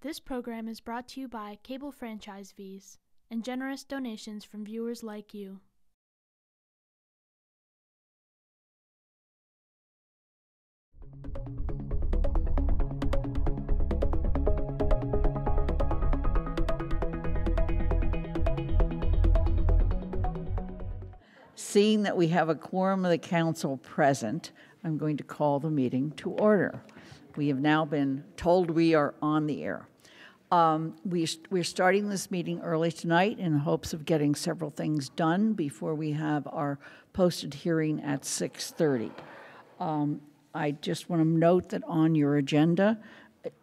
This program is brought to you by cable franchise fees and generous donations from viewers like you. Seeing that we have a quorum of the council present, I'm going to call the meeting to order. We have now been told we are on the air. Um, we, we're starting this meeting early tonight in hopes of getting several things done before we have our posted hearing at 6:30. Um, I just want to note that on your agenda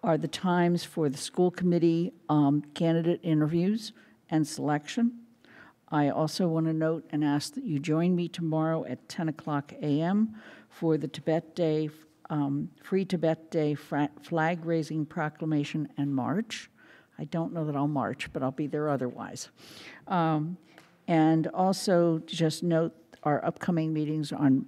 are the times for the school committee um, candidate interviews and selection. I also want to note and ask that you join me tomorrow at 10 o'clock a.m. for the Tibet Day, um, Free Tibet Day flag raising proclamation and march. I don't know that I'll march, but I'll be there otherwise. Um, and also just note our upcoming meetings on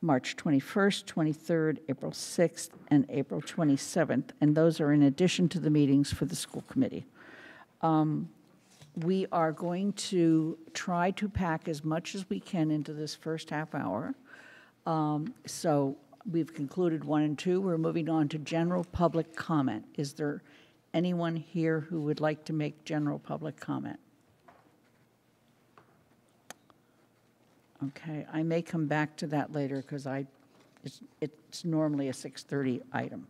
March 21st, 23rd, April 6th, and April 27th, and those are in addition to the meetings for the school committee. Um, we are going to try to pack as much as we can into this first half hour. Um, So we've concluded one and two. We're moving on to general public comment. Is there anyone here who would like to make general public comment? Okay, I may come back to that later because I, it's, it's normally a 6:30 item.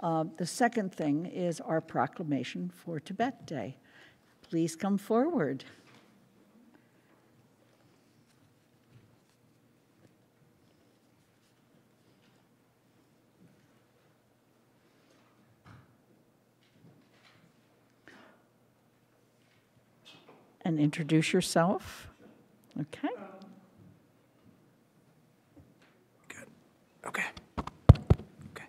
Uh, The second thing is our proclamation for Tibet Day. Please come forward. And introduce yourself. Okay? Good. Okay. Okay.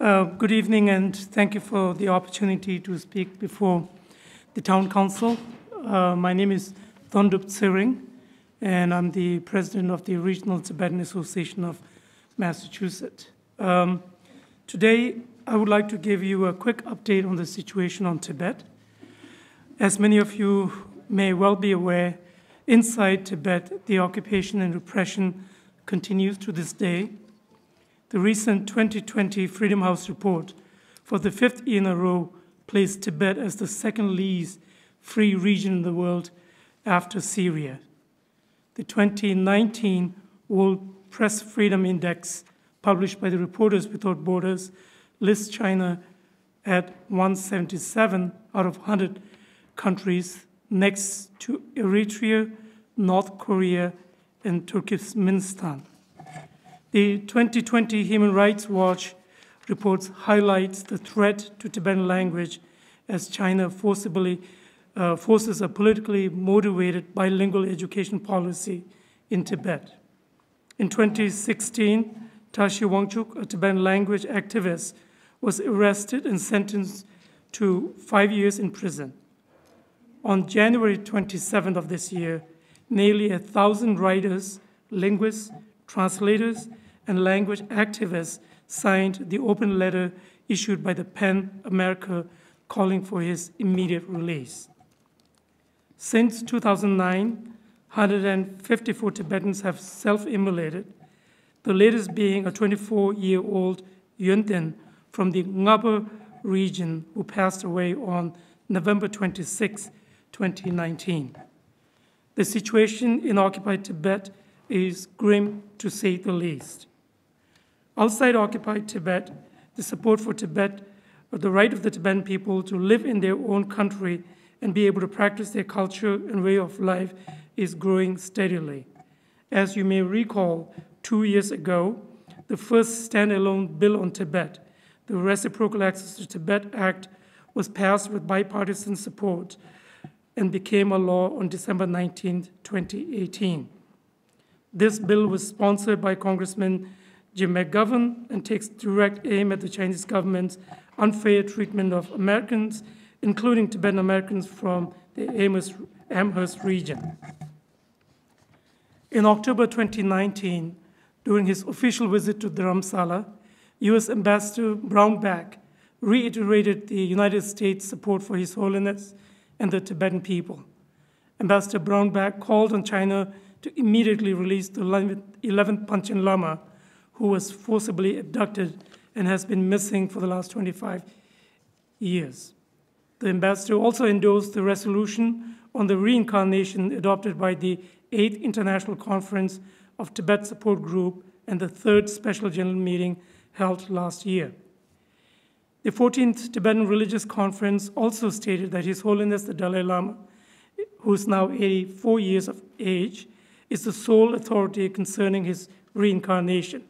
Uh, Good evening, and thank you for the opportunity to speak before the Town Council. Uh, My name is Thondup Tsering, and I'm the president of the Regional Tibetan Association of Massachusetts. Um, Today, I would like to give you a quick update on the situation on Tibet. As many of you may well be aware, inside Tibet, the occupation and repression continues to this day. The recent 2020 Freedom House report, for the fifth year in a row, placed Tibet as the second least free region in the world after Syria. The 2019 World Press Freedom Index, published by the Reporters Without Borders, lists China at 177 out of 100 countries, next to Eritrea, North Korea, and Turkmenistan. The 2020 Human Rights Watch reports highlights the threat to Tibetan language as China forcibly uh, forces a politically motivated bilingual education policy in Tibet. In 2016, Tashi Wangchuk, a Tibetan language activist, was arrested and sentenced to five years in prison. On January 27th of this year, nearly a thousand writers, linguists, translators, and language activists signed the open letter issued by the PEN America calling for his immediate release. Since 2009, 154 Tibetans have self immolated, the latest being a 24 year old Yunten from the Ngaba region who passed away on November 26, 2019. The situation in occupied Tibet is grim to say the least. Outside occupied Tibet, the support for Tibet, or the right of the Tibetan people to live in their own country and be able to practice their culture and way of life is growing steadily. As you may recall, two years ago, the first standalone bill on Tibet, the Reciprocal Access to Tibet Act, was passed with bipartisan support and became a law on December 19, 2018. This bill was sponsored by Congressman Jim McGovern and takes direct aim at the Chinese government's unfair treatment of Americans, including Tibetan Americans from the Amherst region. In October 2019, during his official visit to Dharamsala, U.S. Ambassador Brownback reiterated the United States' support for His Holiness and the Tibetan people. Ambassador Brownback called on China to immediately release the 11th Panchen Lama, who was forcibly abducted and has been missing for the last 25 years. The ambassador also endorsed the resolution on the reincarnation adopted by the 8th International Conference of Tibet Support Group and the third special general meeting held last year. The 14th Tibetan Religious Conference also stated that His Holiness the Dalai Lama, who is now 84 years of age, is the sole authority concerning his reincarnation.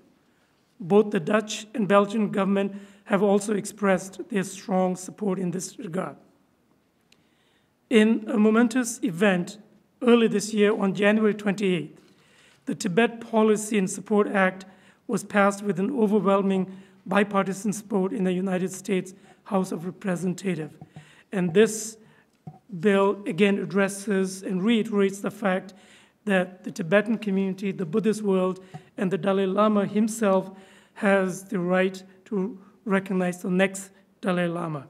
Both the Dutch and Belgian government have also expressed their strong support in this regard. In a momentous event early this year on January 28th, the Tibet Policy and Support Act was passed with an overwhelming bipartisan support in the United States House of Representatives. And this bill again addresses and reiterates the fact that the Tibetan community, the Buddhist world, and the Dalai Lama himself has the right to recognize the next Dalai Lama.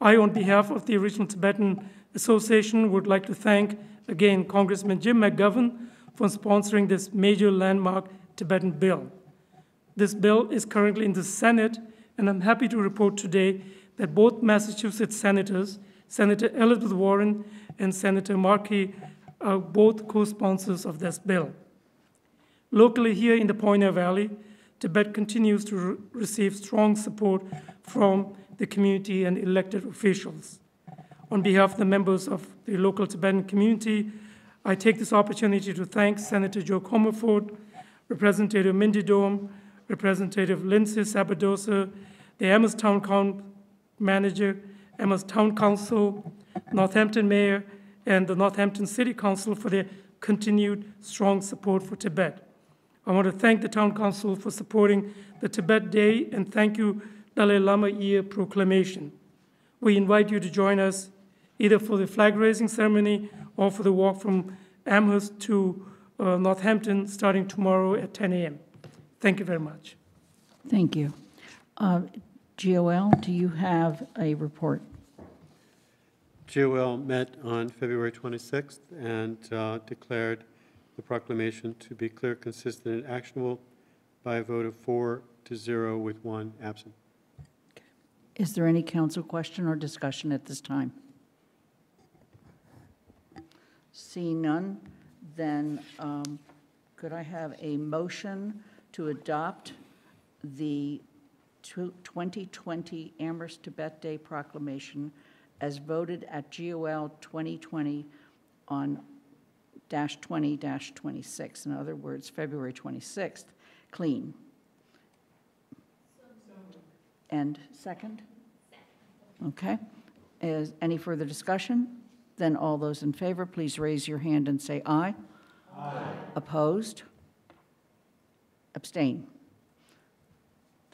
I, on behalf of the Regional Tibetan Association, would like to thank again Congressman Jim McGovern for sponsoring this major landmark Tibetan bill. This bill is currently in the Senate, and I'm happy to report today that both Massachusetts senators, Senator Elizabeth Warren and Senator Markey, are both co-sponsors of this bill. Locally here in the Pioneer Valley, Tibet continues to re receive strong support from the community and elected officials. On behalf of the members of the local Tibetan community, I take this opportunity to thank Senator Jo Comerford, Representative Mindy Domb, Representative Lindsay Sabadosa, the Amherst Town Manager, Amherst Town Council, Northampton Mayor, and the Northampton City Council for their continued strong support for Tibet. I want to thank the Town Council for supporting the Tibet Day and thank you, Dalai Lama Year Proclamation. We invite you to join us either for the flag raising ceremony or for the walk from Amherst to uh, Northampton starting tomorrow at 10 a.m. Thank you very much. Thank you. Uh, GOL, do you have a report? GOL met on February 26th and uh, declared the proclamation to be clear, consistent, and actionable by a vote of four to zero with one absent. Is there any council question or discussion at this time? Seeing none, then um, could I have a motion to adopt the 2020 Amherst Tibet Day proclamation as voted at GOL 2020 on dash 20 dash 26, in other words, February 26th, clean? And second? Okay. Is any further discussion? Then all those in favor, please raise your hand and say aye. Aye. Opposed? Abstain?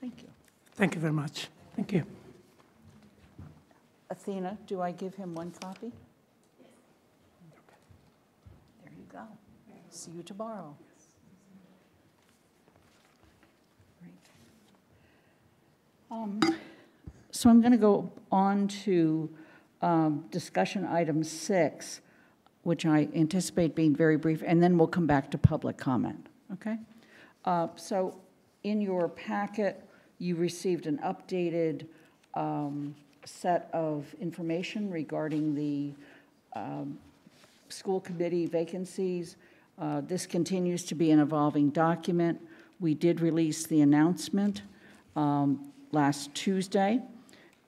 Thank you. Thank you very much. Thank you. Athena, do I give him one copy? There you go. See you tomorrow. Um, So I'm going to go on to um, discussion item six, which I anticipate being very brief, and then we'll come back to public comment, okay? Uh, So in your packet, you received an updated um, set of information regarding the um, school committee vacancies. Uh, This continues to be an evolving document. We did release the announcement um, last Tuesday,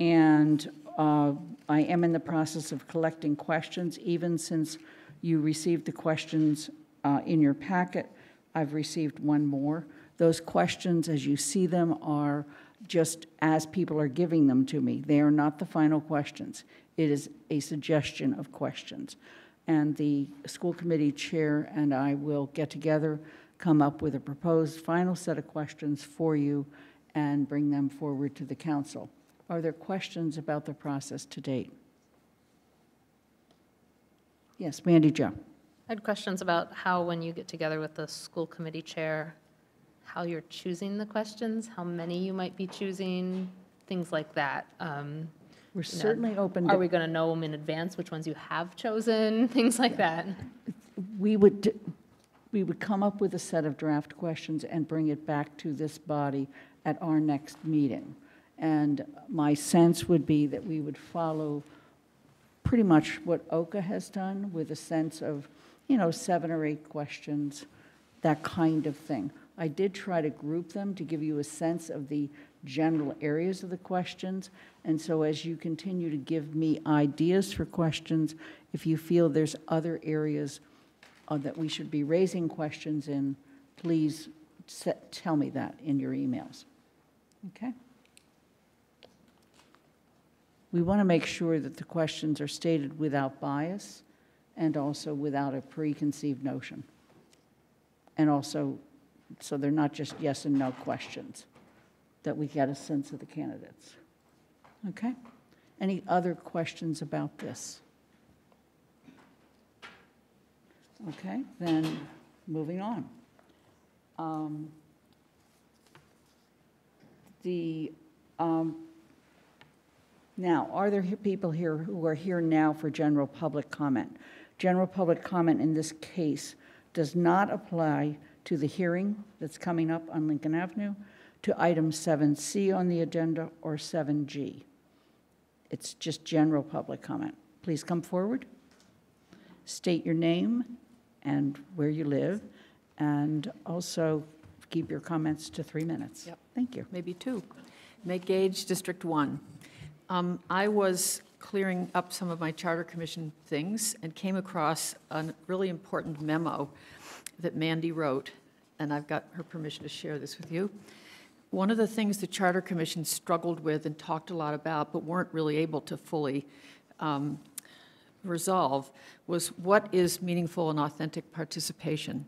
and uh, I am in the process of collecting questions, even since you received the questions uh, in your packet. I've received one more. Those questions, as you see them, are just as people are giving them to me. They are not the final questions. It is a suggestion of questions. And the school committee chair and I will get together, come up with a proposed final set of questions for you, and bring them forward to the council. Are there questions about the process to date? Yes, Mandy Jo. I had questions about how, when you get together with the school committee chair, how you're choosing the questions, how many you might be choosing, things like that. Um, We're you know, certainly open Are we going to know them in advance, which ones you have chosen, things like that? we would, we would come up with a set of draft questions and bring it back to this body at our next meeting. And my sense would be that we would follow pretty much what OCA has done with a sense of, you know, seven or eight questions, that kind of thing. I did try to group them to give you a sense of the general areas of the questions. And so as you continue to give me ideas for questions, if you feel there's other areas uh, that we should be raising questions in, please set, tell me that in your emails. Okay? We want to make sure that the questions are stated without bias and also without a preconceived notion. And also, so they're not just yes and no questions, that we get a sense of the candidates. Okay? Any other questions about this? Okay, then, moving on. Um, The, um, now, are there people here who are here now for general public comment? General public comment in this case does not apply to the hearing that's coming up on Lincoln Avenue, to item 7C on the agenda, or 7G. It's just general public comment. Please come forward, state your name and where you live, and also keep your comments to three minutes. Yep. Thank you. maybe two. Meg Gage, District 1. Um, I was clearing up some of my Charter Commission things and came across a really important memo that Mandy wrote, and I've got her permission to share this with you. One of the things the Charter Commission struggled with and talked a lot about, but weren't really able to fully um, resolve, was what is meaningful and authentic participation?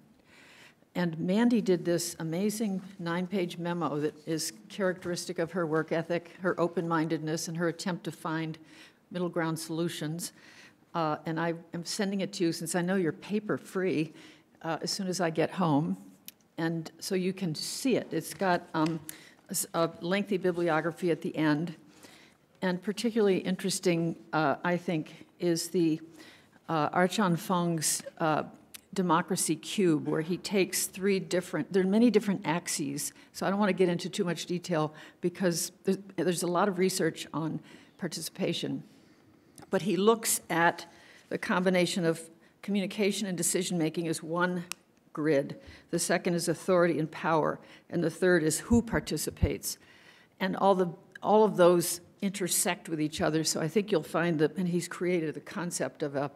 And Mandy did this amazing nine-page memo that is characteristic of her work ethic, her open-mindedness, and her attempt to find middle ground solutions. Uh, And I am sending it to you, since I know you're paper-free, uh, as soon as I get home. And so you can see it. It's got um, a lengthy bibliography at the end. And particularly interesting, uh, I think, is the uh, Archon Fung's uh, democracy cube, where he takes three different, there are many different axes, so I don't want to get into too much detail because there's, there's a lot of research on participation. But he looks at the combination of communication and decision-making as one grid. The second is authority and power, and the third is who participates. And all the, all of those intersect with each other, so I think you'll find that, and he's created the concept of a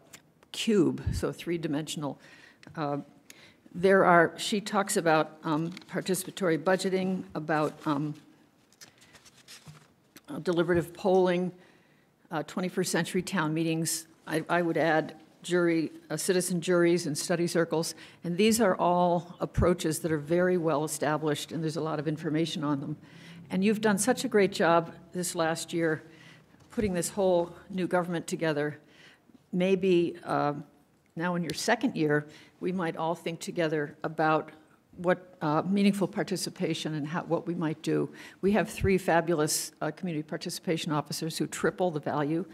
cube, so three-dimensional. Uh, There are, she talks about um, participatory budgeting, about um, uh, deliberative polling, uh, 21st century town meetings. I, I would add jury, uh, citizen juries and study circles. And these are all approaches that are very well established, and there's a lot of information on them. And you've done such a great job this last year putting this whole new government together. Maybe uh, now in your second year, we might all think together about what uh, meaningful participation and how, what we might do. We have three fabulous uh, community participation officers who triple the value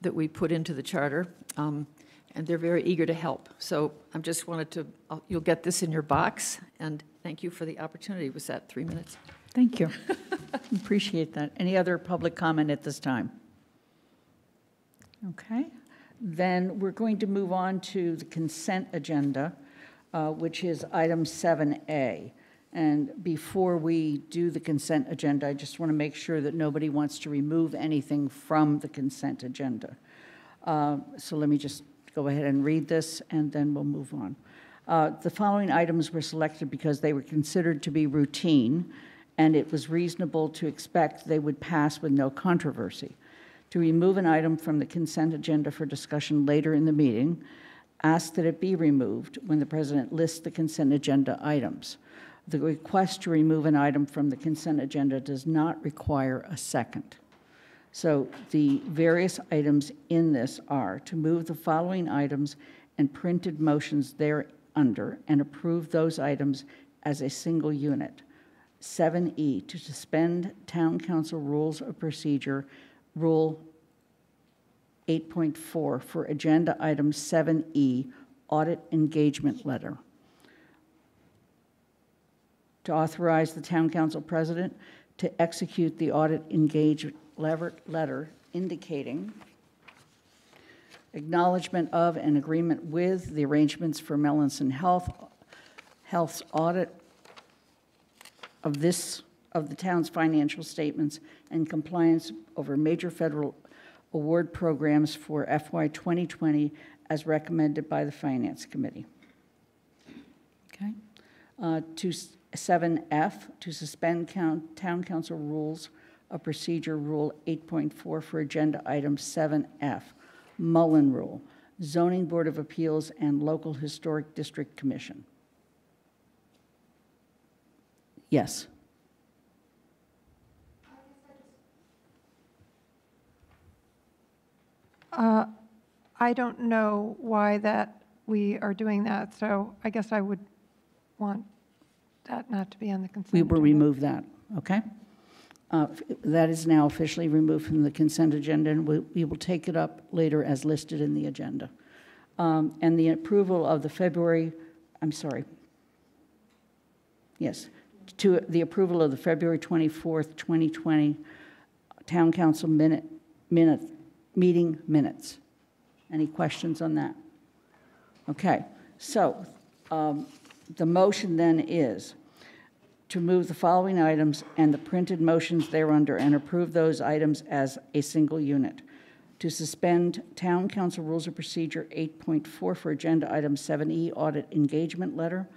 that we put into the charter, um, and they're very eager to help. So I'm just wanted to, uh, you'll get this in your box, and thank you for the opportunity. Was that three minutes? Thank you. Appreciate that. Any other public comment at this time? Okay, then we're going to move on to the consent agenda, uh, which is item 7A. And before we do the consent agenda, I just want to make sure that nobody wants to remove anything from the consent agenda. Uh, So let me just go ahead and read this, and then we'll move on. Uh, The following items were selected because they were considered to be routine, and it was reasonable to expect they would pass with no controversy. To remove an item from the consent agenda for discussion later in the meeting, ask that it be removed when the president lists the consent agenda items. The request to remove an item from the consent agenda does not require a second. So the various items in this are to move the following items and printed motions thereunder and approve those items as a single unit. 7E, to suspend Town Council Rules of Procedure, Rule 8.4, for Agenda Item 7E, Audit Engagement Letter. To authorize the Town Council President to execute the audit engagement letter indicating acknowledgement of and agreement with the arrangements for Melanson Heath, Heath's audit of this, of the town's financial statements and compliance over major federal award programs for FY 2020 as recommended by the Finance Committee. Okay. Uh, to 7F, to suspend count- Town Council Rules of Procedure Rule 8.4 for Agenda Item 7F, Mullin Rule, Zoning Board of Appeals and Local Historic District Commission. Yes. Uh, I don't know why that, we are doing that, so I guess I would want that not to be on the consent We will agenda. remove that, okay? Uh, That is now officially removed from the consent agenda, and we we will take it up later as listed in the agenda. Um, And the approval of the February, I'm sorry. Yes, to the approval of the February 24th, 2020 Town Council minute, minute, meeting minutes. Any questions on that? Okay, so um, the motion then is to move the following items and the printed motions thereunder and approve those items as a single unit. To suspend Town Council Rules of Procedure 8.4 for Agenda Item 7E Audit Engagement Letter.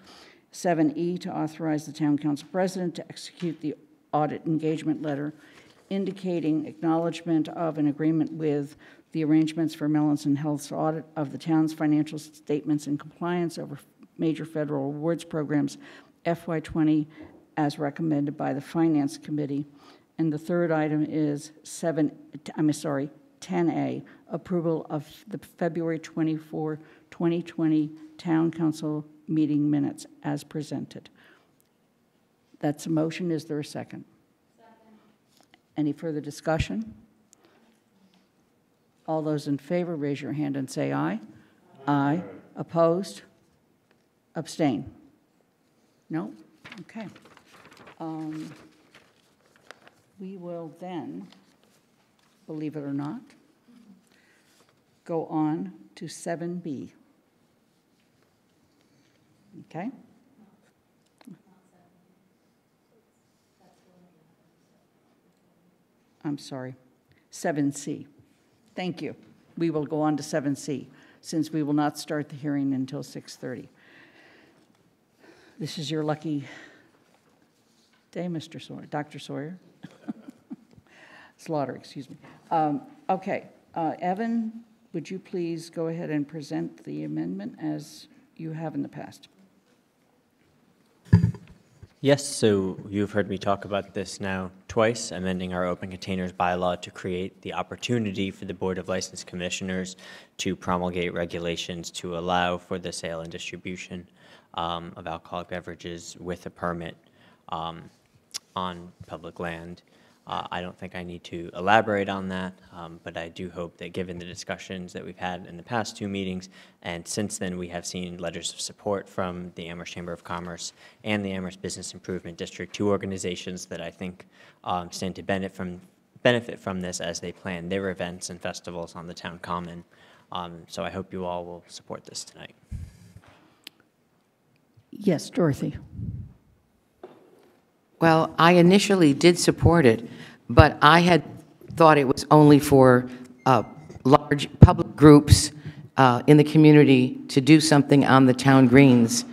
7E to authorize the Town Council President to execute the audit engagement letter indicating acknowledgement of an agreement with the arrangements for Melanson Heath's audit of the town's financial statements and compliance over major federal awards programs FY '20 as recommended by the Finance Committee. And the third item is seven, I'm sorry, 10A, approval of the February 24, 2020 Town Council meeting minutes as presented. That's a motion. Is there a second? Any further discussion? All those in favor, raise your hand and say aye. Aye. Opposed? Abstain? No? Okay. Um, We will then, believe it or not, go on to 7B. Okay? I'm sorry, 7C. Thank you. We will go on to 7C, since we will not start the hearing until 6:30. This is your lucky day, Mr. Sawyer, Dr. Sawyer. Slaughter, excuse me. Um, Okay, uh, Evan, would you please go ahead and present the amendment as you have in the past? Yes, so you've heard me talk about this now twice, amending our open containers bylaw to create the opportunity for the Board of License Commissioners to promulgate regulations to allow for the sale and distribution um, of alcoholic beverages with a permit um, on public land. Uh, I don't think I need to elaborate on that, um, but I do hope that given the discussions that we've had in the past two meetings, and since then, we have seen letters of support from the Amherst Chamber of Commerce and the Amherst Business Improvement District, two organizations that I think um, stand to benefit from, benefit from this as they plan their events and festivals on the town common. Um, So I hope you all will support this tonight. Yes, Dorothy. Well, I initially did support it, but I had thought it was only for uh, large public groups uh, in the community to do something on the town greens.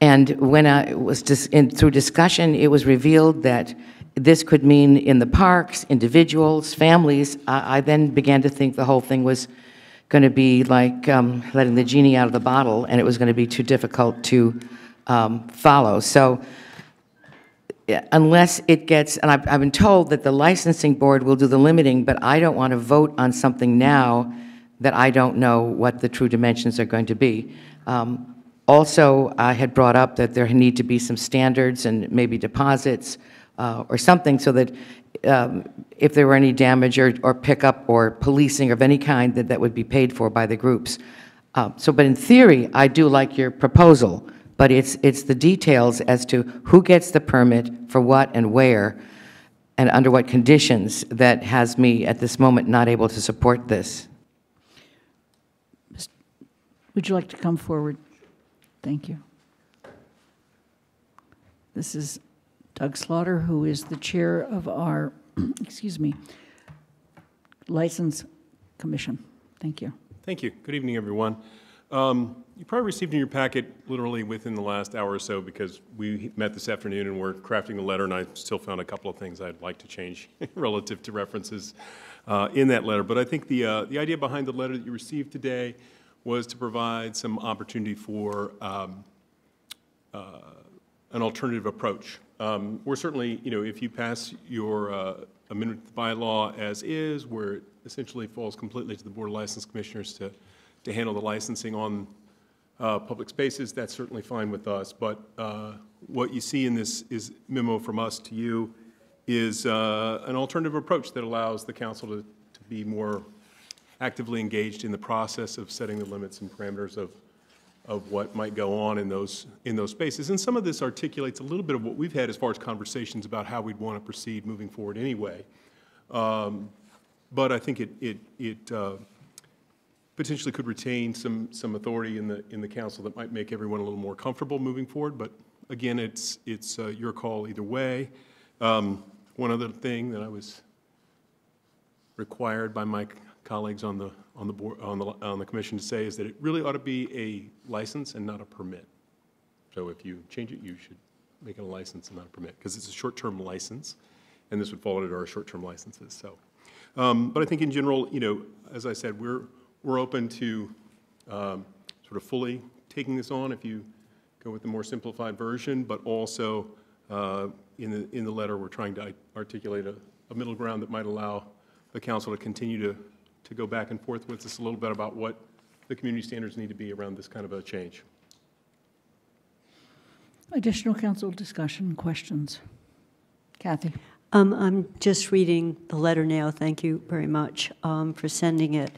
And when I was, dis- in- through discussion, it was revealed that this could mean in the parks, individuals, families. I I then began to think the whole thing was going to be like um, letting the genie out of the bottle, and it was going to be too difficult to um, follow. So unless it gets, and I've, I've been told that the licensing board will do the limiting, but I don't want to vote on something now that I don't know what the true dimensions are going to be. Um, Also, I had brought up that there need to be some standards and maybe deposits uh, or something so that um, if there were any damage or, or pickup or policing of any kind, that that would be paid for by the groups. Uh, So, but in theory, I do like your proposal, but it's, it's the details as to who gets the permit, for what and where, and under what conditions that has me, at this moment, not able to support this. Would you like to come forward? Thank you. This is Doug Slaughter, who is the chair of our, excuse me, License Commission. Thank you. Thank you. Good evening, everyone. Um, You probably received in your packet literally within the last hour or so because we met this afternoon and we're crafting the letter and I still found a couple of things I'd like to change relative to references uh, in that letter. But I think the, uh, the idea behind the letter that you received today was to provide some opportunity for um, uh, an alternative approach. Um, We're certainly, you know, if you pass your uh, amendment to the bylaw as is, where it essentially falls completely to the Board of License Commissioners to, to handle the licensing on uh, public spaces, that's certainly fine with us. But uh, what you see in this is memo from us to you is uh, an alternative approach that allows the council to, to be more actively engaged in the process of setting the limits and parameters of, of what might go on in those, in those spaces. And some of this articulates a little bit of what we've had as far as conversations about how we'd want to proceed moving forward anyway. Um, But I think it, it, it uh, potentially could retain some, some authority in the, in the council that might make everyone a little more comfortable moving forward. But again, it's, it's uh, your call either way. Um, One other thing that I was required by my colleagues on the, on the board, on the, on the commission to say is that it really ought to be a license and not a permit. So if you change it, you should make it a license and not a permit, because it's a short-term license, and this would fall under our short-term licenses, so. Um, But I think in general, you know, as I said, we're, we're open to um, sort of fully taking this on if you go with the more simplified version, but also uh, in the, in the letter, we're trying to articulate a, a middle ground that might allow the council to continue to, to go back and forth with us a little bit about what the community standards need to be around this kind of a change. Additional council discussion, questions? Kathy? Um, I'm just reading the letter now. Thank you very much um, for sending it.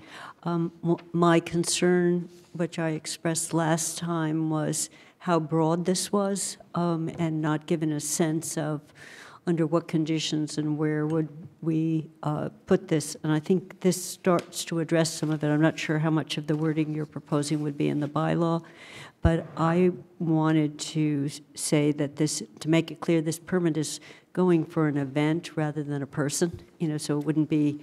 Um, My concern, which I expressed last time, was how broad this was um, and not given a sense of under what conditions and where would we uh, put this. And I think this starts to address some of it. I'm not sure how much of the wording you're proposing would be in the bylaw, but I wanted to say that this, to make it clear, this permit is going for an event rather than a person, you know, so it wouldn't be,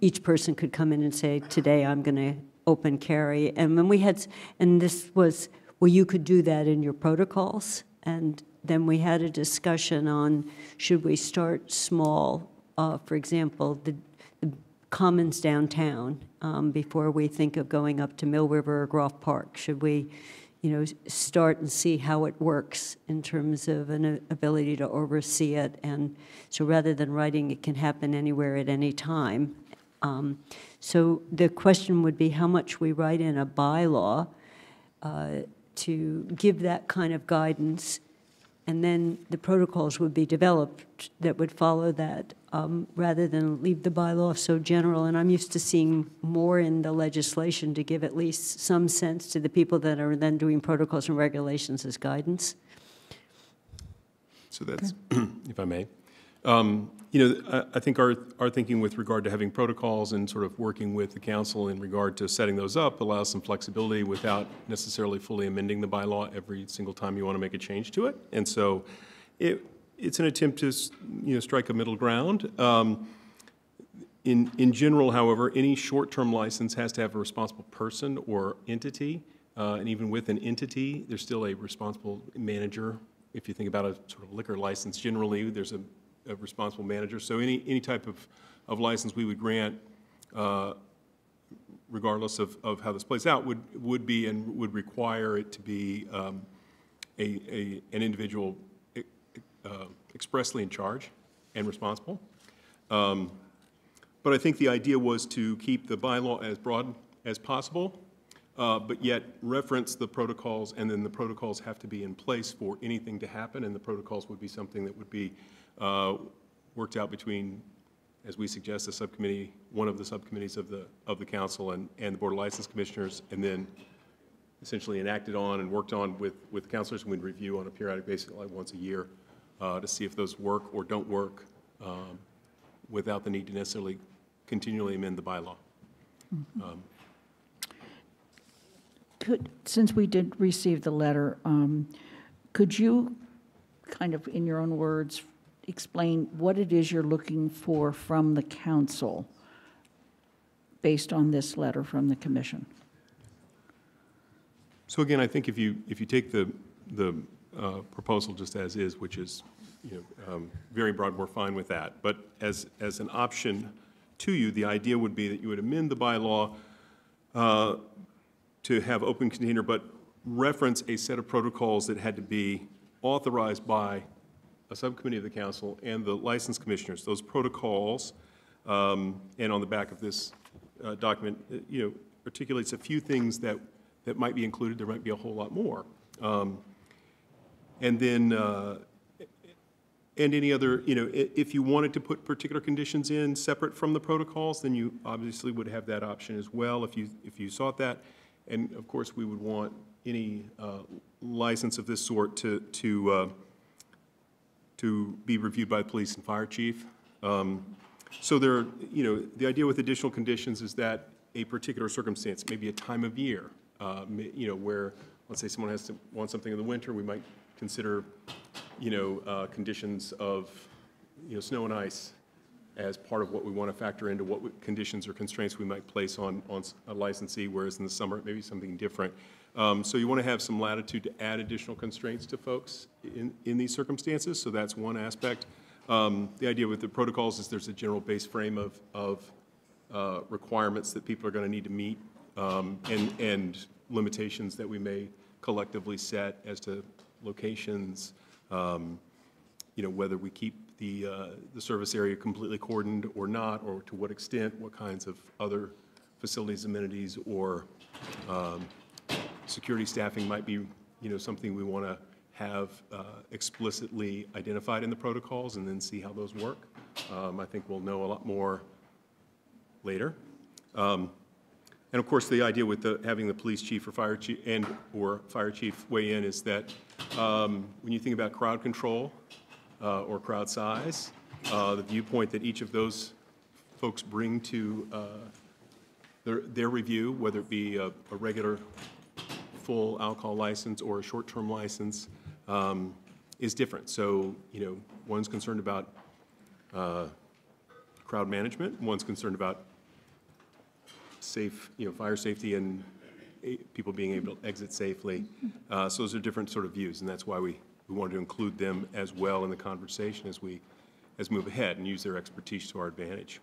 each person could come in and say, today I'm going to open carry. And when we had, and this was, well, you could do that in your protocols. And then we had a discussion on, should we start small? Uh, For example, the the commons downtown, um, before we think of going up to Mill River or Groff Park? Should we, you know, start and see how it works in terms of an a- ability to oversee it? And so rather than writing, it can happen anywhere at any time. Um, So the question would be how much we write in a bylaw uh, to give that kind of guidance, and then the protocols would be developed that would follow that, um, rather than leave the bylaw so general. And I'm used to seeing more in the legislation to give at least some sense to the people that are then doing protocols and regulations as guidance. So that's, if I may. Um, You know, I, I think our, our thinking with regard to having protocols and sort of working with the council in regard to setting those up allows some flexibility without necessarily fully amending the bylaw every single time you want to make a change to it. And so it, it's an attempt to, you know, strike a middle ground. Um, In, in general, however, any short-term license has to have a responsible person or entity. uh, And even with an entity, there's still a responsible manager. If you think about a sort of liquor license, generally, there's a, a responsible manager. So any, any type of, of license we would grant, uh, regardless of, of how this plays out, would, would be and would require it to be um, a, a, an individual uh, expressly in charge and responsible. Um, But I think the idea was to keep the bylaw as broad as possible, uh, but yet reference the protocols, and then the protocols have to be in place for anything to happen, and the protocols would be something that would be uh, worked out between, as we suggest, the subcommittee, one of the subcommittees of the, of the council and, and the Board of License Commissioners, and then essentially enacted on and worked on with, with counselors, and we'd review on a periodic basis, like once a year, uh, to see if those work or don't work, um, without the need to necessarily continually amend the bylaw. Um, Could, since we did receive the letter, um, could you, kind of in your own words, explain what it is you're looking for from the council based on this letter from the commission? So again, I think if you, if you take the, the uh, proposal just as is, which is, you know, um, very broad, we're fine with that. But as, as an option to you, the idea would be that you would amend the bylaw uh, to have open container, but reference a set of protocols that had to be authorized by a subcommittee of the council and the license commissioners. Those protocols, um, and on the back of this uh, document, uh, you know, articulates a few things that, that might be included. There might be a whole lot more. Um, And then, uh, and any other, you know, if you wanted to put particular conditions in separate from the protocols, then you obviously would have that option as well if you, if you sought that. And of course, we would want any uh, license of this sort to, to, uh, to be reviewed by the police and fire chief. Um, So there, you know, the idea with additional conditions is that a particular circumstance, maybe a time of year, uh, you know, where, let's say someone has to, want something in the winter, we might consider, you know, uh, conditions of, you know, snow and ice as part of what we want to factor into what conditions or constraints we might place on, on a licensee, whereas in the summer, it may be something different. Um, So you want to have some latitude to add additional constraints to folks in, in these circumstances, so that's one aspect. Um, The idea with the protocols is there's a general base frame of, of uh, requirements that people are going to need to meet, um, and, and limitations that we may collectively set as to locations, um, you know, whether we keep the, uh, the service area completely cordoned or not, or to what extent, what kinds of other facilities, amenities, or um, security staffing might be, you know, something we want to have uh, explicitly identified in the protocols and then see how those work. Um, I think we'll know a lot more later. Um, And of course, the idea with the, having the police chief or fire chief, and/or fire chief weigh in is that um, when you think about crowd control uh, or crowd size, uh, the viewpoint that each of those folks bring to uh, their, their review, whether it be a, a regular full alcohol license or a short-term license, um, is different. So, you know, one's concerned about uh, crowd management, one's concerned about safe, you know, fire safety and people being able to exit safely. Uh, So those are different sort of views, and that's why we, we wanted to include them as well in the conversation as we, as move ahead and use their expertise to our advantage.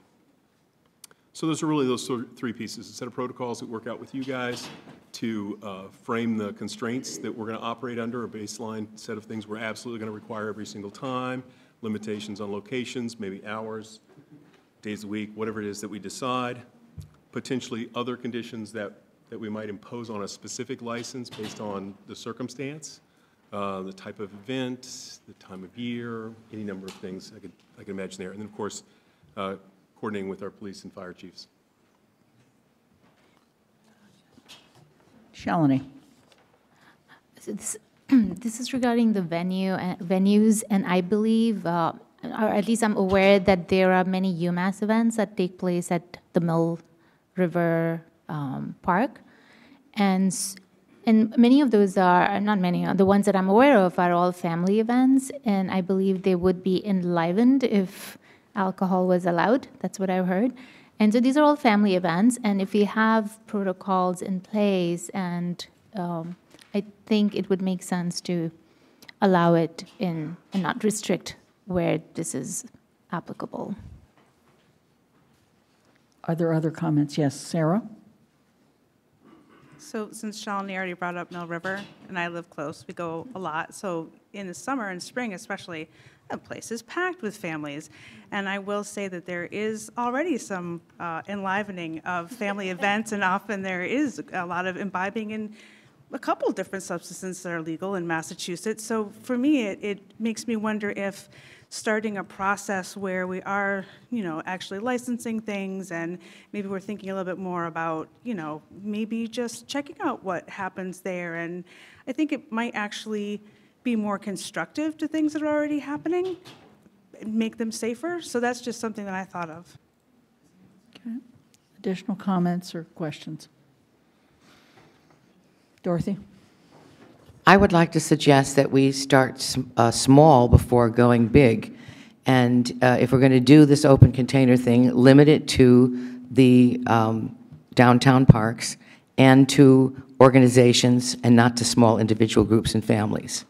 So those are really those three pieces, a set of protocols that work out with you guys to uh, frame the constraints that we're going to operate under, a baseline set of things we're absolutely going to require every single time, limitations on locations, maybe hours, days a week, whatever it is that we decide, potentially other conditions that, that we might impose on a specific license based on the circumstance, uh, the type of event, the time of year, any number of things I could, I could imagine there. And then, of course, uh, coordinating with our police and fire chiefs. Shalini? So this, this is regarding the venue and venues, and I believe, uh, or at least I'm aware that there are many UMass events that take place at the Mill River um, Park, and and many of those are not many. uh, The ones that I'm aware of are all family events, and I believe they would be enlivened if alcohol was allowed. That's what I've heard. And so these are all family events, and if we have protocols in place, and um, I think it would make sense to allow it in and not restrict where this is applicable. Are there other comments? Yes, Sarah? So since Shalini already brought up Mill River, and I live close, we go a lot. So in the summer and spring especially, the place is packed with families. And I will say that there is already some uh, enlivening of family events, and often there is a lot of imbibing in a couple different substances that are legal in Massachusetts. So for me, it, it makes me wonder if starting a process where we are, you know, actually licensing things and maybe we're thinking a little bit more about, you know, maybe just checking out what happens there. And I think it might actually be more constructive to things that are already happening, and make them safer. So that's just something that I thought of. Okay. Additional comments or questions? Dorothy? I would like to suggest that we start uh, small before going big. And uh, if we're going to do this open container thing, limit it to the um, downtown parks and to organizations and not to small individual groups and families.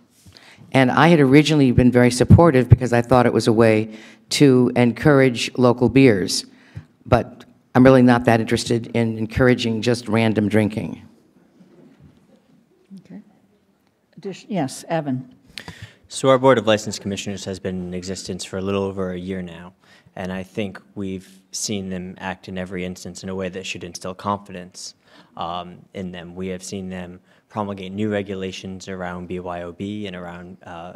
And I had originally been very supportive because I thought it was a way to encourage local beers. But I'm really not that interested in encouraging just random drinking. Okay. Yes, Evan? So our Board of License Commissioners has been in existence for a little over a year now, and I think we've seen them act in every instance in a way that should instill confidence um, in them. We have seen them promulgate new regulations around BYOB and around uh,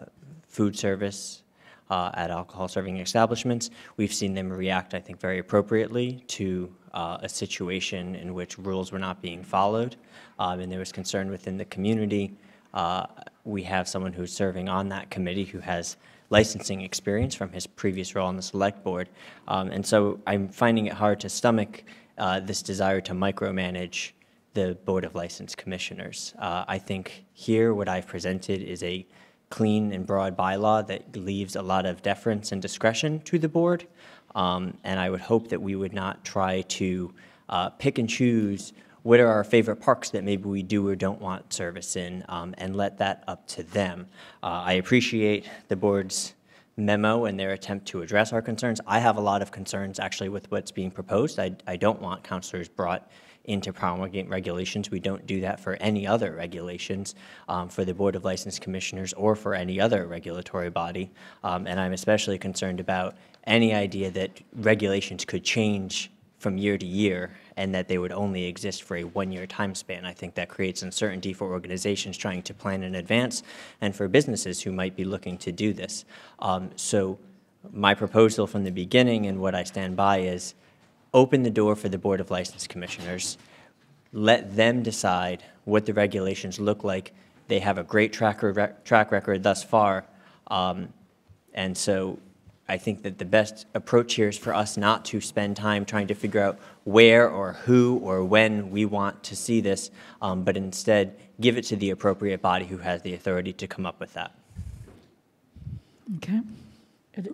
food service uh, at alcohol serving establishments. We've seen them react, I think, very appropriately to uh, a situation in which rules were not being followed, um, and there was concern within the community. Uh, We have someone who's serving on that committee who has licensing experience from his previous role on the Select Board. Um, And so I'm finding it hard to stomach uh, this desire to micromanage the Board of License Commissioners. Uh, I think here, what I've presented is a clean and broad bylaw that leaves a lot of deference and discretion to the board. Um, And I would hope that we would not try to uh, pick and choose what are our favorite parks that maybe we do or don't want service in, um, and let that up to them. Uh, I appreciate the board's memo and their attempt to address our concerns. I have a lot of concerns actually with what's being proposed. I, I don't want councilors brought into promulgating regulations. We don't do that for any other regulations, um, for the Board of License Commissioners or for any other regulatory body. Um, and I'm especially concerned about any idea that regulations could change from year to year and that they would only exist for a one-year time span. I think that creates uncertainty for organizations trying to plan in advance and for businesses who might be looking to do this. Um, So my proposal from the beginning and what I stand by is open the door for the Board of License Commissioners. Let them decide what the regulations look like. They have a great track, rec- track record thus far. Um, And so I think that the best approach here is for us not to spend time trying to figure out where or who or when we want to see this, um, but instead give it to the appropriate body who has the authority to come up with that. Okay.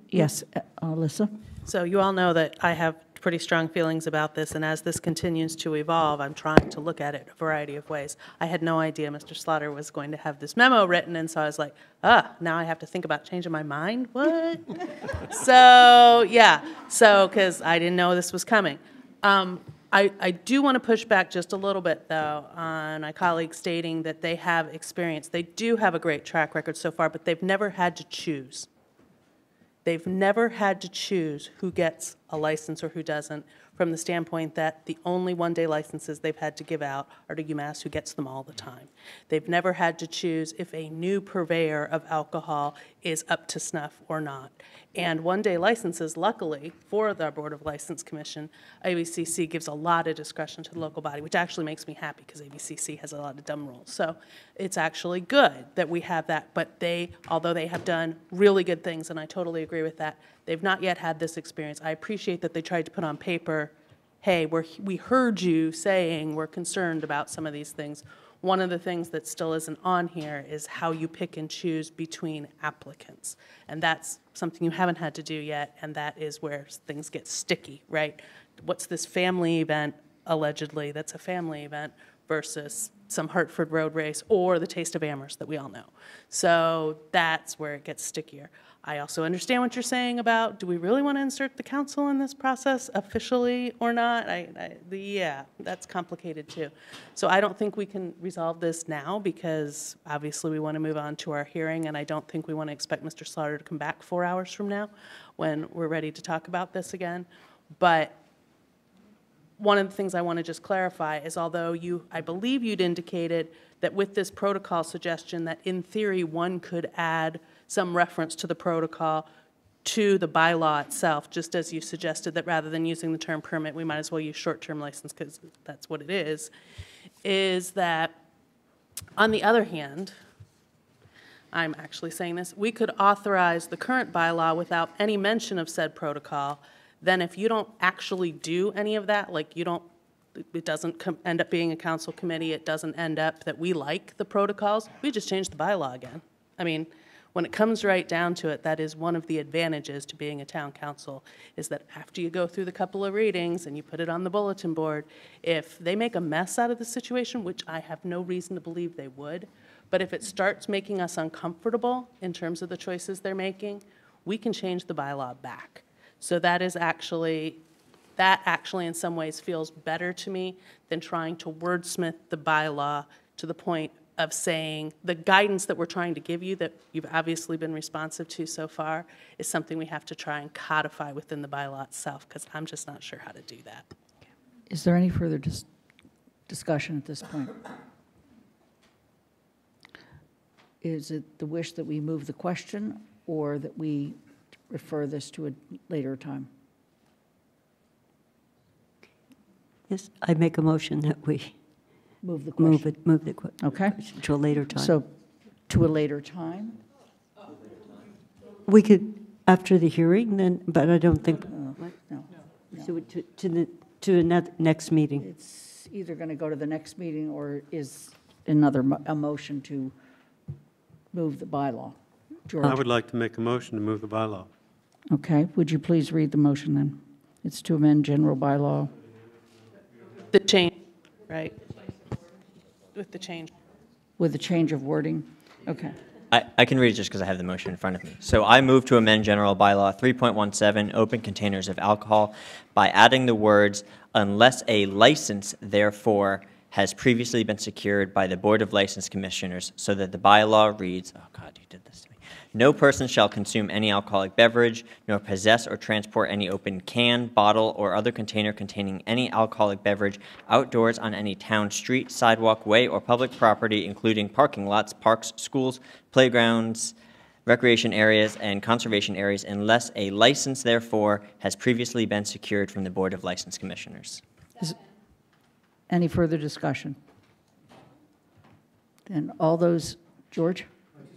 Yes, uh, Alyssa? So you all know that I have pretty strong feelings about this, and as this continues to evolve, I'm trying to look at it a variety of ways. I had no idea Mr. Slaughter was going to have this memo written, and so I was like, ah, now I have to think about changing my mind? What? so, yeah, so, because I didn't know this was coming. Um, I, I do want to push back just a little bit, though, on my colleague stating that they have experience. They do have a great track record so far, but they've never had to choose. They've never had to choose who gets a license or who doesn't, from the standpoint that the only one-day licenses they've had to give out are to UMass, who gets them all the time. They've never had to choose if a new purveyor of alcohol is up to snuff or not. And one-day licenses, luckily, for the Board of License Commission, ABCC gives a lot of discretion to the local body, which actually makes me happy, because ABCC has a lot of dumb rules. So it's actually good that we have that, but they, although they have done really good things, and I totally agree with that, they've not yet had this experience. I appreciate that they tried to put on paper, hey, we're, we heard you saying we're concerned about some of these things. One of the things that still isn't on here is how you pick and choose between applicants. And that's something you haven't had to do yet, and that is where things get sticky, right? What's this family event allegedly that's a family event versus some Hartford road race or the Taste of Amherst that we all know? So that's where it gets stickier. I also understand what you're saying about, do we really want to insert the council in this process officially or not? I, I, the, yeah, that's complicated too. So I don't think we can resolve this now because obviously we want to move on to our hearing and I don't think we want to expect Mr. Slaughter to come back four hours from now when we're ready to talk about this again. But one of the things I want to just clarify is although you, I believe you'd indicated that with this protocol suggestion that in theory one could add some reference to the protocol to the bylaw itself, just as you suggested that rather than using the term permit, we might as well use short-term license because that's what it is, is that on the other hand, I'm actually saying this, we could authorize the current bylaw without any mention of said protocol. Then if you don't actually do any of that, like you don't, it doesn't end up being a council committee, it doesn't end up that we like the protocols, we just change the bylaw again. I mean, when it comes right down to it, that is one of the advantages to being a town council, is that after you go through the couple of readings and you put it on the bulletin board, if they make a mess out of the situation, which I have no reason to believe they would, but if it starts making us uncomfortable in terms of the choices they're making, we can change the bylaw back. So that is actually, that actually in some ways feels better to me than trying to wordsmith the bylaw to the point of saying the guidance that we're trying to give you that you've obviously been responsive to so far is something we have to try and codify within the bylaw itself because I'm just not sure how to do that. Is there any further dis- discussion at this point? Is it the wish that we move the question or that we refer this to a later time? Yes, I make a motion that we Move the move question. it, move the que- Okay. to a later time. So to a later time? We could, after the hearing, then, but I don't think, No. to, to- to the, to the next meeting. It's either going to go to the next meeting or is another, mo- a motion to move the bylaw. I George, would like to make a motion to move the bylaw. okay, would you please read the motion then? It's to amend general bylaw. The change, right? With the change. With a change of wording? Okay. I, I can read it just because I have the motion in front of me. So I move to amend General Bylaw 3.17, open containers of alcohol, by adding the words, unless a license therefore has previously been secured by the Board of License Commissioners, so that the bylaw reads, oh God, you did this to me. No person shall consume any alcoholic beverage, nor possess or transport any open can, bottle, or other container containing any alcoholic beverage outdoors on any town street, sidewalk, way, or public property, including parking lots, parks, schools, playgrounds, recreation areas, and conservation areas, unless a license therefore has previously been secured from the Board of License Commissioners. Is, Any further discussion? Then all those, George,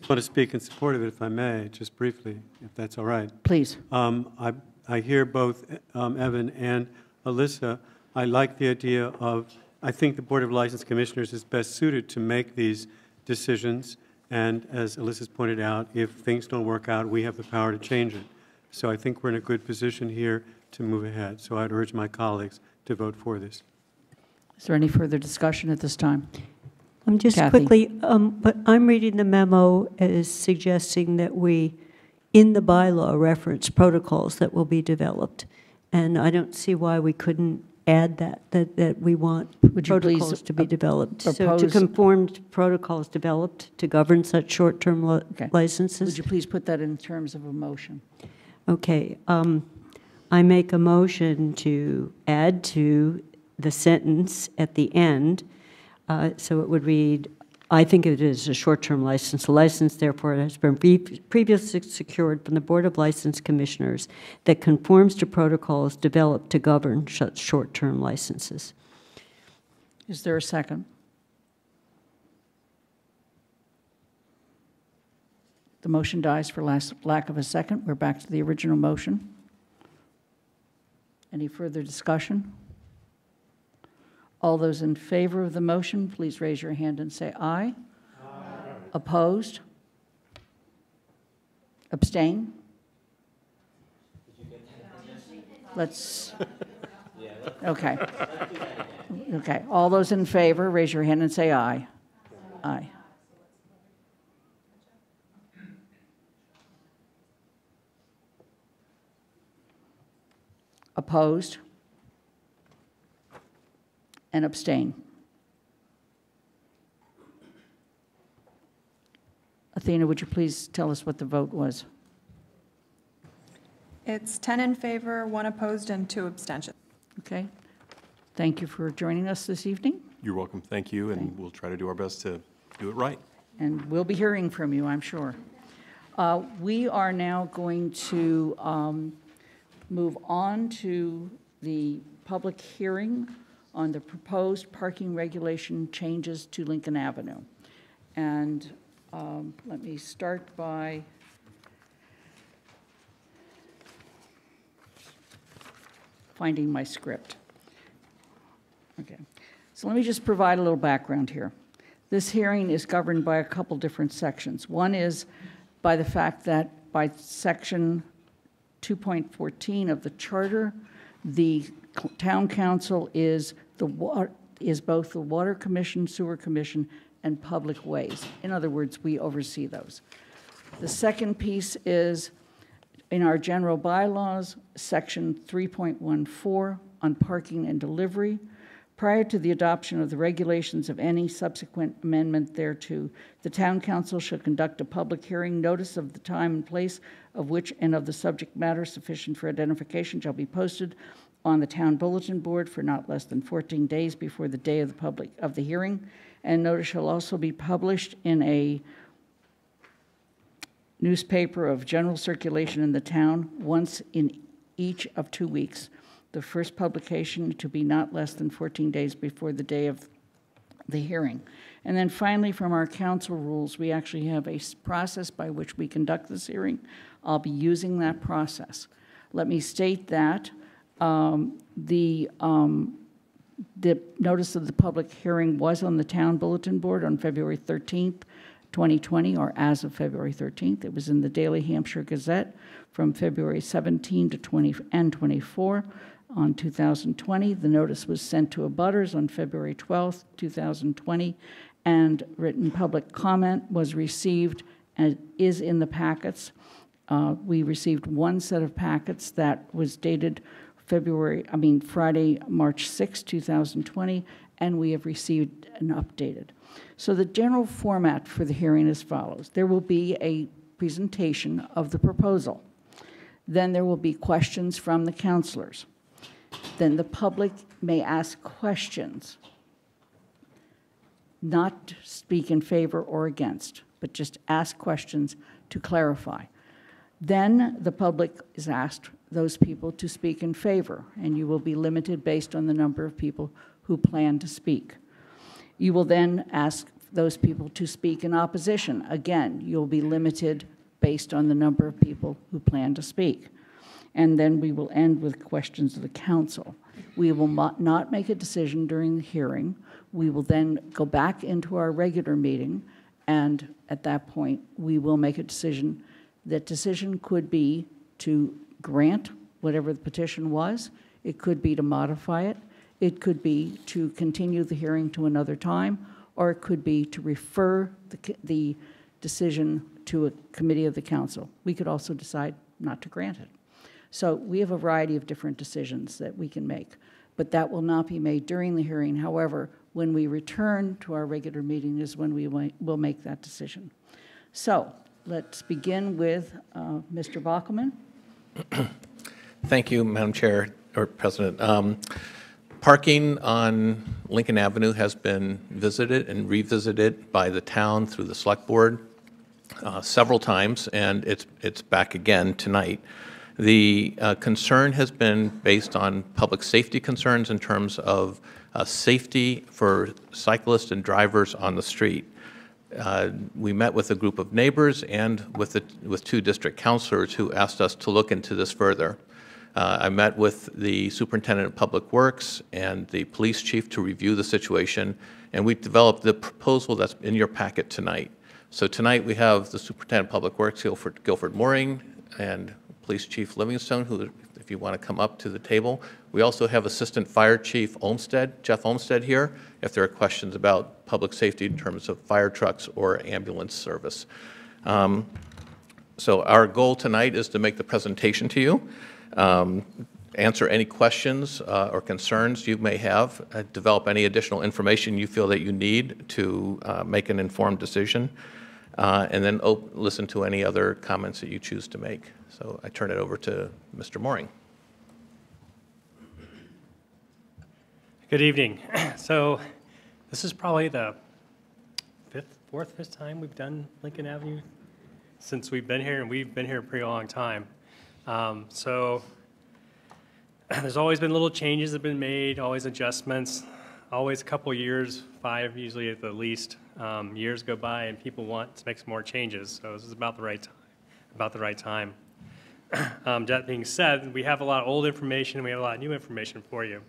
I want to speak in support of it, if I may, just briefly, if that's all right. please. Um, I, I hear both um, Evan and Alyssa. I like the idea of, I think the Board of License Commissioners is best suited to make these decisions. And as Alyssa's pointed out, if things don't work out, we have the power to change it. So I think we're in a good position here to move ahead. So I'd urge my colleagues to vote for this. Is there any further discussion at this time? Um, just Kathy. quickly, um, but I'm reading the memo as suggesting that we, in the bylaw, reference protocols that will be developed. And I don't see why we couldn't add that, that, that we want Would protocols to be uh, developed. So to conform to protocols developed to govern such short-term Okay. licenses. Would you please put that in terms of a motion? Okay, um, I make a motion to add to the sentence at the end, uh, so it would read, I think it is a short-term license. A license therefore has been previously secured from the Board of License Commissioners that conforms to protocols developed to govern such short-term licenses. Is there a second? The motion dies for lack of a second. We're back to the original motion. Any further discussion? All those in favor of the motion, please raise your hand and say aye. aye. Opposed? Abstain? Let's. Okay. Okay. All those in favor, raise your hand and say aye. Aye. Opposed? And abstain? Athena, would you please tell us what the vote was? It's 10 in favor, one opposed, and two abstentions. Okay. Thank you for joining us this evening, You're welcome, thank you, and we'll try to do our best to do it right. and we'll be hearing from you, I'm sure. Uh, We are now going to um, move on to the public hearing on the proposed parking regulation changes to Lincoln Avenue. And um, let me start by finding my script. Okay, so let me just provide a little background here. This hearing is governed by a couple different sections. One is by the fact that by section 2.14 of the charter, the town council is the, is both the water commission, sewer commission, and public ways. In other words, we oversee those. The second piece is in our general bylaws, section 3.14 on parking and delivery. Prior to the adoption of the regulations of any subsequent amendment thereto, the town council shall conduct a public hearing. Notice of the time and place of which and of the subject matter sufficient for identification shall be posted on the town bulletin board for not less than 14 days before the day of the public, of the hearing. And notice shall also be published in a newspaper of general circulation in the town once in each of two weeks. The first publication to be not less than 14 days before the day of the hearing. And then finally, from our council rules, we actually have a process by which we conduct this hearing. I'll be using that process. Let me state that um, the um, the notice of the public hearing was on the town bulletin board on February 13th, 2020, or as of February 13th. It was in the Daily Hampshire Gazette from February 17 to 20 and 24 on 2020. The notice was sent to abutters on February 12th, 2020, and written public comment was received and is in the packets. Uh, We received one set of packets that was dated February, I mean, Friday, March 6, 2020, and we have received an updated. So the general format for the hearing is as follows. There will be a presentation of the proposal. Then there will be questions from the councilors. Then the public may ask questions, not speak in favor or against, but just ask questions to clarify. Then the public is asked, those people to speak in favor, and you will be limited based on the number of people who plan to speak. You will then ask those people to speak in opposition. Again, you'll be limited based on the number of people who plan to speak. And then we will end with questions of the council. We will not make a decision during the hearing. We will then go back into our regular meeting, and at that point, we will make a decision. That decision could be to grant whatever the petition was. It could be to modify it. It could be to continue the hearing to another time, or it could be to refer the, the decision to a committee of the council. We could also decide not to grant it. So we have a variety of different decisions that we can make, but that will not be made during the hearing. However, when we return to our regular meeting is when we will make that decision. So let's begin with uh, Mr. Bockelman. Thank you, Madam Chair, or President. Um, Parking on Lincoln Avenue has been visited and revisited by the town through the Select Board uh, several times, and it's, it's back again tonight. The uh, concern has been based on public safety concerns in terms of uh, safety for cyclists and drivers on the street. Uh, We met with a group of neighbors and with, the- with two district councilors who asked us to look into this further. Uh, I met with the superintendent of public works and the police chief to review the situation, and we developed the proposal that's in your packet tonight. So tonight, we have the superintendent of public works, Guilford, Guilford Mooring, and police chief Livingstone, who, if you want to come up to the table. We also have assistant fire chief Olmstead, Jeff Olmstead here, if there are questions about public safety in terms of fire trucks or ambulance service. Um, so our goal tonight is to make the presentation to you. Um, answer any questions uh, or concerns you may have, uh, develop any additional information you feel that you need to uh, make an informed decision, uh, and then listen to any other comments that you choose to make. So I turn it over to Mr. Mooring. Good evening. So this is probably the fifth, fourth, fifth time we've done Lincoln Avenue since we've been here, and we've been here a pretty long time. Um, So there's always been little changes that have been made, always adjustments, always a couple years, five usually at the least, um, years go by and people want to make some more changes. So this is about the right time, about the right time. Um, That being said, we have a lot of old information, and we have a lot of new information for you.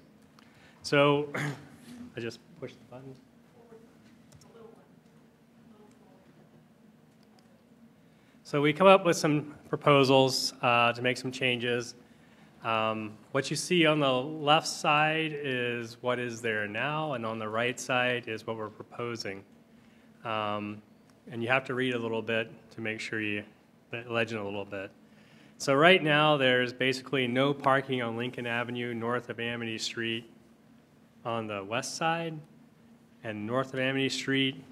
So I just pushed the button. So we come up with some proposals uh, to make some changes. Um, What you see on the left side is what is there now, and on the right side is what we're proposing. Um, And you have to read a little bit to make sure you, legend a little bit. So right now, there's basically no parking on Lincoln Avenue north of Amity Street on the west side, and north of Amity Street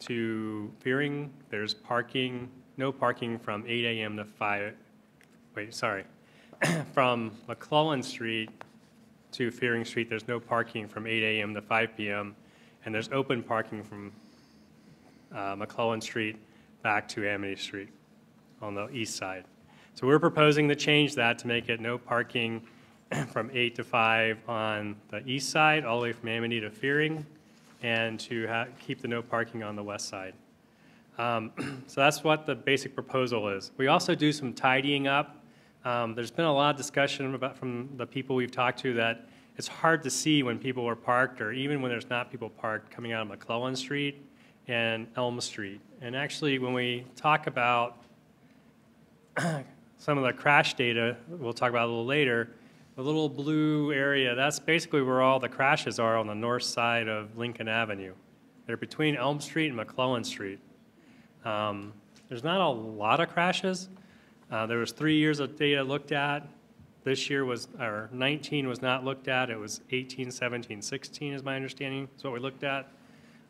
to Fearing, there's parking, no parking from 8 AM to 5, wait, sorry. From McClellan Street to Fearing Street, there's no parking from 8 AM to 5 PM, and there's open parking from uh, McClellan Street back to Amity Street on the east side. So we're proposing to change that to make it no parking from 8 to 5 on the east side, all the way from Amity to Fearing, and to keep the no parking on the west side. Um, So that's what the basic proposal is. We also do some tidying up. Um, There's been a lot of discussion about, from the people we've talked to, that it's hard to see when people are parked, or even when there's not people parked, coming out of McClellan Street and Elm Street. And actually, when we talk about some of the crash data, we'll talk about a little later, the little blue area, that's basically where all the crashes are on the north side of Lincoln Avenue. They're between Elm Street and McClellan Street. Um, There's not a lot of crashes. Uh, There was three years of data looked at. This year was, or 19 was not looked at. It was 18, 17, 16 is my understanding, is what we looked at.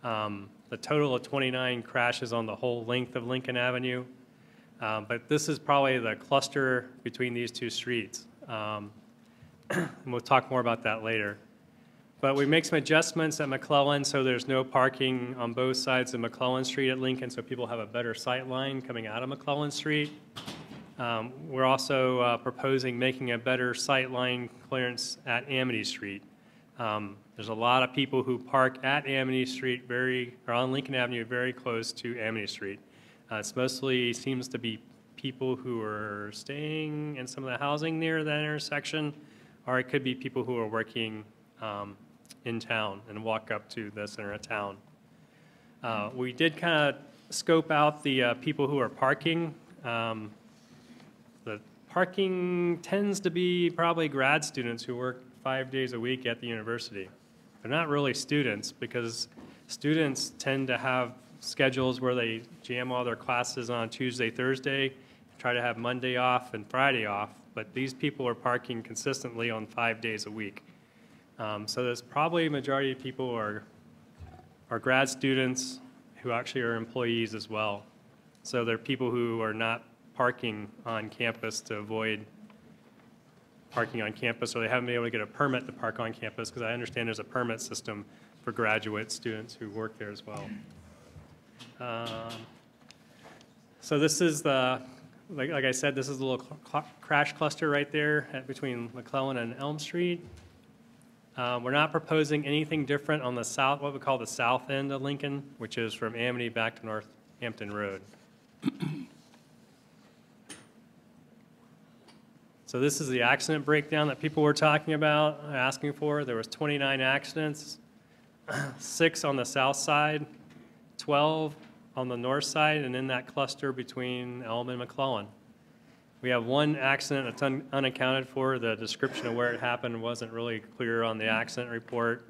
Um, The total of 29 crashes on the whole length of Lincoln Avenue. Um, But this is probably the cluster between these two streets. Um, And we'll talk more about that later. But we make some adjustments at McClellan, so there's no parking on both sides of McClellan Street at Lincoln, so people have a better sight line coming out of McClellan Street. Um, We're also uh, proposing making a better sight line clearance at Amity Street. Um, There's a lot of people who park at Amity Street very, or on Lincoln Avenue, very close to Amity Street. Uh, It's mostly, seems to be people who are staying in some of the housing near that intersection, or it could be people who are working um, in town and walk up to the center of town. Uh, We did kind of scope out the uh, people who are parking. Um, The parking tends to be probably grad students who work five days a week at the university. They're not really students because students tend to have schedules where they jam all their classes on Tuesday, Thursday, try to have Monday off and Friday off, but these people are parking consistently on five days a week. Um, So there's probably a majority of people are, are grad students who actually are employees as well. So they're people who are not parking on campus to avoid parking on campus, or they haven't been able to get a permit to park on campus, because I understand there's a permit system for graduate students who work there as well. Um, So this is the, like, like I said, this is the little cl- crash cluster right there at, between McClellan and Elm Street. Uh, We're not proposing anything different on the south, what we call the south end of Lincoln, which is from Amity back to Northampton Road. So this is the accident breakdown that people were talking about, asking for. There was 29 accidents, six on the south side, 12 on the north side, and in that cluster between Elm and McClellan. We have one accident that's un- unaccounted for. The description of where it happened wasn't really clear on the accident report.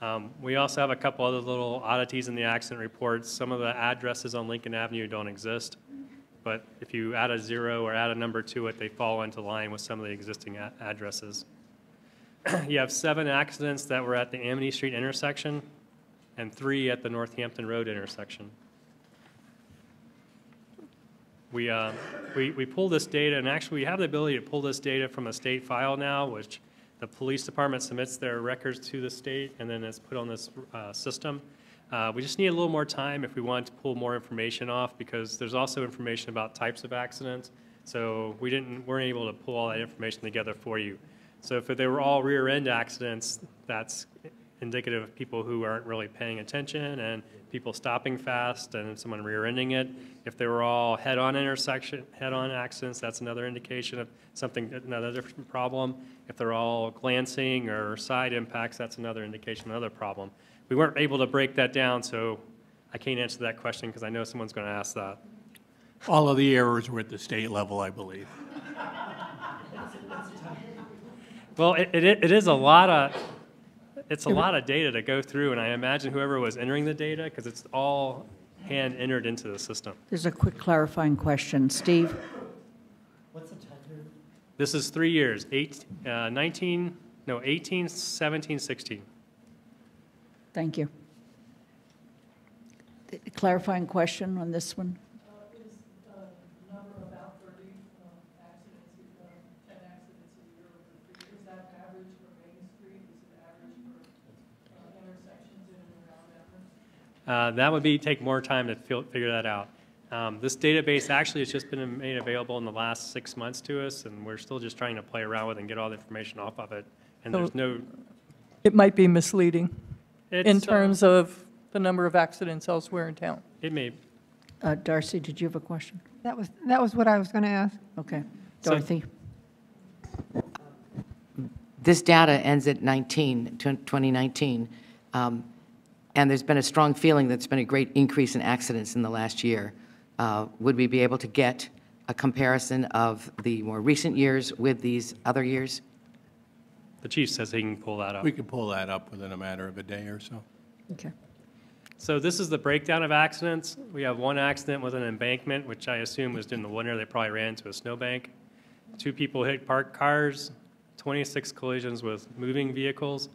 Um, We also have a couple other little oddities in the accident reports. Some of the addresses on Lincoln Avenue don't exist. but if you add a zero or add a number to it, they fall into line with some of the existing addresses. You have seven accidents that were at the Amity Street intersection and three at the Northampton Road intersection. We, uh, we, we pull this data, and actually, we have the ability to pull this data from a state file now, which the police department submits their records to the state, and then it's put on this uh, system. Uh, We just need a little more time if we want to pull more information off, because there's also information about types of accidents. So we didn't, weren't able to pull all that information together for you. So if they were all rear-end accidents, that's indicative of people who aren't really paying attention and people stopping fast and someone rear-ending it. If they were all head-on intersection, head-on accidents, that's another indication of something, another different problem. If they're all glancing or side impacts, that's another indication, another problem. We weren't able to break that down, so I can't answer that question because I know someone's going to ask that. All of the errors were at the state level, I believe. Well, it, it, it is a lot of, it's a lot of data to go through, and I imagine whoever was entering the data, because it's all hand entered into the system. There's a quick clarifying question. Steve? What's the time period? This is three years, eight, uh, 19, no, 18, 17, 16. Thank you. Clarifying question on this one? Uh, That would be, take more time to fil- figure that out. Um, This database actually has just been made available in the last six months to us, and we're still just trying to play around with and get all the information off of it. And So- there's no, It might be misleading in It's, uh, terms of the number of accidents elsewhere in town. it may, Uh, Darcy, did you have a question? That was, that was what I was going to ask. Okay. So- Dorothy? This data ends at 19, 2019, um, and there's been a strong feeling that's been a great increase in accidents in the last year. Uh, Would we be able to get a comparison of the more recent years with these other years? the chief says he can pull that up. We can pull that up within a matter of a day or so. Okay. So this is the breakdown of accidents. We have one accident with an embankment, which I assume was in the winter. They probably ran into a snowbank. Two people hit parked cars, 26 collisions with moving vehicles,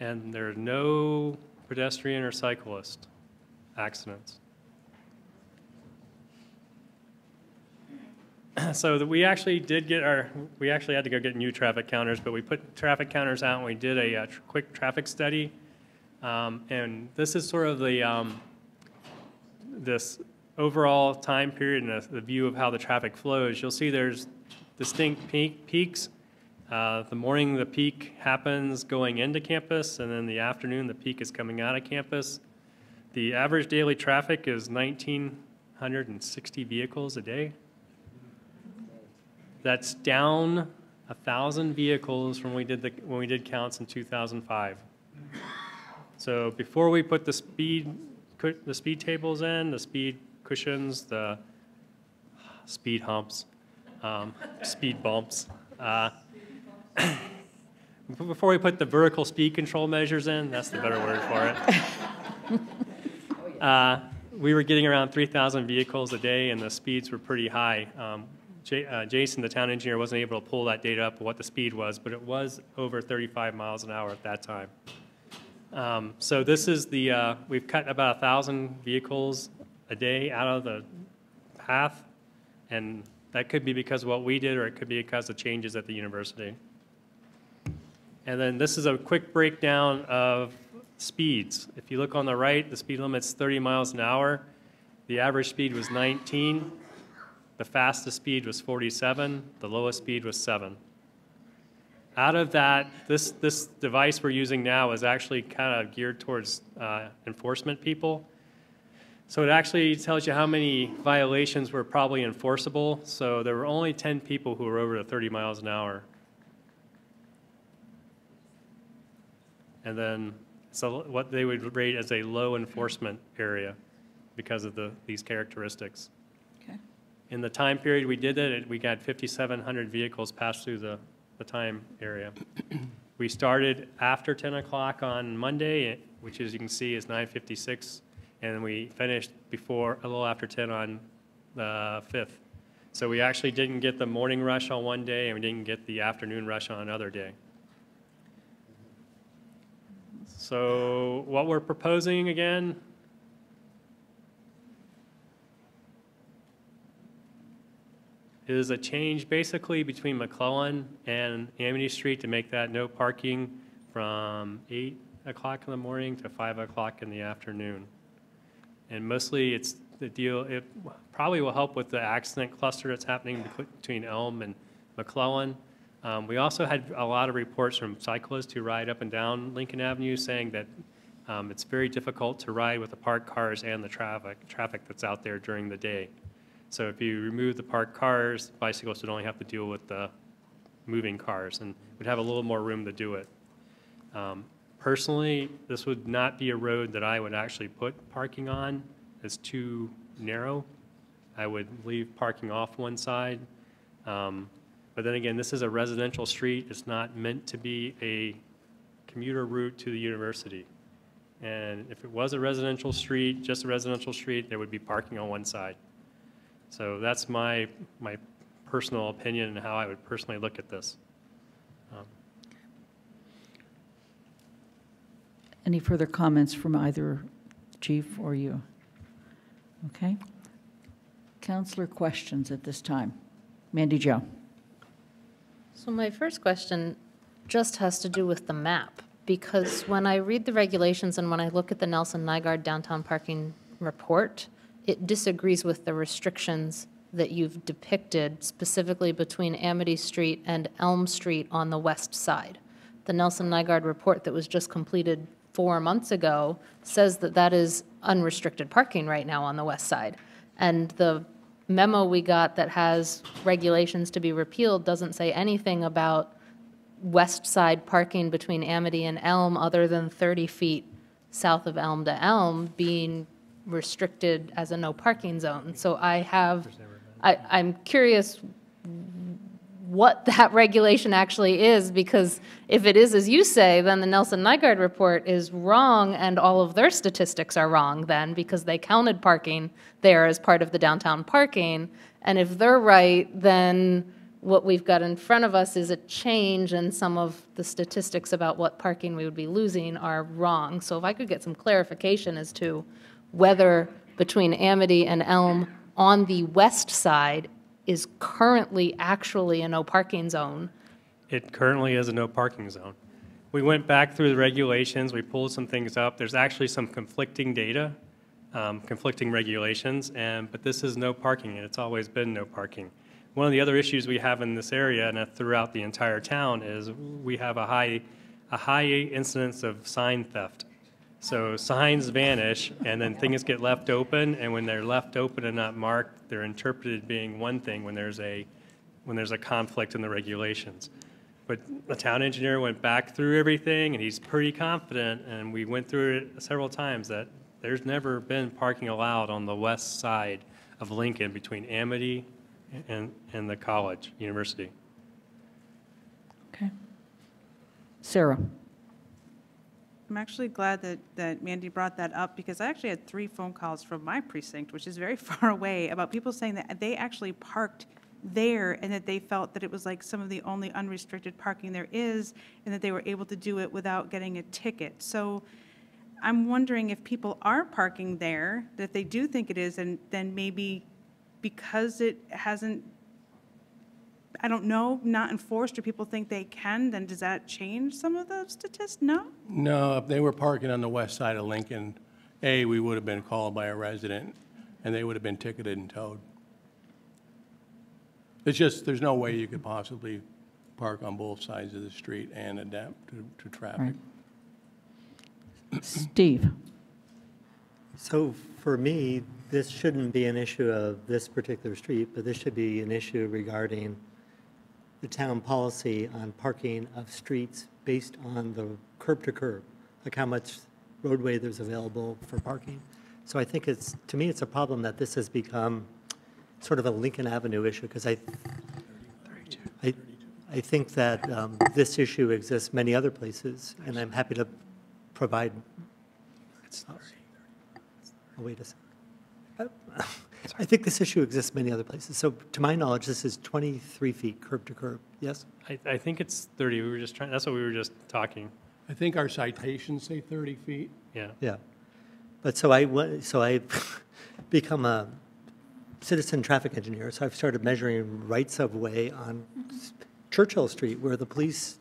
and there are no pedestrian or cyclist accidents. So that we actually did get our, we actually had to go get new traffic counters, but we put traffic counters out and we did a uh, tr- quick traffic study. Um, And this is sort of the, um, this overall time period and the- the view of how the traffic flows. You'll see there's distinct peak, peaks. Uh, The morning, the peak happens going into campus, and then the afternoon, the peak is coming out of campus. The average daily traffic is 1,960 vehicles a day. That's down a 1,000 vehicles from when we did the, when we did counts in 2005. So before we put the speed, the speed tables in, the speed cushions, the speed humps, um, speed bumps, uh, before we put the vertical speed control measures in, that's the better word for it. Uh, We were getting around 3,000 vehicles a day, and the speeds were pretty high. Um, uh, Jason, the town engineer, wasn't able to pull that data up, what the speed was, but it was over 35 miles an hour at that time. Um, So this is the, uh, we've cut about 1,000 vehicles a day out of the path, and that could be because of what we did, or it could be because of changes at the university. And then this is a quick breakdown of speeds. If you look on the right, the speed limit's 30 miles an hour. The average speed was 19. The fastest speed was 47. The lowest speed was 7. Out of that, this, this device we're using now is actually kind of geared towards uh, enforcement people. So it actually tells you how many violations were probably enforceable. So there were only 10 people who were over the 30 miles an hour. And then, so what they would rate as a low enforcement area because of the, these characteristics. Okay. In the time period we did it, we got 5,700 vehicles pass through the, the time area. We started after 10 o'clock on Monday, eh, which as you can see is 9:56, and we finished before, a little after 10 on the 5th. So we actually didn't get the morning rush on one day, and we didn't get the afternoon rush on another day. So what we're proposing again, is a change basically between McClellan and Amity Street to make that no parking from 8 o'clock in the morning to 5 o'clock in the afternoon. And mostly it's the deal, it probably will help with the accident cluster that's happening between Elm and McClellan. Um, We also had a lot of reports from cyclists who ride up and down Lincoln Avenue saying that um, it's very difficult to ride with the parked cars and the traffic, traffic that's out there during the day. So if you remove the parked cars, bicyclists would only have to deal with the moving cars and would have a little more room to do it. Um, Personally, this would not be a road that I would actually put parking on. It's too narrow. I would leave parking off one side. Um, But then again, this is a residential street. It's not meant to be a commuter route to the university. And if it was a residential street, just a residential street, there would be parking on one side. So that's my, my personal opinion and how I would personally look at this. Um, Any further comments from either chief or you? Okay. Councilor questions at this time. Mandi Jo. So my first question just has to do with the map, because when I read the regulations and when I look at the Nelson Nygaard downtown parking report, it disagrees with the restrictions that you've depicted specifically between Amity Street and Elm Street on the west side. The Nelson Nygaard report that was just completed four months ago says that that is unrestricted parking right now on the west side. And the memo we got that has regulations to be repealed doesn't say anything about west side parking between Amity and Elm other than 30 feet south of Elm to Elm being restricted as a no parking zone. So I have, I, I'm curious what that regulation actually is, because if it is as you say, then the Nelson Nygaard report is wrong, and all of their statistics are wrong then, because they counted parking there as part of the downtown parking. And if they're right, then what we've got in front of us is a change, and some of the statistics about what parking we would be losing are wrong. So if I could get some clarification as to whether between Amity and Elm on the west side is currently actually a no parking zone. It currently is a no parking zone. We went back through the regulations, we pulled some things up. There's actually some conflicting data, um, conflicting regulations, and, but this is no parking, and it's always been no parking. One of the other issues we have in this area and throughout the entire town is we have a high, a high incidence of sign theft. So signs vanish, and then things get left open, and when they're left open and not marked, they're interpreted being one thing when there's a, when there's a conflict in the regulations. But the town engineer went back through everything, and he's pretty confident, and we went through it several times, that there's never been parking allowed on the west side of Lincoln between Amity and, and the college, university. Okay. Sarah. I'm actually glad that, that Mandi brought that up because I actually had three phone calls from my precinct, which is very far away, about people saying that they actually parked there and that they felt that it was like some of the only unrestricted parking there is and that they were able to do it without getting a ticket. So I'm wondering if people are parking there, that they do think it is, and then maybe because it hasn't I don't know, not enforced, or people think they can, then does that change some of the statistics? No? No, if they were parking on the west side of Lincoln, A, we would have been called by a resident, and they would have been ticketed and towed. It's just, there's no way you could possibly park on both sides of the street and adapt to, to traffic. Steve. So for me, this shouldn't be an issue of this particular street, but this should be an issue regarding the town policy on parking of streets based on the curb to curb, like how much roadway there's available for parking. So I think it's, to me, it's a problem that this has become sort of a Lincoln Avenue issue, because I, I, I think that um, this issue exists many other places, and I'm happy to provide. Oh, wait a second. I think this issue exists many other places. So to my knowledge, this is 23 feet curb to curb, yes? I, I think it's 30, we were just trying, that's what we were just talking, I think our citations say 30 feet. yeah. Yeah. But so I, wa- so I've become a citizen traffic engineer, so I've started measuring rights of way on Churchill Street, where the police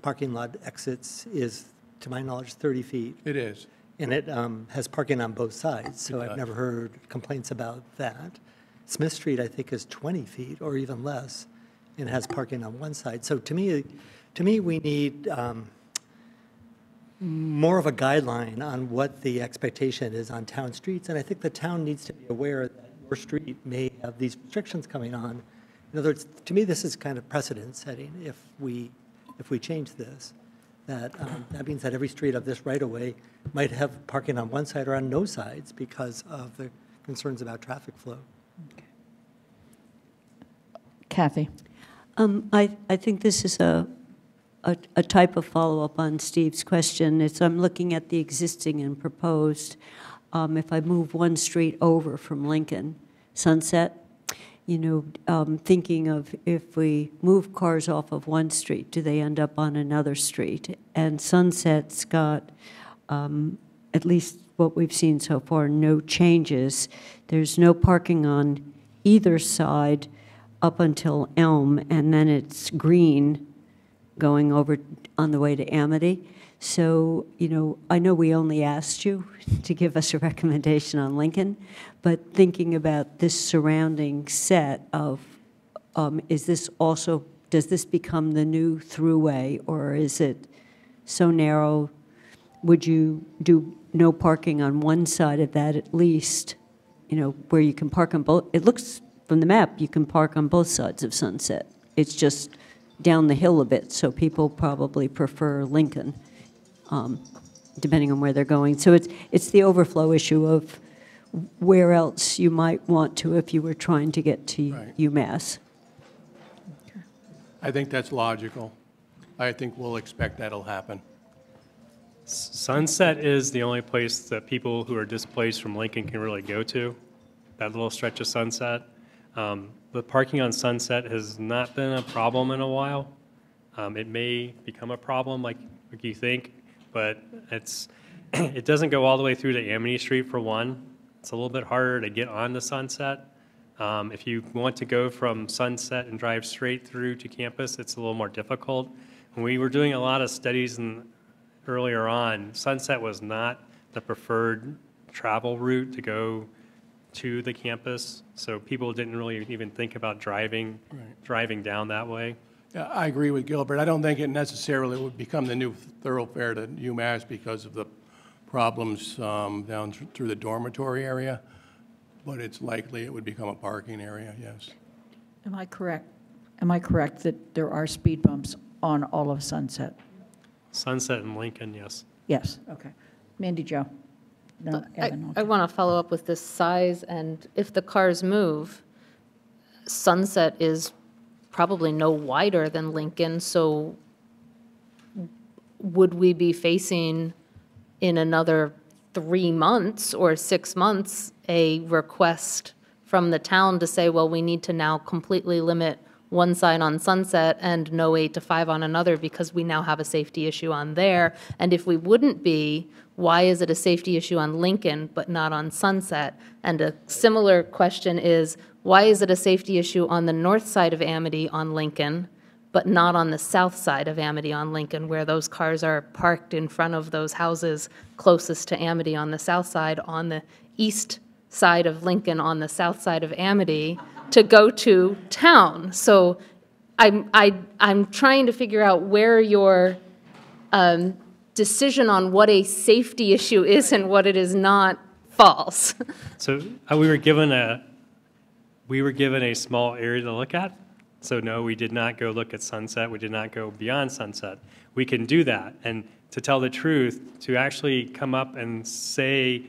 parking lot exits is, to my knowledge, 30 feet. It is. And it um, has parking on both sides, so I've never heard complaints about that. Smith Street, I think, is 20 feet or even less, and has parking on one side. So to me, to me, we need um, more of a guideline on what the expectation is on town streets, and I think the town needs to be aware that your street may have these restrictions coming on. In other words, to me, this is kind of precedent setting if we, if we change this. That, um, that means that every street of this right-of-way might have parking on one side or on no sides because of the concerns about traffic flow. Kathy? Um, I, I think this is a, a, a type of follow-up on Steve's question. It's, I'm looking at the existing and proposed. Um, if I move one street over from Lincoln, Sunset, you know, um, thinking of if we move cars off of one street, do they end up on another street? And Sunset's got, um, at least what we've seen so far, no changes. There's no parking on either side up until Elm, and then it's green going over on the way to Amity. So, you know, I know we only asked you to give us a recommendation on Lincoln, but thinking about this surrounding set of, um, is this also, does this become the new throughway, or is it so narrow? Would you do no parking on one side of that at least, you know, where you can park on both? It looks, from the map, you can park on both sides of Sunset. It's just down the hill a bit, so people probably prefer Lincoln, um, depending on where they're going. So it's, it's the overflow issue of where else you might want to if you were trying to get to UMass. I think that's logical. I think we'll expect that'll happen. Sunset is the only place that people who are displaced from Lincoln can really go to, that little stretch of Sunset. Um, The parking on Sunset has not been a problem in a while. Um, It may become a problem like, like you think, but it's, it doesn't go all the way through to Amity Street for one. It's a little bit harder to get onto Sunset. Um, If you want to go from Sunset and drive straight through to campus, it's a little more difficult. When we were doing a lot of studies in, earlier on, Sunset was not the preferred travel route to go to the campus, so people didn't really even think about driving, Right. driving down that way. Yeah, I agree with Guilford. I don't think it necessarily would become the new thoroughfare to UMass because of the problems um, down thr- through the dormitory area, but it's likely it would become a parking area, yes. Am I correct? Am I correct that there are speed bumps on all of Sunset? Sunset and Lincoln, yes. Yes, okay. Mandi Jo? No, I, Evan, I want to follow up with this size, and if the cars move, Sunset is probably no wider than Lincoln, so would we be facing in another three months or six months a request from the town to say, well, we need to now completely limit one side on Sunset and no eight to five on another because we now have a safety issue on there? And if we wouldn't be, why is it a safety issue on Lincoln but not on Sunset? And a similar question is, why is it a safety issue on the north side of Amity on Lincoln, but not on the south side of Amity on Lincoln, where those cars are parked in front of those houses closest to Amity on the south side, on the east side of Lincoln, on the south side of Amity, to go to town? So I'm, I, I'm trying to figure out where your um, decision on what a safety issue is and what it is not falls. So uh, we were given a, we were given a small area to look at. So no, we did not go look at Sunset. We did not go beyond Sunset. We can do that. And to tell the truth, to actually come up and say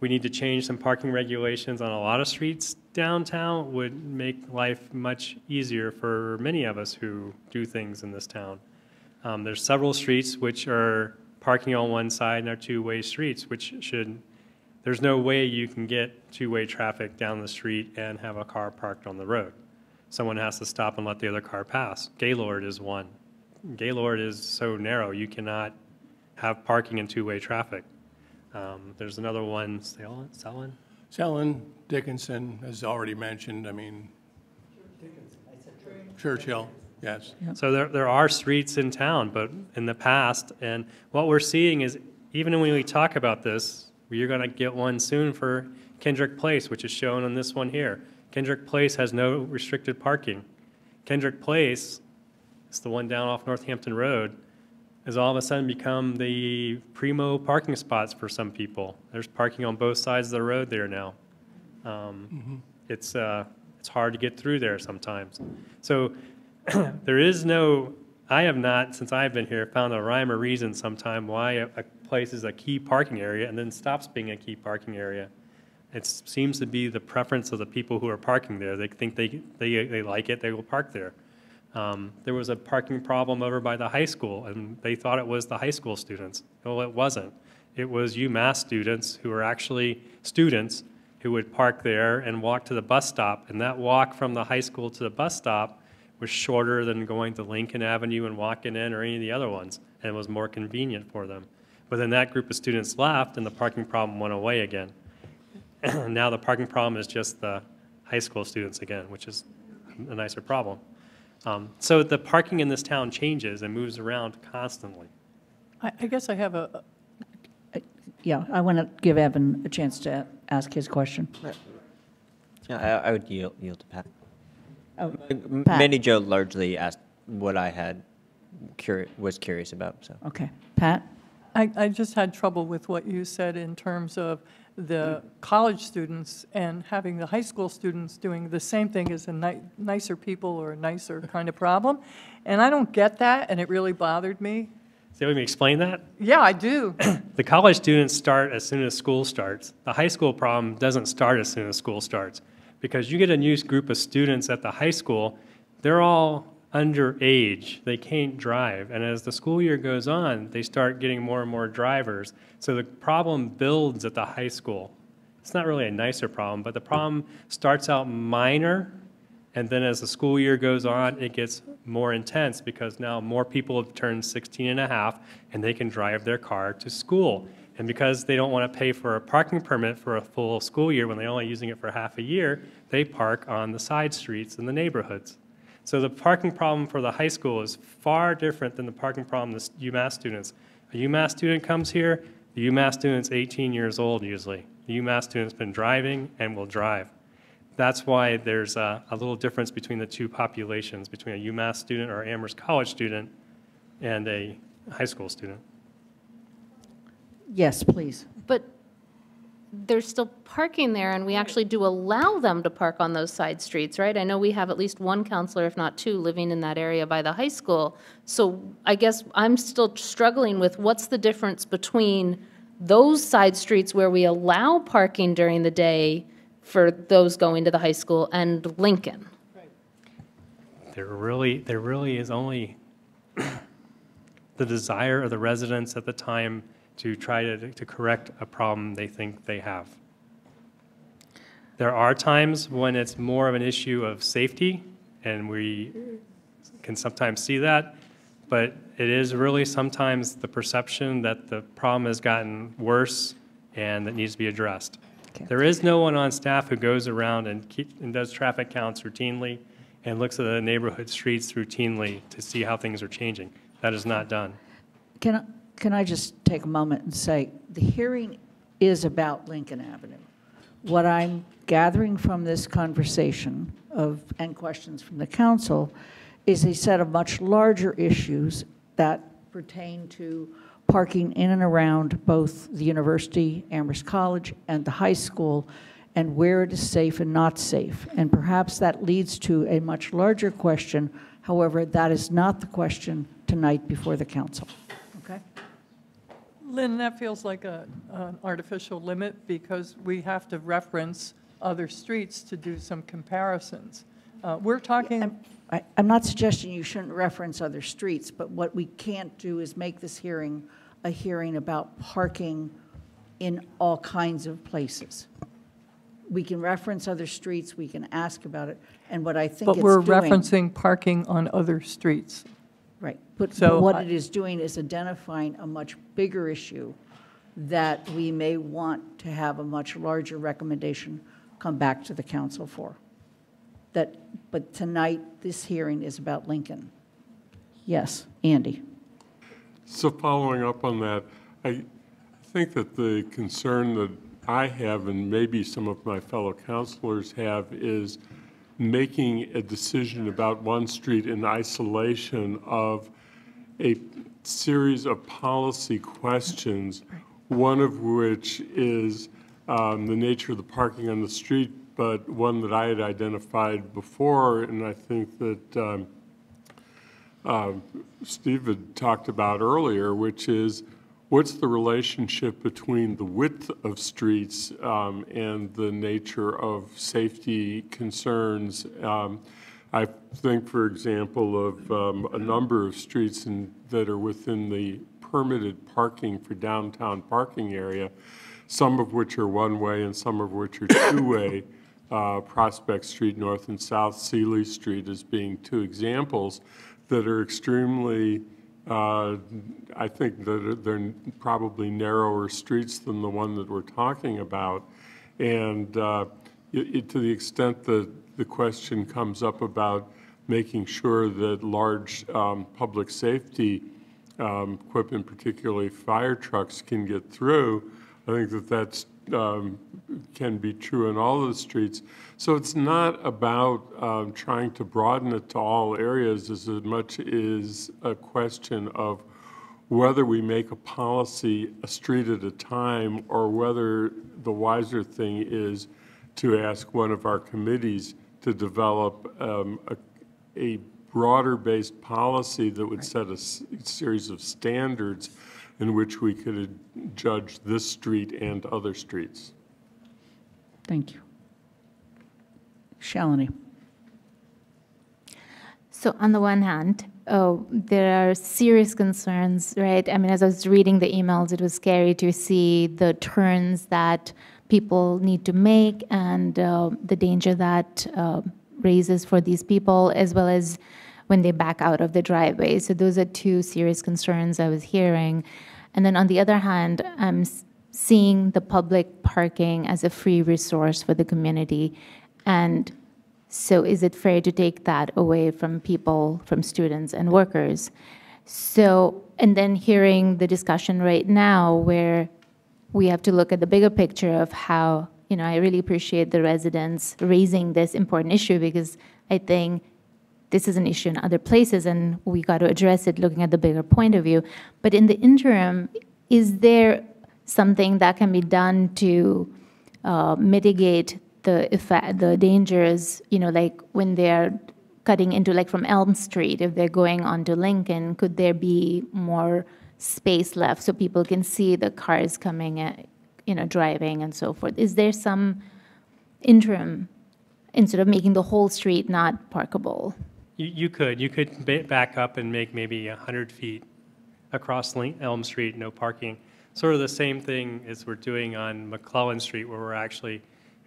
we need to change some parking regulations on a lot of streets downtown would make life much easier for many of us who do things in this town. Um, there's several streets which are parking on one side and are two-way streets, which should There's no way you can get two-way traffic down the street and have a car parked on the road. Someone has to stop and let the other car pass. Gaylord is one. Gaylord is so narrow, you cannot have parking in two-way traffic. Um, There's another one, Selin, Selin? Selin, Dickinson, as already mentioned, I mean, Churchill, yes. So there, there are streets in town, but in the past, and what we're seeing is, even when we talk about this, you're gonna get one soon for Kendrick Place, which is shown on this one here. Kendrick Place has no restricted parking. Kendrick Place, it's the one down off Northampton Road, has all of a sudden become the primo parking spots for some people. There's parking on both sides of the road there now. Um, It's, uh, it's hard to get through there sometimes. So there is no, I have not, since I've been here, found a rhyme or reason sometime why a, a place is a key parking area and then stops being a key parking area. It seems to be the preference of the people who are parking there. They think they, they, they like it, they will park there. Um, There was a parking problem over by the high school, and they thought it was the high school students. Well, it wasn't. It was UMass students who were actually students who would park there and walk to the bus stop. And that walk from the high school to the bus stop was shorter than going to Lincoln Avenue and walking in or any of the other ones, and it was more convenient for them. But then that group of students left, and the parking problem went away again. Now the parking problem is just the high school students again, which is a nicer problem. Um, So the parking in this town changes and moves around constantly. I, I guess I have a, Yeah, I want to give Evan a chance to ask his question. Yeah, I, I would yield, yield to Pat. Oh, Pat. Mandi Jo largely asked what I had curi- was curious about, so. Okay. Pat? I, I just had trouble with what you said in terms of the college students and having the high school students doing the same thing as a ni- nicer people or a nicer kind of problem. And I don't get that, and it really bothered me. So let me explain that. Yeah, I do. The college students start as soon as school starts. The high school problem doesn't start as soon as school starts. Because you get a new group of students at the high school, they're all underage. They can't drive. And as the school year goes on, they start getting more and more drivers. So the problem builds at the high school. It's not really a nicer problem, but the problem starts out minor and then as the school year goes on, it gets more intense because now more people have turned 16 and a half and they can drive their car to school. And because they don't want to pay for a parking permit for a full school year when they're only using it for half a year, they park on the side streets in the neighborhoods. So the parking problem for the high school is far different than the parking problem the UMass students. A UMass student comes here, the UMass student's 18 years old usually. The UMass student's been driving and will drive. That's why there's a, a little difference between the two populations, between a UMass student or Amherst College student and a high school student. Yes, please. But there's still parking there, and we actually do allow them to park on those side streets, right? I know we have at least one councilor, if not two, living in that area by the high school. So I guess I'm still struggling with what's the difference between those side streets where we allow parking during the day for those going to the high school and Lincoln? There really, there really is only the desire of the residents at the time to try to, to correct a problem they think they have. There are times when it's more of an issue of safety, and we can sometimes see that, but it is really sometimes the perception that the problem has gotten worse and that needs to be addressed. There is no one on staff who goes around and keep, and does traffic counts routinely and looks at the neighborhood streets routinely to see how things are changing. That is not done. Can, I- can I just take a moment and say, the hearing is about Lincoln Avenue. What I'm gathering from this conversation of, and questions from the council, is a set of much larger issues that pertain to parking in and around both the university, Amherst College, and the high school, and where it is safe and not safe. And perhaps that leads to a much larger question. However, that is not the question tonight before the council. Lynn, that feels like a, an artificial limit because we have to reference other streets to do some comparisons. Uh, We're talking, I, I'm not suggesting you shouldn't reference other streets, but what we can't do is make this hearing a hearing about parking in all kinds of places. We can reference other streets, we can ask about it, and what I think But we're doing- referencing parking on other streets. Right, but So but what I- it is doing is identifying a much bigger issue that we may want to have a much larger recommendation come back to the council for. That, but tonight, this hearing is about Lincoln. Yes, Andy? So following up on that, I think that the concern that I have, and maybe some of my fellow councilors have, is making a decision about one street in isolation of a series of policy questions, one of which is um, the nature of the parking on the street, but one that I had identified before, and I think that um, uh, Steve had talked about earlier, which is what's the relationship between the width of streets um, and the nature of safety concerns? Um, I think, for example, of um, a number of streets in, that are within the permitted parking for downtown parking area, some of which are one-way and some of which are two-way. Uh, Prospect Street North and South, Seelye Street as being two examples that are extremely, uh, I think that they're probably narrower streets than the one that we're talking about. And uh, it- it- to the extent that the question comes up about making sure that large um, public safety um, equipment, particularly fire trucks, can get through, I think that that's, um, can be true in all the streets. So it's not about um, trying to broaden it to all areas as much as a question of whether we make a policy a street at a time or whether the wiser thing is to ask one of our committees to develop um, a, a broader-based policy that would set a s- series of standards in which we could judge this street and other streets. Thank you. Shalini? So on the one hand, oh, there are serious concerns, right? I mean, as I was reading the emails, it was scary to see the turns that people need to make and uh, the danger that uh, raises for these people, as well as when they back out of the driveway. So those are two serious concerns I was hearing. And then on the other hand, I'm seeing the public parking as a free resource for the community. And so is it fair to take that away from people, from students and workers? So, and then hearing the discussion right now where we have to look at the bigger picture of how, you know, I really appreciate the residents raising this important issue because I think this is an issue in other places and we got to address it looking at the bigger point of view. But in the interim, is there something that can be done to uh, mitigate the effect, the dangers, you know, like when they're cutting into, like from Elm Street, if they're going onto Lincoln, could there be more space left so people can see the cars coming, at, you know, driving and so forth? Is there some interim instead of making the whole street not parkable? You, you could, you could back up and make maybe 100 feet across Elm Street, no parking. Sort of the same thing as we're doing on McClellan Street, where we're actually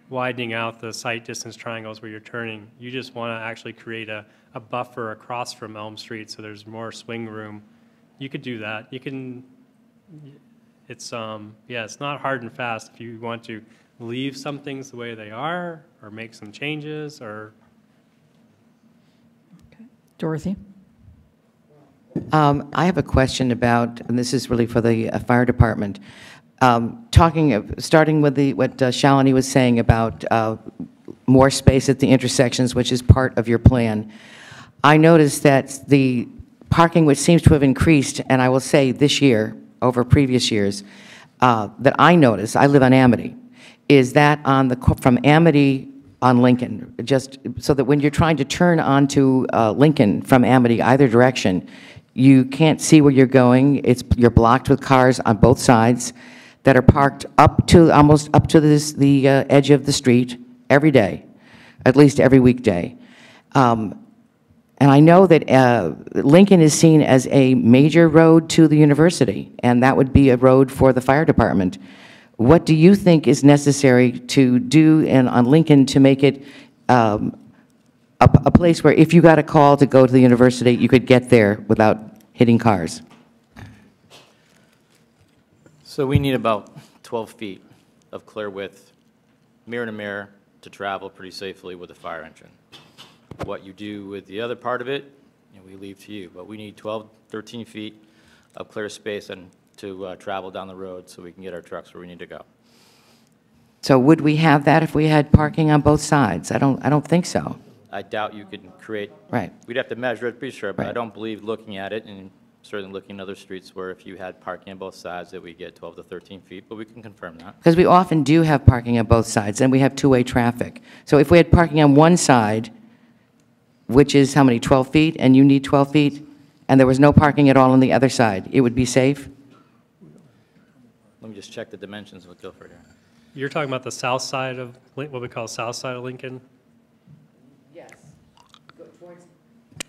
widening out the sight distance triangles where you're turning. You just want to actually create a, a buffer across from Elm Street, so there's more swing room. You could do that. You can, it's, um, yeah, it's not hard and fast. If you want to leave some things the way they are, or make some changes, or Dorothy? Um, I have a question about, and this is really for the uh, fire department. Um, Talking, of- starting with the, what uh, Shalini was saying about uh, more space at the intersections, which is part of your plan. I noticed that the parking, which seems to have increased, and I will say this year over previous years, uh, that I noticed, I live on Amity, is that on the, from Amity on Lincoln, just so that when you're trying to turn onto uh, Lincoln from Amity, either direction, you can't see where you're going. It's, you're blocked with cars on both sides that are parked up to, almost up to this, the uh, edge of the street every day, at least every weekday. Um, And I know that uh, Lincoln is seen as a major road to the university, and that would be a road for the fire department. What do you think is necessary to do in, on Lincoln to make it um, a, a place where if you got a call to go to the university, you could get there without hitting cars? So we need about 12 feet of clear width, mirror to mirror, to travel pretty safely with a fire engine. What you do with the other part of it, you know, we leave to you, but we need 12, 13 feet of clear space and to uh, travel down the road so we can get our trucks where we need to go. So would we have that if we had parking on both sides? I don't, I don't think so. I doubt you could create. Right. We'd have to measure it, be sure, but I Right. don't believe looking at it and certainly looking at other streets where if you had parking on both sides that we get 12 to 13 feet, but we can confirm that. Because we often do have parking on both sides, and we have two-way traffic. So if we had parking on one side, which is how many, 12 feet, and you need 12 feet, and there was no parking at all on the other side, it would be safe? Let me just check the dimensions with Guilford here. You're talking about the south side of, Lin- what we call south side of Lincoln? Yes.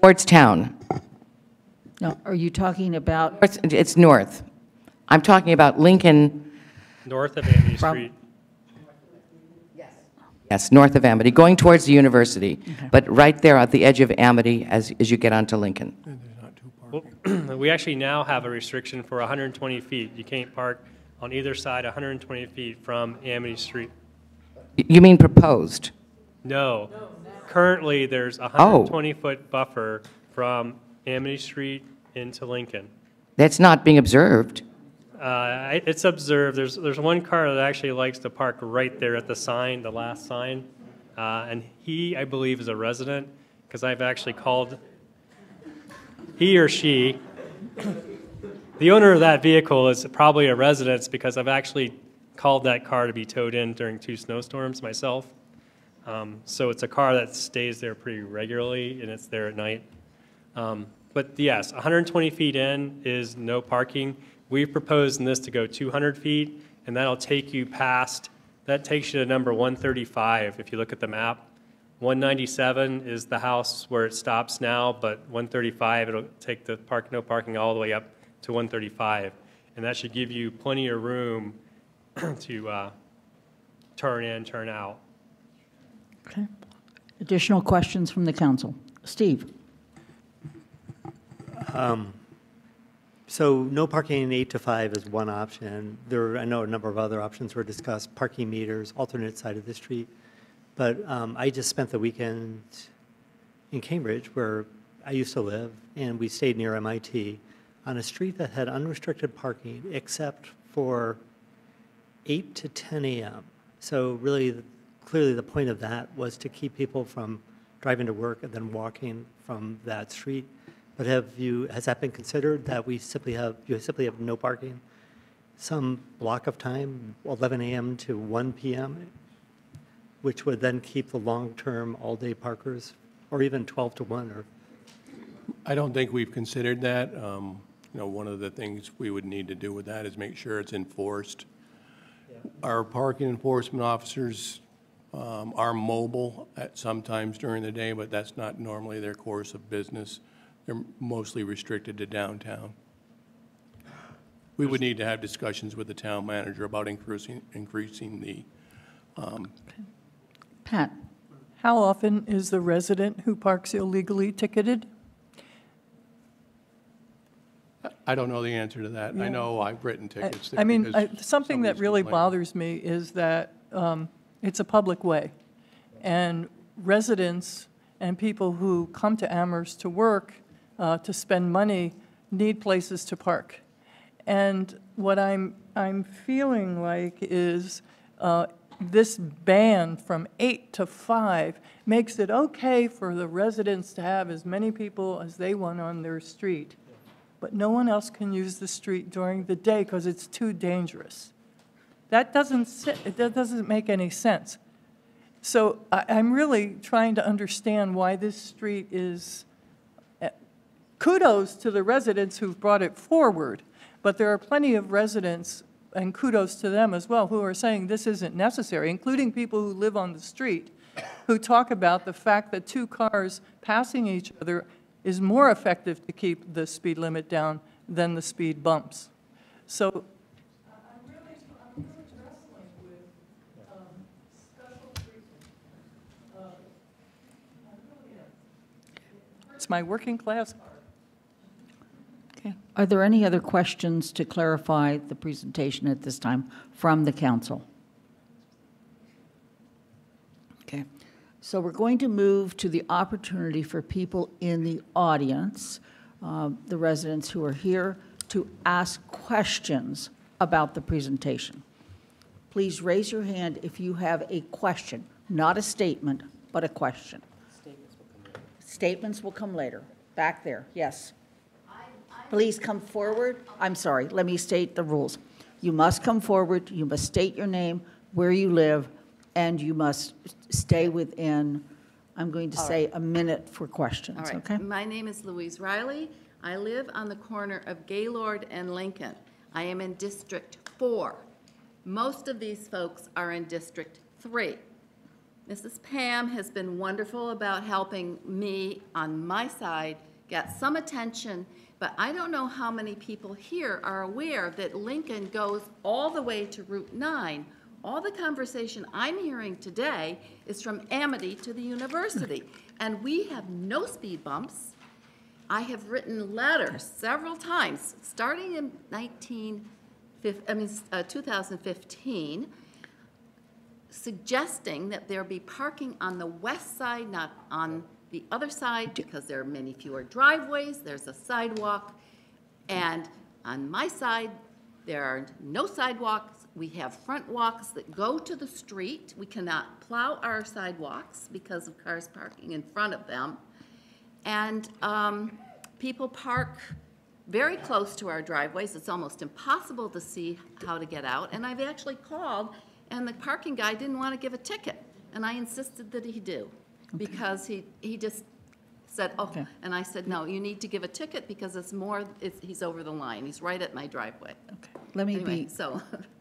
Towards town. No, are you talking about, It's- It's north. I'm talking about Lincoln, North of Amity From- Street. yes, Yes, north of Amity, going towards the university, but right there at the edge of Amity as, as you get onto Lincoln. Well, We actually now have a restriction for 120 feet. You can't park on either side 120 feet from Amity Street. You mean proposed? No. Currently, there's a Oh. 120-foot buffer from Amity Street into Lincoln. That's not being observed. Uh, I- It's observed, there's, there's one car that actually likes to park right there at the sign, the last sign. Uh, And he, I believe, is a resident, because I've actually called, he or she, the owner of that vehicle is probably a resident, because I've actually called that car to be towed in during two snowstorms myself. Um, So it's a car that stays there pretty regularly, and it's there at night. Um, But yes, 120 feet in is no parking. We've proposed in this to go 200 feet, and that'll take you past, that takes you to number 135, if you look at the map. 197 is the house where it stops now, but 135, it'll take the park, no parking all the way up to 135. And that should give you plenty of room to uh, turn in, turn out. okay. Additional questions from the council? Steve? Um, So no parking in eight to five is one option. There, I know a number of other options were discussed, parking meters, alternate side of the street. But um, I just spent the weekend in Cambridge, where I used to live, and we stayed near MIT, on a street that had unrestricted parking except for 8 to 10 a.m. So really, clearly, the point of that was to keep people from driving to work and then walking from that street. But have you, has that been considered, that we simply have, you simply have no parking? Some block of time, 11 a.m. to 1 p.m., which would then keep the long-term, all-day parkers, or even 12 to 1, or I don't think we've considered that. Um, You know, one of the things we would need to do with that is make sure it's enforced. Our parking enforcement officers um, are mobile at sometimes during the day, but that's not normally their course of business. They're mostly restricted to downtown. We would need to have discussions with the town manager about increasing, increasing the, um, Pat? How often is the resident who parks illegally ticketed? I don't know the answer to that. I know I've written tickets there I mean, because I- something that somebody's really complained. bothers me is that um, it's a public way. And residents and people who come to Amherst to work, uh, to spend money, need places to park. And what I'm, I'm feeling like is uh, this ban from eight to five makes it okay for the residents to have as many people as they want on their street but no one else can use the street during the day because it's too dangerous. That doesn't, sit- that doesn't make any sense. So I, I'm really trying to understand why this street is, eh, kudos to the residents who've brought it forward, but there are plenty of residents, and kudos to them as well, who are saying this isn't necessary, including people who live on the street, who talk about the fact that two cars passing each other is more effective to keep the speed limit down than the speed bumps. So It's my working class. Okay. Are there any other questions to clarify the presentation at this time from the council? So we're going to move to the opportunity for people in the audience, uh, the residents who are here, to ask questions about the presentation. Please raise your hand if you have a question, not a statement, but a question. Statements will come later. Back there, yes. Please come forward. I'm sorry, let me state the rules. You must come forward, you must state your name, where you live, and you must stay within, I'm going to say, a minute for questions, right. okay? My name is Louise Riley. I live on the corner of Gaylord and Lincoln. I am in District 4. Most of these folks are in District 3. Mrs. Pam has been wonderful about helping me on my side get some attention, but I don't know how many people here are aware that Lincoln goes all the way to Route 9. All the conversation I'm hearing today is from Amity to the university, and we have no speed bumps. I have written letters several times, starting in 19, I mean, uh, 2015, suggesting that there be parking on the west side, not on the other side, because there are many fewer driveways, there's a sidewalk. And on my side, there are no sidewalks. We have front walks that go to the street. We cannot plow our sidewalks because of cars parking in front of them. And um, people park very close to our driveways. It's almost impossible to see how to get out. And I've actually called, and the parking guy didn't want to give a ticket. And I insisted that he do, because he, he just said, oh, and I said, no, you need to give a ticket because it's more, it's, he's over the line. He's right at my driveway. Okay. Let me Anyway, be- So,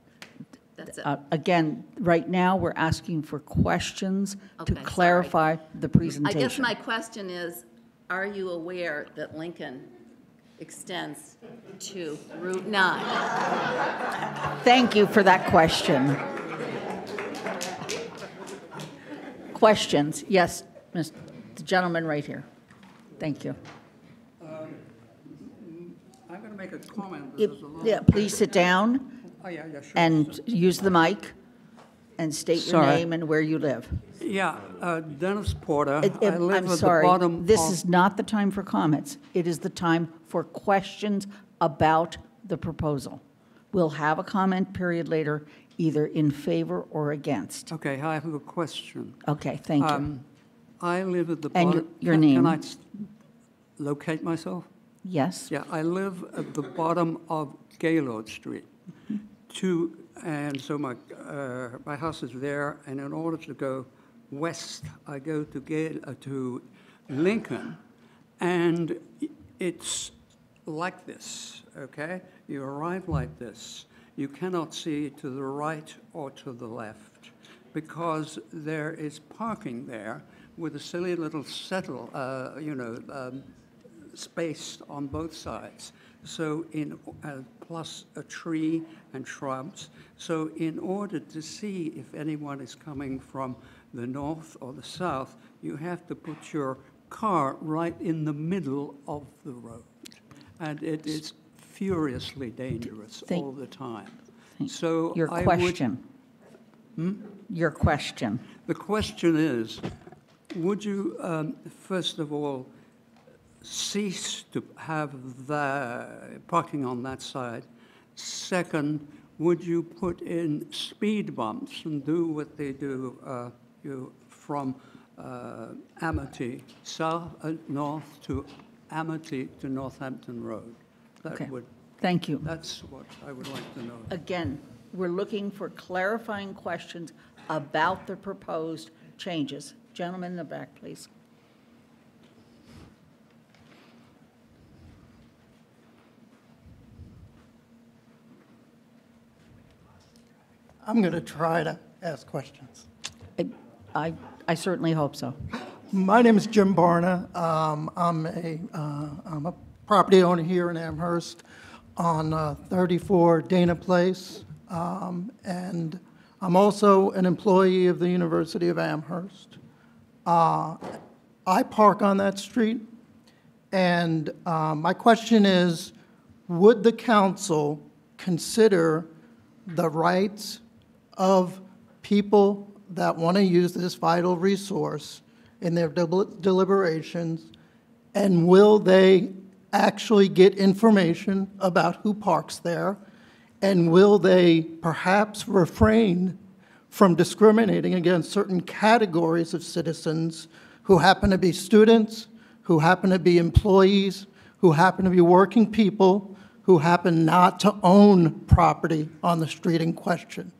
that's it. Uh, Again, right now, we're asking for questions to Okay, sorry. clarify the presentation. I presentation. guess my question is, are you aware that Lincoln extends to Route 9? Thank you for that question. Questions? Yes, Ms. the gentleman right here. Thank you. I'm going to make a comment. This is a little- Yeah, please sit down Oh, yeah, yeah, sure. and use the mic and state your name and where you live. Yeah, uh, Dennis Porter. It- it- I live I'm at the bottom this of- is not the time for comments. It is the time for questions about the proposal. We'll have a comment period later, either in favor or against. Okay, I have a question. Okay, thank you. Um, I live at the And bottom. your- your name? Can I s- locate myself? Yes? Yeah, I live at the bottom of Gaylord Street. Two, and so my, uh, my house is there, and in order to go west, I go to Gay, uh, to Lincoln, and it's like this, okay? You arrive like this. You cannot see to the right or to the left because there is parking there with a silly little settle, uh, you know, um, spaced on both sides. So in, uh, plus a tree and shrubs. So in order to see if anyone is coming from the north or the south, you have to put your car right in the middle of the road. And it is furiously dangerous Thank- all the time. So Your I would- question. Your question. the question is, would you, um, first of all, cease to have the parking on that side? Second, would you put in speed bumps and do what they do, uh, you, from uh, Amity, south, uh, north to Amity to Northampton Road? That Okay. would, Thank you. that's what I would like to know. Again, we're looking for clarifying questions about the proposed changes. Gentlemen in the back, please. I'm going to try to ask questions. I, I certainly hope so. My name is Jim Barna. Um, I'm a, uh, I'm a property owner here in Amherst on uh, 34 Dana Place. Um, And I'm also an employee of the University of Amherst. Uh, I park on that street, And um, my question is, would the council consider the rights of people that want to use this vital resource in their delib- deliberations? And will they actually get information about who parks there? And will they perhaps refrain from discriminating against certain categories of citizens who happen to be students, who happen to be employees, who happen to be working people, who happen not to own property on the street in question?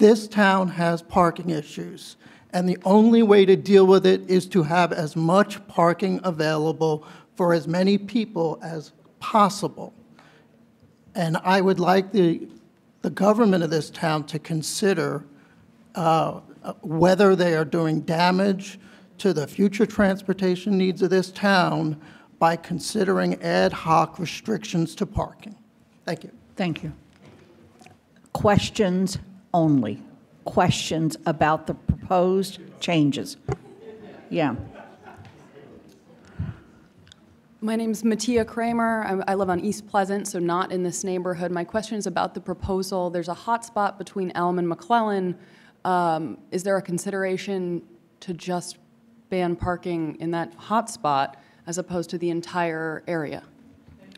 This town has parking issues, and the only way to deal with it is to have as much parking available for as many people as possible. And I would like the, the government of this town to consider uh, whether they are doing damage to the future transportation needs of this town by considering ad hoc restrictions to parking. Thank you. Thank you. Questions only. Questions about the proposed changes. Yeah. My name is Mattia Kramer. I I live on East Pleasant, so not in this neighborhood. My question is about the proposal. There's a hotspot between Elm and McClellan. Um, Is there a consideration to just ban parking in that hotspot as opposed to the entire area?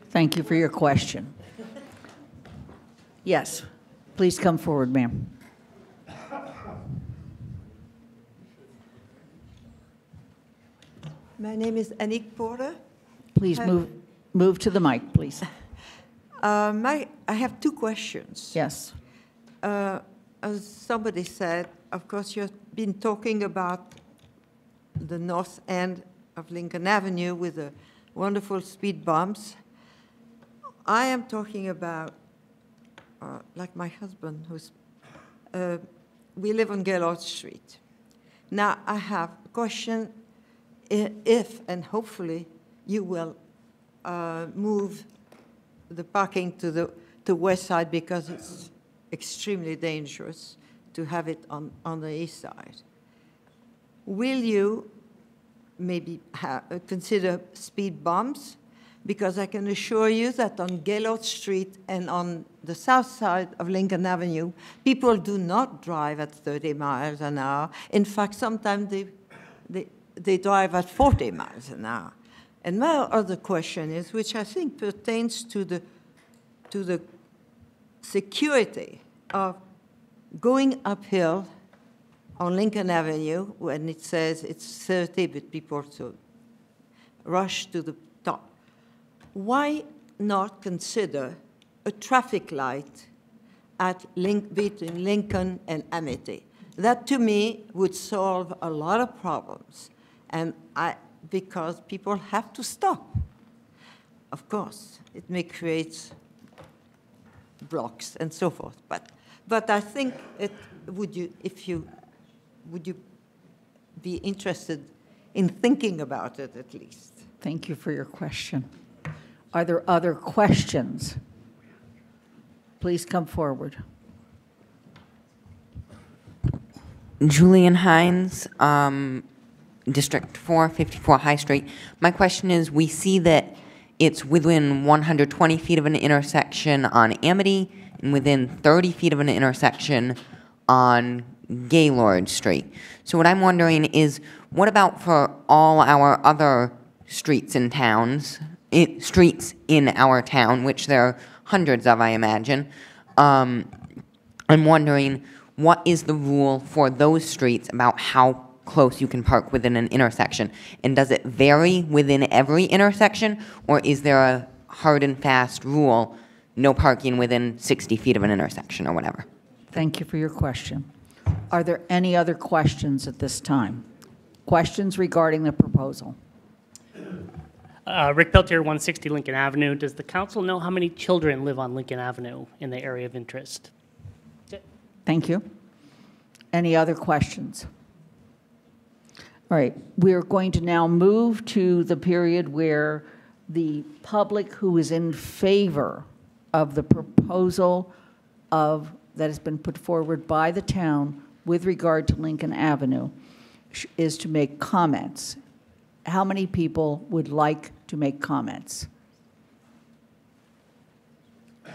Thank you for your question. Yes, please come forward, ma'am. My name is Anik Porter. Please Hi. move, move to the mic, please. Uh, my, I have two questions. Yes. Uh, as somebody said, of course, you've been talking about the north end of Lincoln Avenue with the wonderful speed bumps. I am talking about, uh, like my husband, who's, uh, we live on Gaylord Street. Now, I have a question if, and hopefully, you will uh, move the parking to the to west side because it's extremely dangerous to have it on, on the east side. Will you maybe consider speed bumps? Because I can assure you that on Gaylord Street and on the south side of Lincoln Avenue, people do not drive at 30 miles an hour. In fact, sometimes they, they, they drive at 40 miles an hour. And my other question is, which I think pertains to the, to the security of going uphill on Lincoln Avenue when it says it's 30, but people so rush to the. Why not consider a traffic light at link between Lincoln and Amity? That to me would solve a lot of problems, and I because people have to stop. Of course, it may create blocks and so forth, but but I think it would you if you would you be interested in thinking about it at least? Thank you for your question. Are there other questions? Please come forward. Julian Hines, um, District 4, 54 High Street. My question is, we see that it's within 120 feet of an intersection on Amity and within 30 feet of an intersection on Gaylord Street. So what I'm wondering is, what about for all our other streets and towns, streets in our town, which there are hundreds of, I imagine? Um, I'm wondering, what is the rule for those streets about how close you can park within an intersection? And does it vary within every intersection, or is there a hard and fast rule, no parking within 60 feet of an intersection or whatever? Thank you for your question. Are there any other questions at this time? Questions regarding the proposal? Uh, Rick Peltier, 160 Lincoln Avenue. Does the council know how many children live on Lincoln Avenue in the area of interest? Thank you. Any other questions? All right, we're going to now move to the period where the public who is in favor of the proposal of, that has been put forward by the town with regard to Lincoln Avenue is to make comments. how many people would like to make comments? All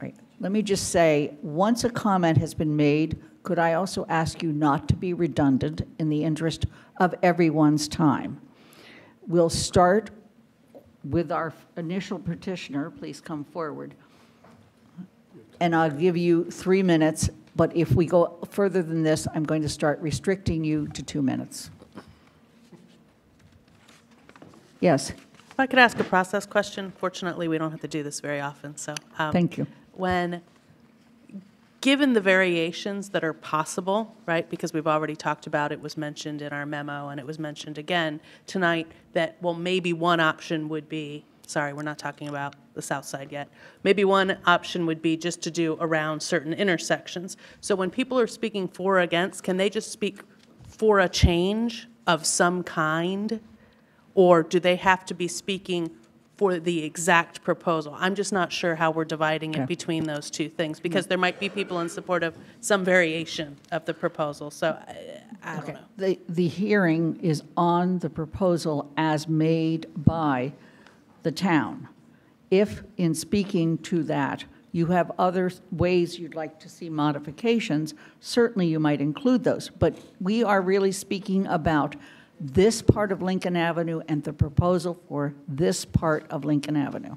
right, let me just say, once a comment has been made, could I also ask you not to be redundant in the interest of everyone's time? We'll start with our initial petitioner. Please come forward. And I'll give you three minutes, but if we go further than this, I'm going to start restricting you to two minutes. Yes, If I could ask a process question, fortunately, we don't have to do this very often, so. um, Thank you. When, given the variations that are possible, right, because we've already talked about, it was mentioned in our memo, and it was mentioned again tonight, that, well, maybe one option would be, sorry, we're not talking about the south side yet, maybe one option would be just to do around certain intersections. So when people are speaking for or against, can they just speak for a change of some kind? Or do they have to be speaking for the exact proposal? I'm just not sure how we're dividing Okay. it between those two things, because mm. there might be people in support of some variation of the proposal, so I, I don't know. the, the hearing is on the proposal as made by the town. If, in speaking to that, you have other ways you'd like to see modifications, certainly you might include those. But we are really speaking about this part of Lincoln Avenue and the proposal for this part of Lincoln Avenue.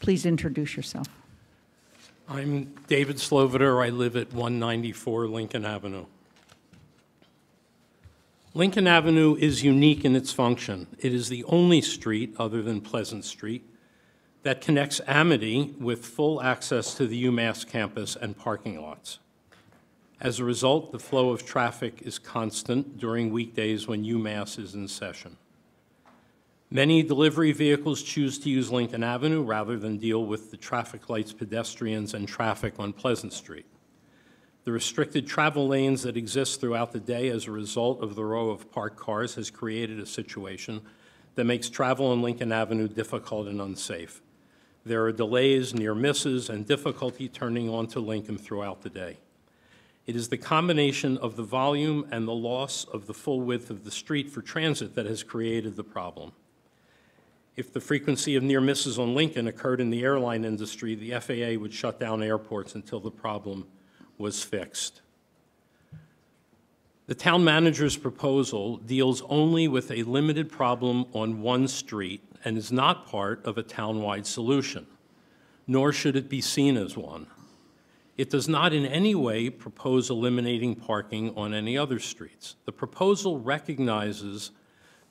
Please introduce yourself. I'm David Sloviter. I live at 194 Lincoln Avenue. Lincoln Avenue is unique in its function. It is the only street, other than Pleasant Street, that connects Amity with full access to the UMass campus and parking lots. As a result, the flow of traffic is constant during weekdays when UMass is in session. Many delivery vehicles choose to use Lincoln Avenue rather than deal with the traffic lights, pedestrians, and traffic on Pleasant Street. The restricted travel lanes that exist throughout the day as a result of the row of parked cars has created a situation that makes travel on Lincoln Avenue difficult and unsafe. There are delays, near misses, and difficulty turning onto Lincoln throughout the day. It is the combination of the volume and the loss of the full width of the street for transit that has created the problem. If the frequency of near misses on Lincoln occurred in the airline industry, the FAA would shut down airports until the problem was fixed. The town manager's proposal deals only with a limited problem on one street and is not part of a townwide solution, nor should it be seen as one. It does not in any way propose eliminating parking on any other streets. The proposal recognizes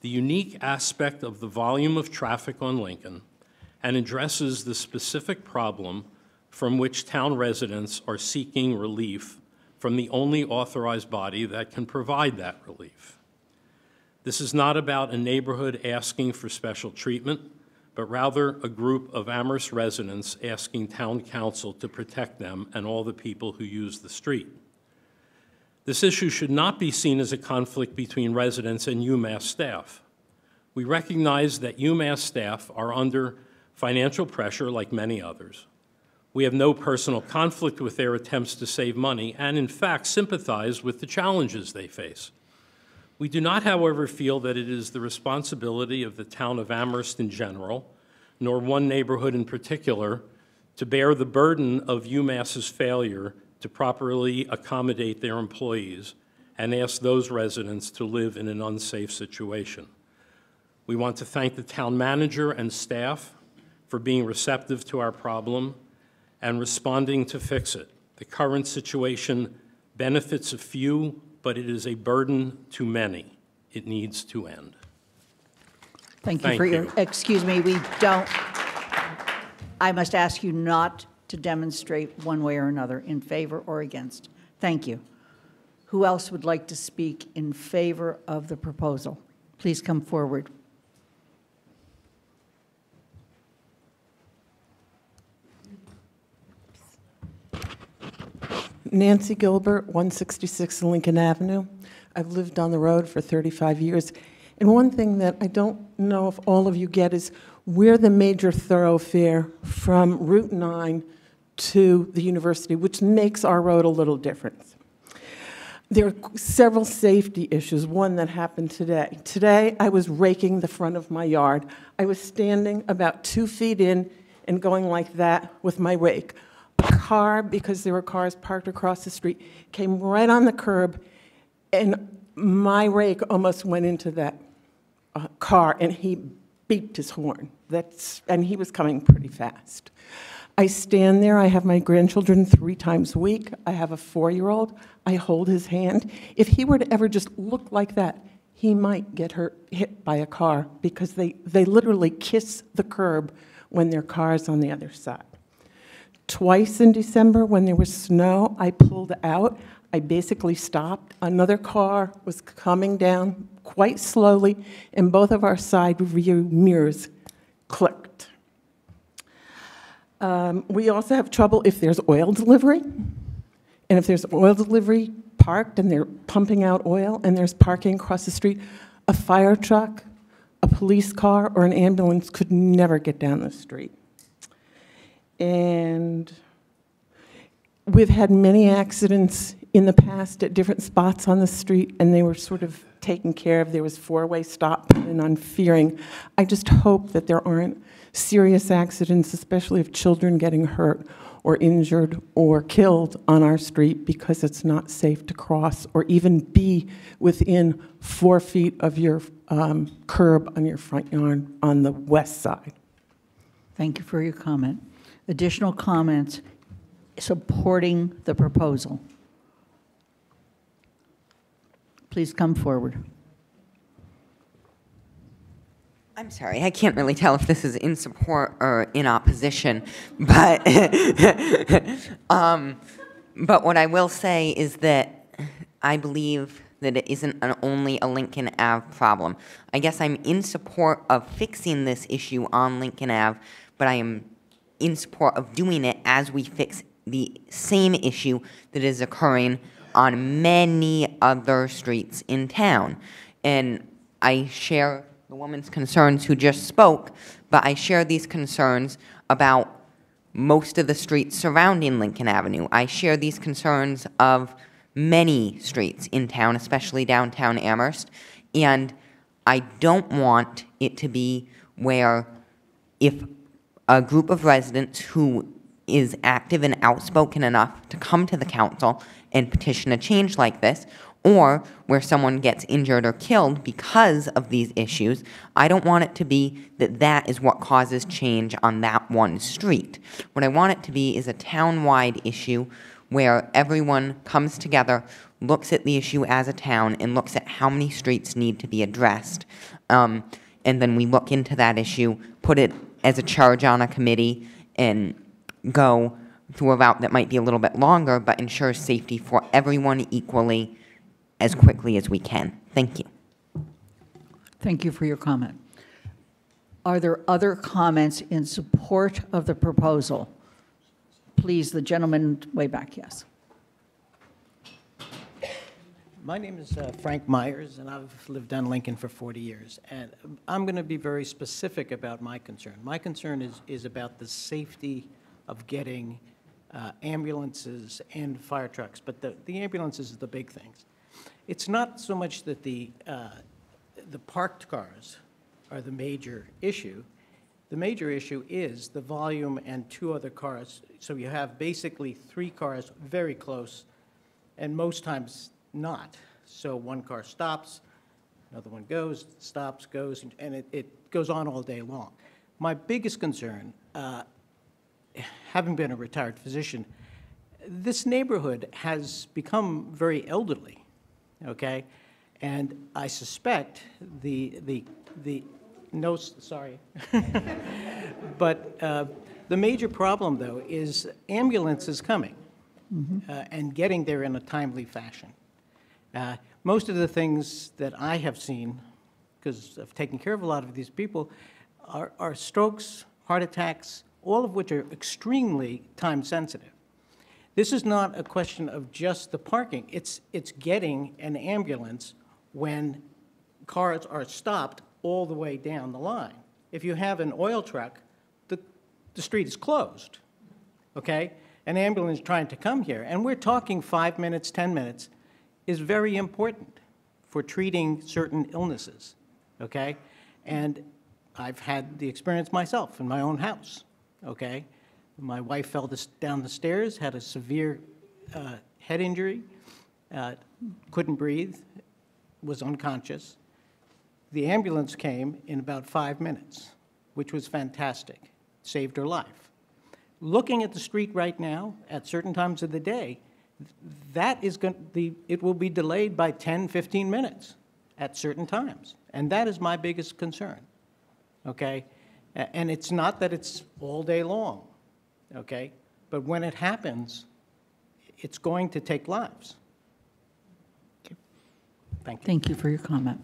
the unique aspect of the volume of traffic on Lincoln and addresses the specific problem from which town residents are seeking relief from the only authorized body that can provide that relief. This is not about a neighborhood asking for special treatment, but rather a group of Amherst residents asking town council to protect them and all the people who use the street. This issue should not be seen as a conflict between residents and UMass staff. We recognize that UMass staff are under financial pressure like many others. We have no personal conflict with their attempts to save money and, in fact, sympathize with the challenges they face. We do not, however, feel that it is the responsibility of the town of Amherst in general, nor one neighborhood in particular, to bear the burden of UMass's failure to properly accommodate their employees and ask those residents to live in an unsafe situation. We want to thank the town manager and staff for being receptive to our problem and responding to fix it. The current situation benefits a few, but it is a burden to many. It needs to end. Thank you Thank for your, excuse me, we don't, I must ask you not to demonstrate one way or another, in favor or against. Thank you. Who else would like to speak in favor of the proposal? Please come forward. Nancy Gilbert, 166 Lincoln Avenue. I've lived on the road for 35 years. And one thing that I don't know if all of you get is we're the major thoroughfare from Route 9 to the university, which makes our road a little different. There are several safety issues, one that happened today. Today, I was raking the front of my yard. I was standing about two feet in and going like that with my rake. Car, because there were cars parked across the street, came right on the curb, and my rake almost went into that uh, car, and he beeped his horn. That's, and he was coming pretty fast. I stand there, I have my grandchildren three times a week. I have a four-year-old. I hold his hand. If he were to ever just look like that, he might get hurt, hit by a car because they, they literally kiss the curb when their car's on the other side. Twice in December, when there was snow, I pulled out. I basically stopped. Another car was coming down quite slowly, and both of our side rear mirrors clicked. Um, we also have trouble if there's oil delivery. And if there's oil delivery parked and they're pumping out oil and there's parking across the street, a fire truck, a police car, or an ambulance could never get down the street. And we've had many accidents in the past at different spots on the street, and they were sort of taken care of. There was four-way stop and on Fearing. I just hope that there aren't serious accidents, especially of children getting hurt or injured or killed on our street because it's not safe to cross or even be within four feet of your um, curb on your front yard on the west side. Thank you for your comment. Additional comments supporting the proposal? Please come forward. I'm sorry, I can't really tell if this is in support or in opposition, but, um, but what I will say is that I believe that it isn't an only a Lincoln Ave problem. I guess I'm in support of fixing this issue on Lincoln Ave, but I am in support of doing it as we fix the same issue that is occurring on many other streets in town. And I share the woman's concerns who just spoke, but I share these concerns about most of the streets surrounding Lincoln Avenue. I share these concerns of many streets in town, especially downtown Amherst, and I don't want it to be where if a group of residents who is active and outspoken enough to come to the council and petition a change like this, or where someone gets injured or killed because of these issues, I don't want it to be that that is what causes change on that one street. What I want it to be is a town-wide issue where everyone comes together, looks at the issue as a town, and looks at how many streets need to be addressed. Um, and then we look into that issue, put it as a charge on a committee, and go through a route that might be a little bit longer, but ensures safety for everyone equally as quickly as we can. Thank you. Thank you for your comment. Are there other comments in support of the proposal? Please, the gentleman way back, yes. My name is uh, Frank Myers, and I've lived on Lincoln for 40 years. And I'm going to be very specific about my concern. My concern is, is about the safety of getting uh, ambulances and fire trucks, but the, the ambulances are the big things. It's not so much that the, uh, the parked cars are the major issue. The major issue is the volume and two other cars. So you have basically three cars very close, and most times not. So one car stops, another one goes, stops, goes, and it, it goes on all day long. My biggest concern, uh, having been a retired physician, this neighborhood has become very elderly, okay? And I suspect the, the, the, no, sorry. but uh, the major problem, though, is ambulances coming uh, and getting there in a timely fashion. Uh, most of the things that I have seen, because I've taken care of a lot of these people, are, are strokes, heart attacks, all of which are extremely time sensitive. This is not a question of just the parking. It's, it's getting an ambulance when cars are stopped all the way down the line. If you have an oil truck, the, the street is closed, okay? An ambulance trying to come here, and we're talking five minutes, 10 minutes. Is very important for treating certain illnesses, okay? And I've had the experience myself in my own house, okay? My wife fell this- down the stairs, had a severe uh, head injury, uh, couldn't breathe, was unconscious. The ambulance came in about five minutes, which was fantastic, saved her life. Looking at the street right now, at certain times of the day, that is going, the, it will be delayed by 10, 15 minutes at certain times. And that is my biggest concern, okay? And it's not that it's all day long, okay? But when it happens, it's going to take lives. Thank you. Thank you for your comment.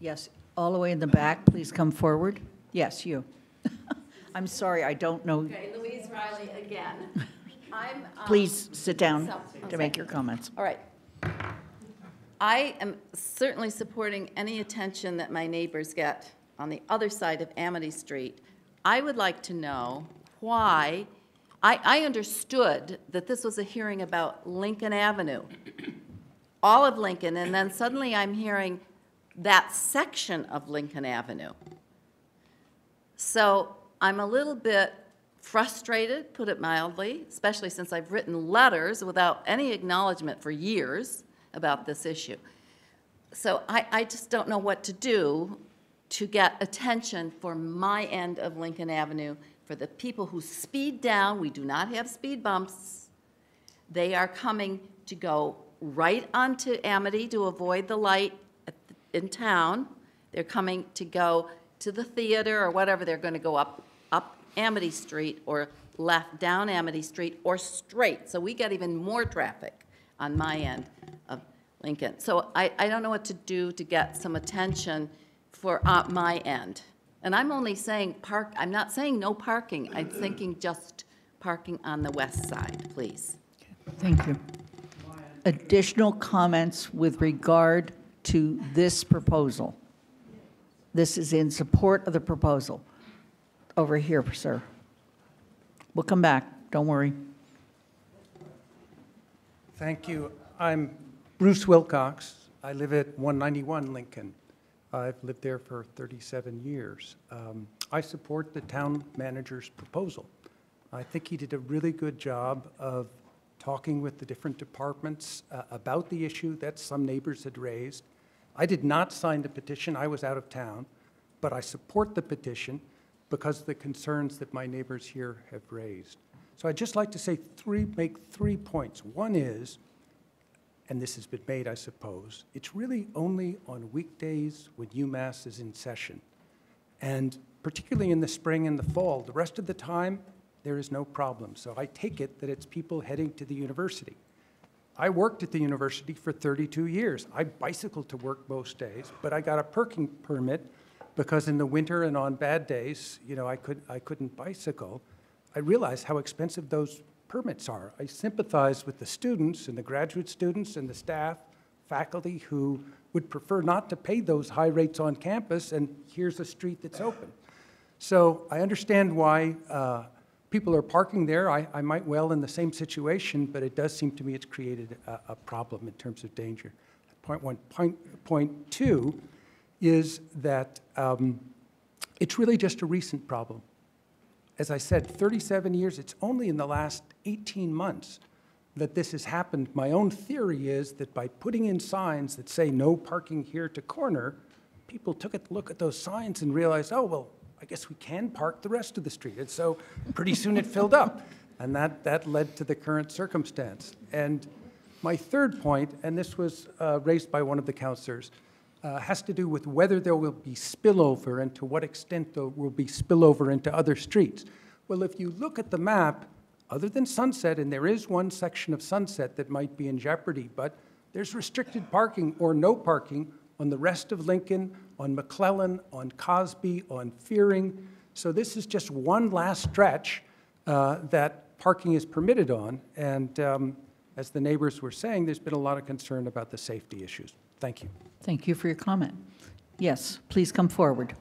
Yes, all the way in the back, please come forward. Yes, you. I'm sorry, I don't know. Okay, Louise Riley again. I'm. um, Please sit down so- to make your comments. All right. I am certainly supporting any attention that my neighbors get on the other side of Amity Street. I would like to know why, I, I understood that this was a hearing about Lincoln Avenue, all of Lincoln, and then suddenly I'm hearing that section of Lincoln Avenue. So I'm a little bit frustrated, put it mildly, especially since I've written letters without any acknowledgement for years about this issue. So I, I just don't know what to do to get attention for my end of Lincoln Avenue, for the people who speed down. We do not have speed bumps. They are coming to go right onto Amity to avoid the light in town. They're coming to go to the theater or whatever. They're going to go up, up Amity Street or left down Amity Street or straight. So we get even more traffic on my end of Lincoln. So I, I don't know what to do to get some attention for uh, my end. And I'm only saying park, I'm not saying no parking. I'm thinking just parking on the west side, please. Thank you. Additional comments with regard to this proposal? This is in support of the proposal. Over here, sir. We'll come back, don't worry. Thank you. I'm Bruce Wilcox. I live at 191 Lincoln. I've lived there for 37 years. Um, I support the town manager's proposal. I think he did a really good job of talking with the different departments uh, about the issue that some neighbors had raised. I did not sign the petition, I was out of town, but I support the petition because of the concerns that my neighbors here have raised. So I'd just like to say three, make three points. One is, and this has been made, I suppose, it's really only on weekdays when UMass is in session. And particularly in the spring and the fall, the rest of the time, there is no problem. So I take it that it's people heading to the university. I worked at the university for 32 years. I bicycled to work most days, but I got a parking permit because in the winter and on bad days, you know, I, could, I couldn't bicycle. I realized how expensive those permits are. I sympathize with the students and the graduate students and the staff, faculty who would prefer not to pay those high rates on campus, and here's a street that's open. So I understand why uh, people are parking there. I, I might well in the same situation, but it does seem to me it's created a, a problem in terms of danger. Point one. Point, point two is that um, it's really just a recent problem. As I said, 37 years, it's only in the last 18 months that this has happened. My own theory is that by putting in signs that say no parking here to corner, people took a look at those signs and realized, oh, well, I guess we can park the rest of the street. And so pretty soon it filled up. And that, that led to the current circumstance. And my third point, and this was uh, raised by one of the councilors, uh, has to do with whether there will be spillover and to what extent there will be spillover into other streets. Well, if you look at the map, other than Sunset, and there is one section of Sunset that might be in jeopardy, but there's restricted parking or no parking on the rest of Lincoln, on McClellan, on Cosby, on Fearing. So this is just one last stretch uh, that parking is permitted on. And um, as the neighbors were saying, there's been a lot of concern about the safety issues. Thank you. Thank you for your comment. Yes, please come forward.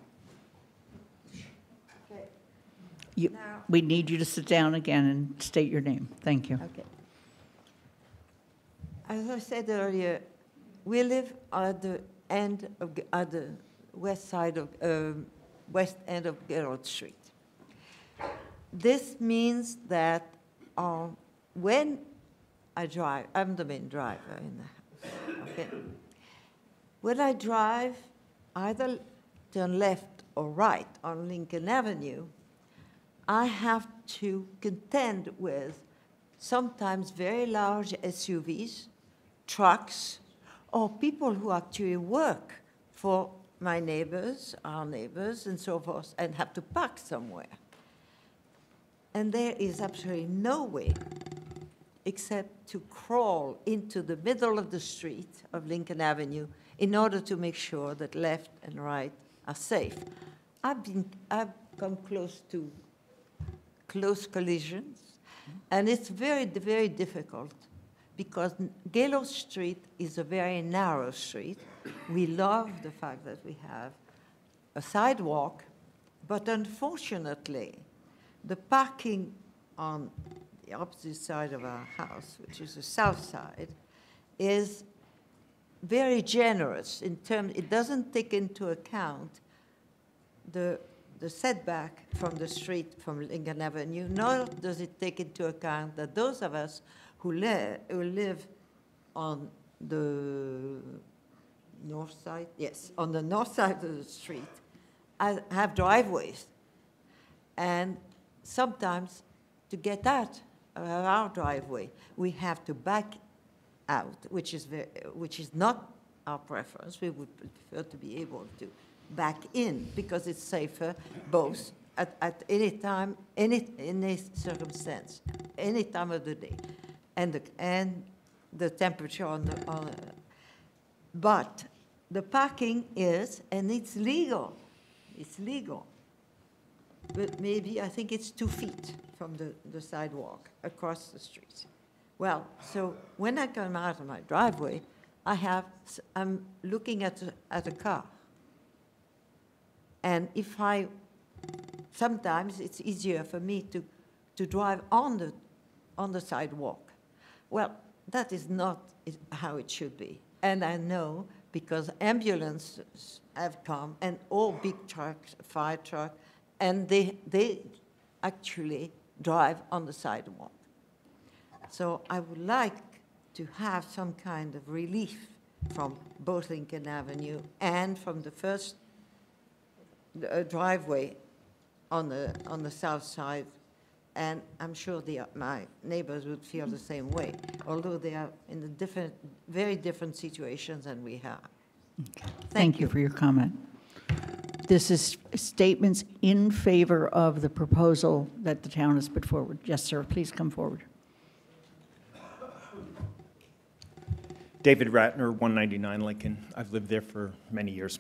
You- We need you to sit down again and state your name. Thank you. Okay. as I said earlier, we live at the end of, G- at the west side of, um, west end of Gerald Street. This means that um, when I drive, I'm the main driver in the house, okay? When I drive, either turn left or right on Lincoln Avenue, I have to contend with sometimes very large SUVs, trucks, or people who actually work for my neighbors, our neighbors, and so forth, and have to park somewhere. And there is absolutely no way except to crawl into the middle of the street of Lincoln Avenue in order to make sure that left and right are safe. I've been, I've come close to close collisions, and it's very, very difficult because Gaylord Street is a very narrow street. We love the fact that we have a sidewalk, but unfortunately, the parking on the opposite side of our house, which is the south side, is very generous in terms, it doesn't take into account the, the setback from the street from Lincoln Avenue, nor does it take into account that those of us who live, who live on the north side, yes, on the north side of the street, ha- have driveways. And sometimes to get out of our driveway, we have to back out, which is, ve- which is not our preference. We would prefer to be able to back in because it's safer both at, at any time, any, any circumstance, any time of the day, and the, and the temperature on the, on, but the parking is, and it's legal, it's legal. But maybe, I think it's two feet from the, the sidewalk across the street. Well, so when I come out of my driveway, I have, I'm looking at, a- at a car. And if I, sometimes it's easier for me to, to drive on the, on the sidewalk. Well, that is not how it should be. And I know because ambulances have come and all big trucks, fire truck, and they, they actually drive on the sidewalk. So I would like to have some kind of relief from both Lincoln Avenue and from the first uh, driveway on the, on the south side. And I'm sure the, my neighbors would feel the same way, although they are in a different, very different situations than we have. Okay. Thank you for your comment. This is statements in favor of the proposal that the town has put forward. Yes, sir, please come forward. David Ratner, 199 Lincoln. I've lived there for many years.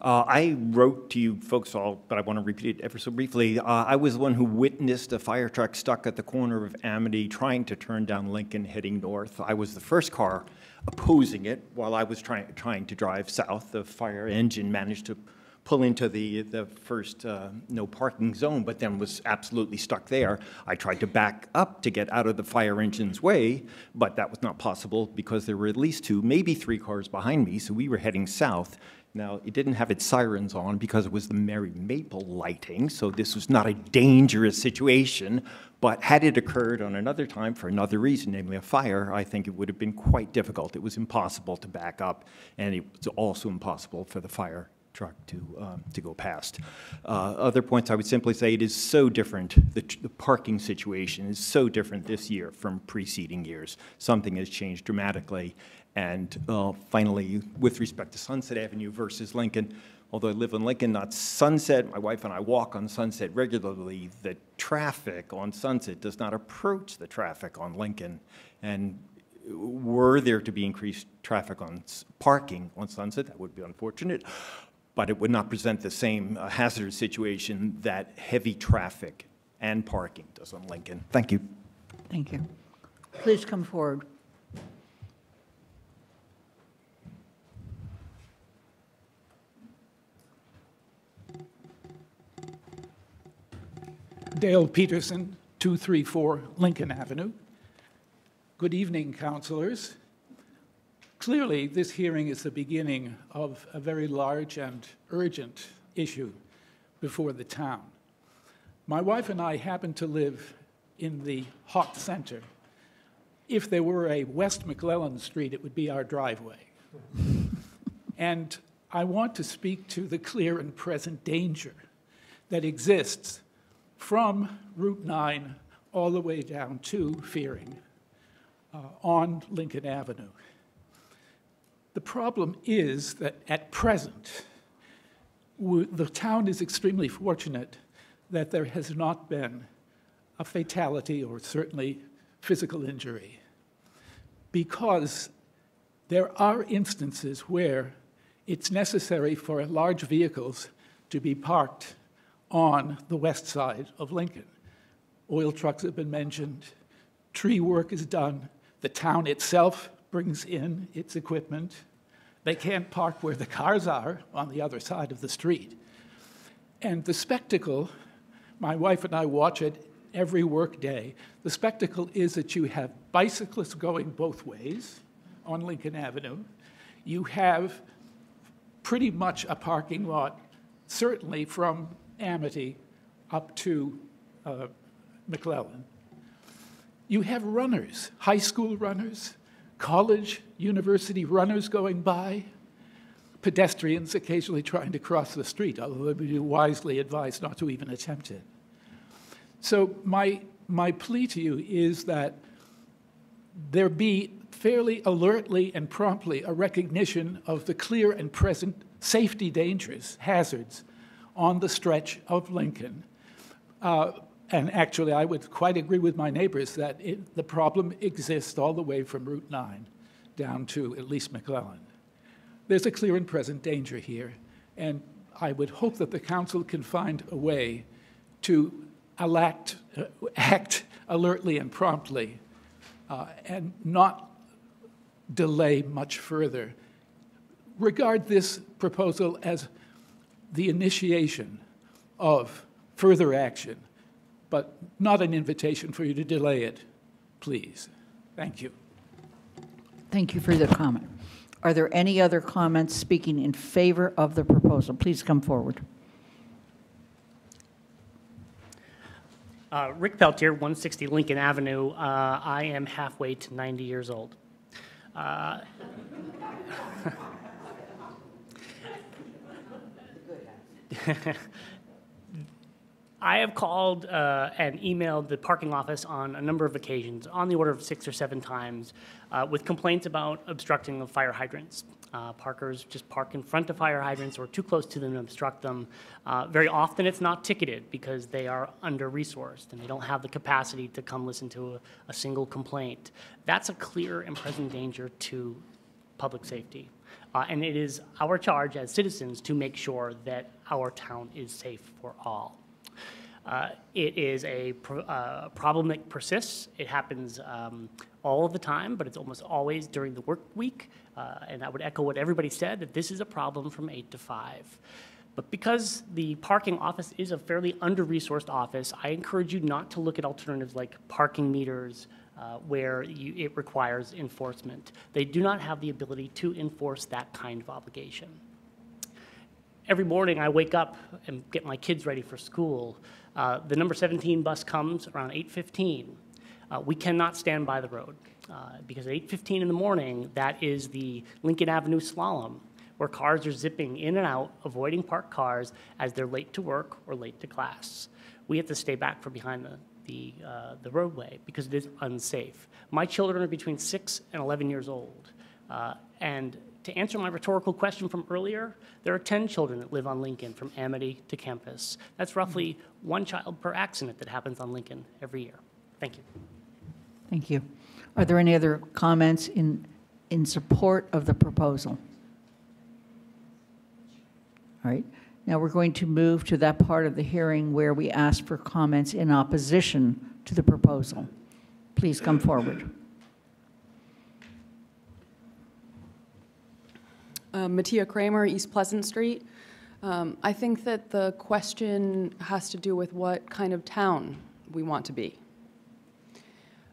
Uh, I wrote to you folks all, but I want to repeat it ever so briefly. Uh, I was the one who witnessed a fire truck stuck at the corner of Amity trying to turn down Lincoln heading north. I was the first car opposing it while I was trying, trying to drive south. The fire engine managed to pull into the, the first uh, no parking zone, but then was absolutely stuck there. I tried to back up to get out of the fire engine's way, but that was not possible because there were at least two, maybe three cars behind me, so we were heading south. Now, it didn't have its sirens on because it was the Merry Maple lighting, so this was not a dangerous situation. But had it occurred on another time for another reason, namely a fire, I think it would have been quite difficult. It was impossible to back up, and it was also impossible for the fire truck to, um, to go past. Uh, Other points, I would simply say it is so different, the the parking situation is so different this year from preceding years. Something has changed dramatically. And uh, finally, with respect to Sunset Avenue versus Lincoln, although I live in Lincoln, not Sunset, my wife and I walk on Sunset regularly, the traffic on Sunset does not approach the traffic on Lincoln. And were there to be increased traffic on parking on Sunset, that would be unfortunate, but it would not present the same uh, hazardous situation that heavy traffic and parking does on Lincoln. Thank you. Thank you. Please come forward. Dale Peterson, 234 Lincoln Avenue. Good evening, councilors. Clearly, this hearing is the beginning of a very large and urgent issue before the town. My wife and I happen to live in the hot center. If there were a West McClellan Street, it would be our driveway. and I want to speak to the clear and present danger that exists from Route 9 all the way down to Fearing uh, on Lincoln Avenue. The problem is that at present, the town is extremely fortunate that there has not been a fatality or certainly physical injury because there are instances where it's necessary for large vehicles to be parked on the west side of Lincoln. Oil trucks have been mentioned, tree work is done, the town itself brings in its equipment. They can't park where the cars are on the other side of the street. And the spectacle, my wife and I watch it every work day. The spectacle is that you have bicyclists going both ways on Lincoln Avenue. You have pretty much a parking lot, certainly from Amity up to uh, McClellan. You have runners, high school runners, college, university runners going by, pedestrians occasionally trying to cross the street, although be wisely advised not to even attempt it. So, my, my plea to you is that there be fairly alertly and promptly a recognition of the clear and present safety dangers, hazards on the stretch of Lincoln. Uh, and actually, I would quite agree with my neighbors that it, the problem exists all the way from Route 9 down to at least McClellan. There's a clear and present danger here, and I would hope that the council can find a way to act, uh, act alertly and promptly uh, and not delay much further. Regard this proposal as the initiation of further action, but not an invitation for you to delay it, please. Thank you. Thank you for the comment. Are there any other comments speaking in favor of the proposal? Please come forward. Uh, Rick Peltier, 160 Lincoln Avenue. Uh, I am halfway to 90 years old. Uh, I have called uh, and emailed the parking office on a number of occasions, on the order of six or seven times, uh, with complaints about obstructing of fire hydrants. Uh, parkers just park in front of fire hydrants or too close to them and obstruct them. Uh, very often it's not ticketed because they are under-resourced and they don't have the capacity to come listen to a, a single complaint. That's a clear and present danger to public safety. Uh, and it is our charge as citizens to make sure that our town is safe for all. Uh, it is a uh, problem that persists. It happens um, all of the time, but it's almost always during the work week. Uh, and I would echo what everybody said that this is a problem from 8 to 5. But because the parking office is a fairly under resourced office, I encourage you not to look at alternatives like parking meters. Uh, where you, it requires enforcement. They do not have the ability to enforce that kind of obligation every morning I wake up and get my kids ready for school. Uh, the number 17 bus comes around 8:15. Uh, we cannot stand by the road uh, because at 8:15 in the morning, that is the Lincoln Avenue slalom, where cars are zipping in and out, avoiding parked cars as they're late to work or late to class. We have to stay back from behind the the, uh, the roadway because it is unsafe. My children are between six and 11 years old, uh, and to answer my rhetorical question from earlier, there are 10 children that live on Lincoln from Amity to campus. That's roughly mm-hmm. one child per accident that happens on Lincoln every year. Thank you. Thank you. Are there any other comments in, in support of the proposal? All right. Now we're going to move to that part of the hearing where we ask for comments in opposition to the proposal. Please come forward. Uh, Mattea Kramer, East Pleasant Street. Um, I think that the question has to do with what kind of town we want to be.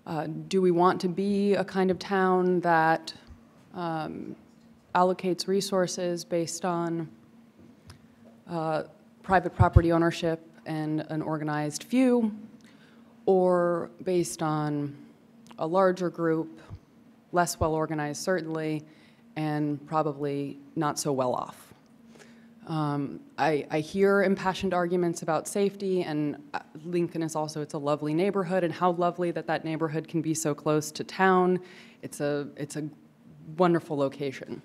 Uh, do we want to be a kind of town that um, allocates resources based on uh, private property ownership and an organized few, or based on a larger group, less well-organized certainly, and probably not so well off. Um, I, I hear impassioned arguments about safety, and uh, Lincoln is also, it's a lovely neighborhood, and how lovely that that neighborhood can be so close to town. It's a, it's a wonderful location.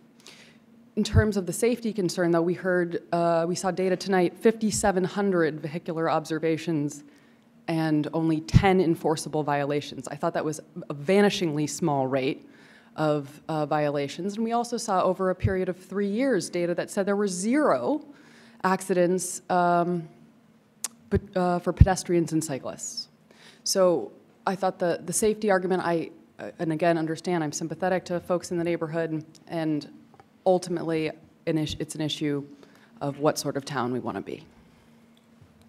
In terms of the safety concern, though, we heard, uh, we saw data tonight, 5,700 vehicular observations and only 10 enforceable violations. I thought that was a vanishingly small rate of uh, violations. And we also saw over a period of three years data that said there were zero accidents um, but, uh, for pedestrians and cyclists. So I thought the, the safety argument, I, uh, and again, understand I'm sympathetic to folks in the neighborhood, and ultimately, an it's an issue of what sort of town we want to be.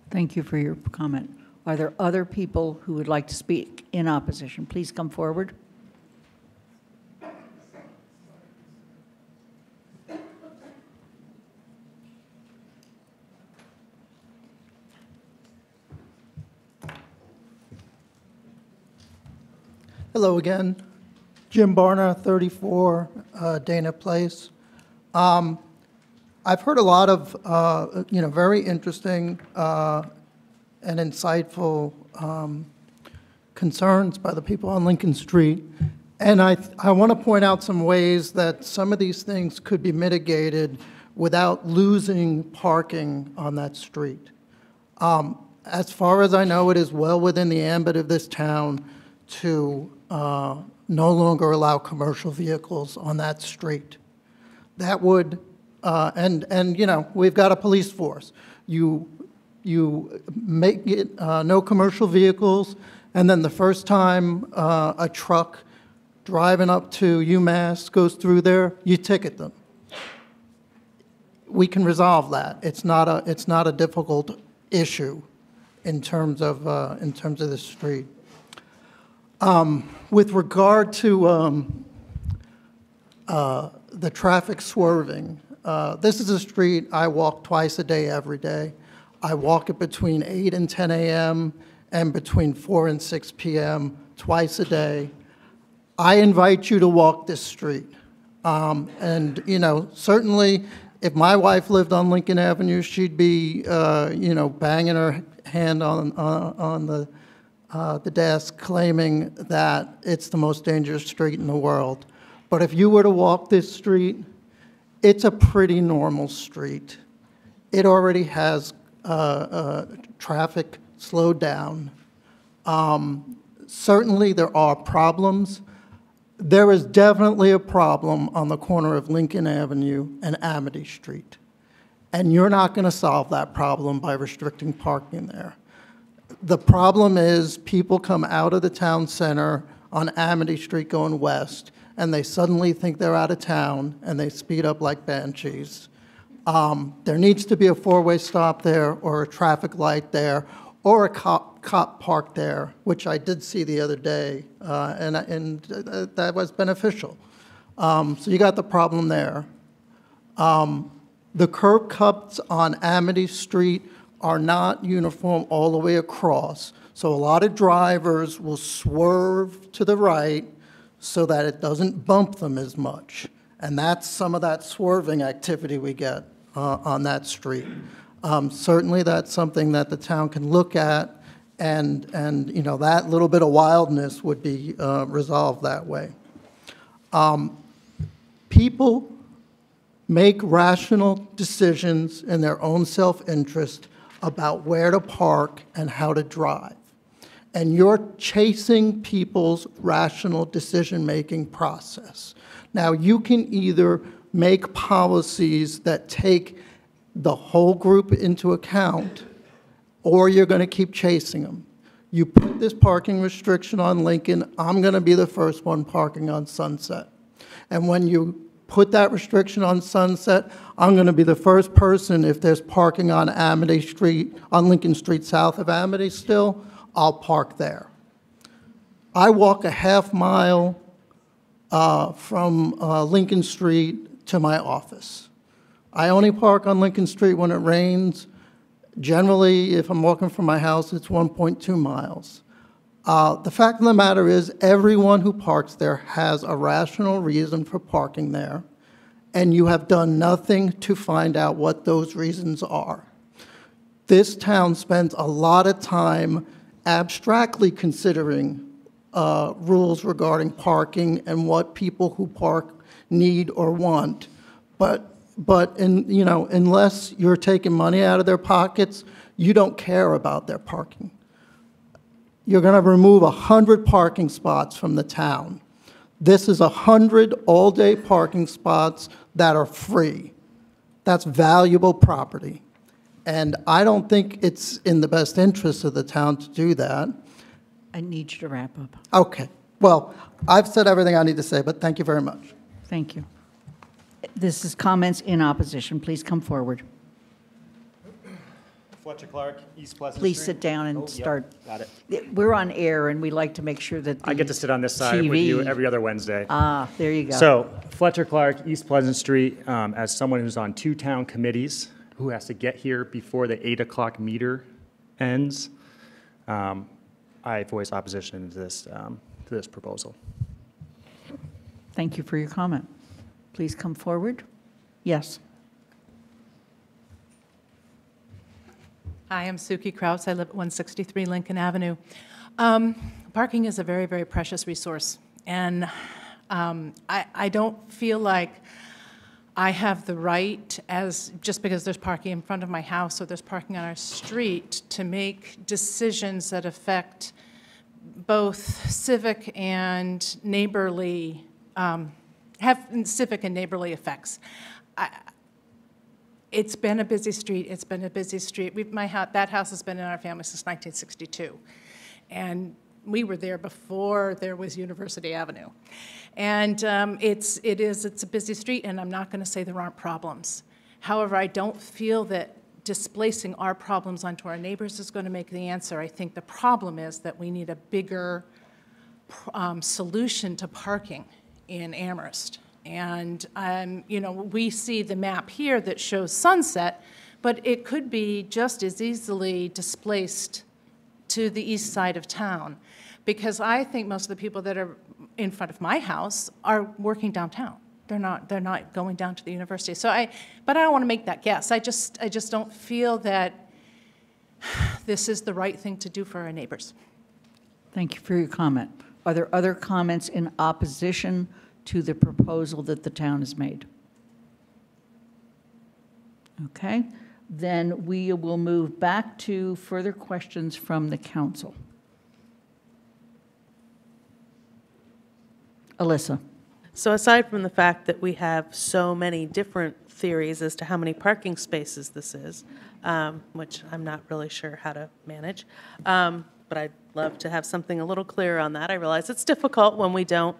Thank you for your comment. Are there other people who would like to speak in opposition? Please come forward. Hello again. Jim Barner, 34 uh, Dana Place. Um, I've heard a lot of, uh, you know, very interesting uh, and insightful um, concerns by the people on Lincoln Street. And I, I want to point out some ways that some of these things could be mitigated without losing parking on that street. Um, As far as I know, it is well within the ambit of this town to uh, no longer allow commercial vehicles on that street. That would, uh, and, and, you know, we've got a police force. You, you make it, uh, no commercial vehicles, and then the first time uh, a truck driving up to UMass goes through there, you ticket them. We can resolve that. It's not a, it's not a difficult issue in terms of, uh, in terms of the street. Um, With regard to um, uh, the traffic swerving, uh, this is a street I walk twice a day, every day. I walk it between 8 and 10 a.m. and between 4 and 6 p.m. twice a day. I invite you to walk this street. Um, And, you know, certainly, if my wife lived on Lincoln Avenue, she'd be, uh, you know, banging her hand on, on on the uh, the desk claiming that it's the most dangerous street in the world. But if you were to walk this street, it's a pretty normal street. It already has uh, uh, traffic slowed down. Um, certainly, there are problems. There is definitely a problem on the corner of Lincoln Avenue and Amity Street. And you're not going to solve that problem by restricting parking there. The problem is people come out of the town center on Amity Street going west, and they suddenly think they're out of town, and they speed up like banshees. Um, There needs to be a four-way stop there, or a traffic light there, or a cop, cop parked there, which I did see the other day, uh, and, and that was beneficial. Um, So you got the problem there. Um, The curb cuts on Amity Street are not uniform all the way across. So a lot of drivers will swerve to the right so that it doesn't bump them as much. And that's some of that swerving activity we get uh, on that street. Um, Certainly, that's something that the town can look at, and, and, you know, that little bit of wildness would be uh, resolved that way. Um, People make rational decisions in their own self-interest about where to park and how to drive. And you're chasing people's rational decision-making process. Now, you can either make policies that take the whole group into account, or you're going to keep chasing them. You put this parking restriction on Lincoln, I'm going to be the first one parking on Sunset. And when you put that restriction on Sunset, I'm going to be the first person, if there's parking on Amity Street, on Lincoln Street south of Amity still, I'll park there. I walk a half mile uh, from uh, Lincoln Street to my office. I only park on Lincoln Street when it rains. Generally, if I'm walking from my house, it's 1.2 miles. Uh, The fact of the matter is, everyone who parks there has a rational reason for parking there, and you have done nothing to find out what those reasons are. This town spends a lot of time abstractly considering uh, rules regarding parking and what people who park need or want. But, but in, you know, unless you're taking money out of their pockets, you don't care about their parking. You're going to remove 100 parking spots from the town. This is 100 all-day parking spots that are free. That's valuable property. And I don't think it's in the best interest of the town to do that. I need you to wrap up. Okay, well, I've said everything I need to say, but thank you very much. Thank you. This is comments in opposition. Please come forward. Fletcher Clark, East Pleasant Street. Please sit down Oh, and yep, start. Got it. We're on air, and we like to make sure that the I get to sit on this side with you TV every other Wednesday. Ah, there you go. So Fletcher Clark, East Pleasant Street, um, as someone who's on two town committees, who has to get here before the eight o'clock meter ends, um, I voice opposition to this, um, to this proposal. Thank you for your comment. Please come forward. Yes. Hi, I'm Suki Kraus. I live at 163 Lincoln Avenue. Um, Parking is a very, very precious resource, and um, I I don't feel like I have the right, as, just because there's parking in front of my house or there's parking on our street, to make decisions that affect both civic and neighborly, um, have civic and neighborly effects. It's been a busy street, it's been a busy street. We've, my that house has been in our family since 1962. And we were there before there was University Avenue. And um, it's, it is, it's a busy street, and I'm not going to say there aren't problems. However, I don't feel that displacing our problems onto our neighbors is going to make the answer. I think the problem is that we need a bigger um, solution to parking in Amherst. And, um, you know, we see the map here that shows Sunset, but it could be just as easily displaced to the east side of town. Because I think most of the people that are in front of my house are working downtown. They're not, they're not going down to the university. So I, but I don't want to make that guess. I just, I just don't feel that this is the right thing to do for our neighbors. Thank you for your comment. Are there other comments in opposition to the proposal that the town has made? Okay, then we will move back to further questions from the council. Alisa? So aside from the fact that we have so many different theories as to how many parking spaces this is, um, which I'm not really sure how to manage, um, but I'd love to have something a little clearer on that. I realize it's difficult when we don't,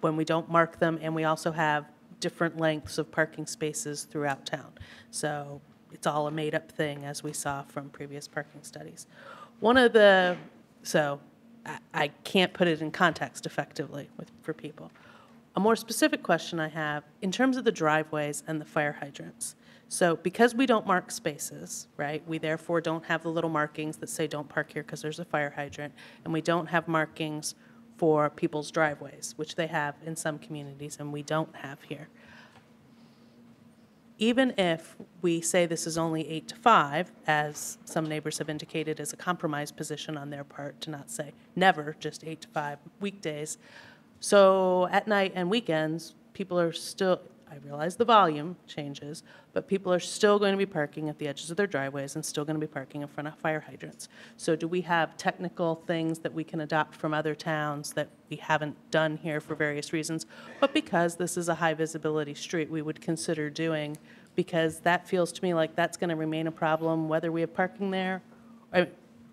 when we don't mark them, and we also have different lengths of parking spaces throughout town. So it's all a made-up thing, as we saw from previous parking studies. One of the, so I- I can't put it in context effectively with, for people. A more specific question I have, in terms of the driveways and the fire hydrants. So because we don't mark spaces, right, we therefore don't have the little markings that say don't park here because there's a fire hydrant, and we don't have markings for people's driveways, which they have in some communities and we don't have here. Even if we say this is only eight to five, as some neighbors have indicated as a compromise position on their part, to not say never, just eight to five weekdays, so at night and weekends, people are still, I realize the volume changes, but people are still going to be parking at the edges of their driveways and still going to be parking in front of fire hydrants. So do we have technical things that we can adopt from other towns that we haven't done here for various reasons? But because this is a high visibility street, we would consider doing, because that feels to me like that's going to remain a problem whether we have parking there,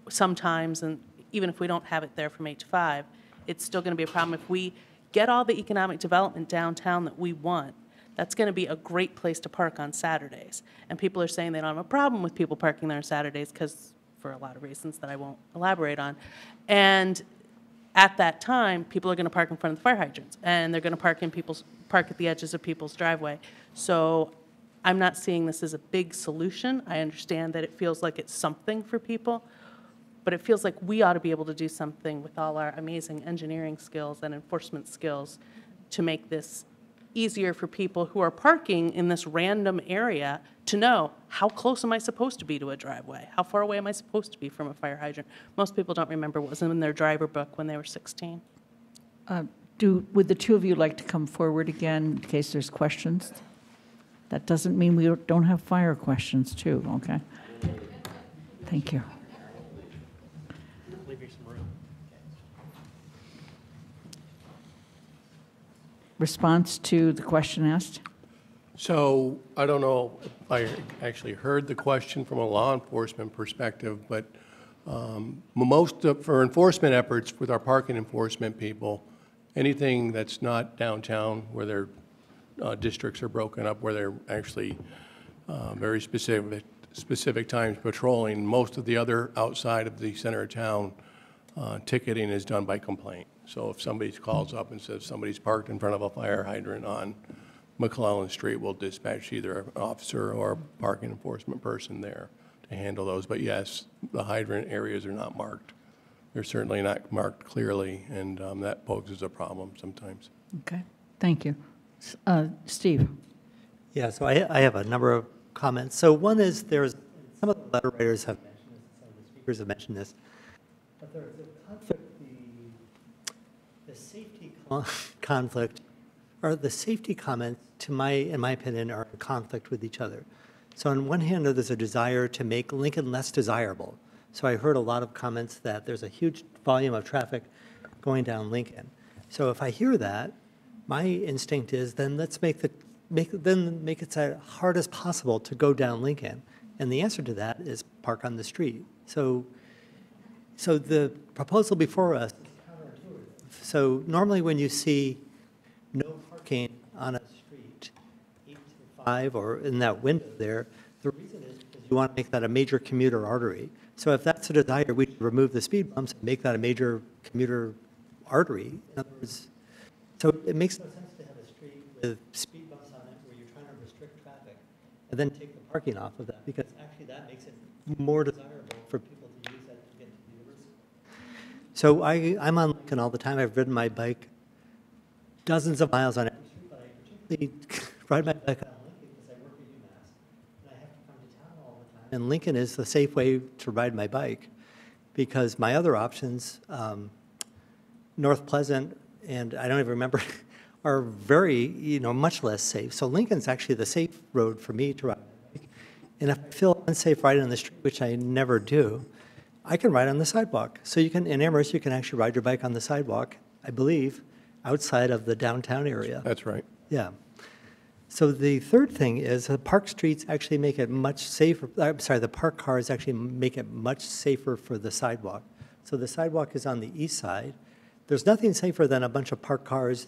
sometimes, and even if we don't have it there from eight to five, it's still going to be a problem. If we get all the economic development downtown that we want, that's going to be a great place to park on Saturdays. And people are saying they don't have a problem with people parking there on Saturdays because, for a lot of reasons that I won't elaborate on. And at that time, people are going to park in front of the fire hydrants, and they're going to park in people's, park at the edges of people's driveway. So I'm not seeing this as a big solution. I understand that it feels like it's something for people, but it feels like we ought to be able to do something with all our amazing engineering skills and enforcement skills to make this easier for people who are parking in this random area to know, how close am I supposed to be to a driveway? How far away am I supposed to be from a fire hydrant? Most people don't remember what was in their driver book when they were 16. Uh, Do, would the two of you like to come forward again in case there's questions? That doesn't mean we don't have fire questions too, okay? Thank you. Leave you some room. Response to the question asked? So I don't know if I actually heard the question from a law enforcement perspective, but um, most of, for enforcement efforts with our parking enforcement people, anything that's not downtown where their uh, districts are broken up, where they're actually uh, very specific, specific times patrolling, most of the other outside of the center of town uh, ticketing is done by complaint. So if somebody calls up and says somebody's parked in front of a fire hydrant on McClellan Street, we'll dispatch either an officer or a parking enforcement person there to handle those. But yes, the hydrant areas are not marked. They're certainly not marked clearly, and um, that poses a problem sometimes. Okay, thank you. Uh, Steve? Yeah, so I, I have a number of comments. So one is there's, some of the letter writers have mentioned this, some of the speakers have mentioned this, but there's a conflict, the, safety conflict, or the safety comments, to my, in my opinion, are in conflict with each other. So on one hand, there's a desire to make Lincoln less desirable. So I heard a lot of comments that there's a huge volume of traffic going down Lincoln. So if I hear that, my instinct is then let's make the make then make it as hard as possible to go down Lincoln. And the answer to that is park on the street. So so the proposal before us. So normally when you see no parking on a street, eight to five or in that window there, the reason is because you want to make that a major commuter artery. So if that's a desire, we should remove the speed bumps and make that a major commuter artery. In other words, so it makes no sense to have a street with speed bumps on it where you're trying to restrict traffic and then take the parking off of that because actually that makes it more desirable for people to use that to get to the university. So I, I'm on Lincoln all the time. I've ridden my bike dozens of miles on it. but I ride my bike on Lincoln because I work at UMass and I have to come to town all the time. And Lincoln is the safe way to ride my bike because my other options, um, North Pleasant, and I don't even remember, are very, you know, much less safe. So Lincoln's actually the safe road for me to ride. And if I feel unsafe riding on the street, which I never do, I can ride on the sidewalk. So you can, in Amherst, you can actually ride your bike on the sidewalk, I believe, outside of the downtown area. That's right. Yeah. So the third thing is the park streets actually make it much safer, uh, I'm sorry, the park cars actually make it much safer for the sidewalk. So the sidewalk is on the east side. There's nothing safer than a bunch of parked cars.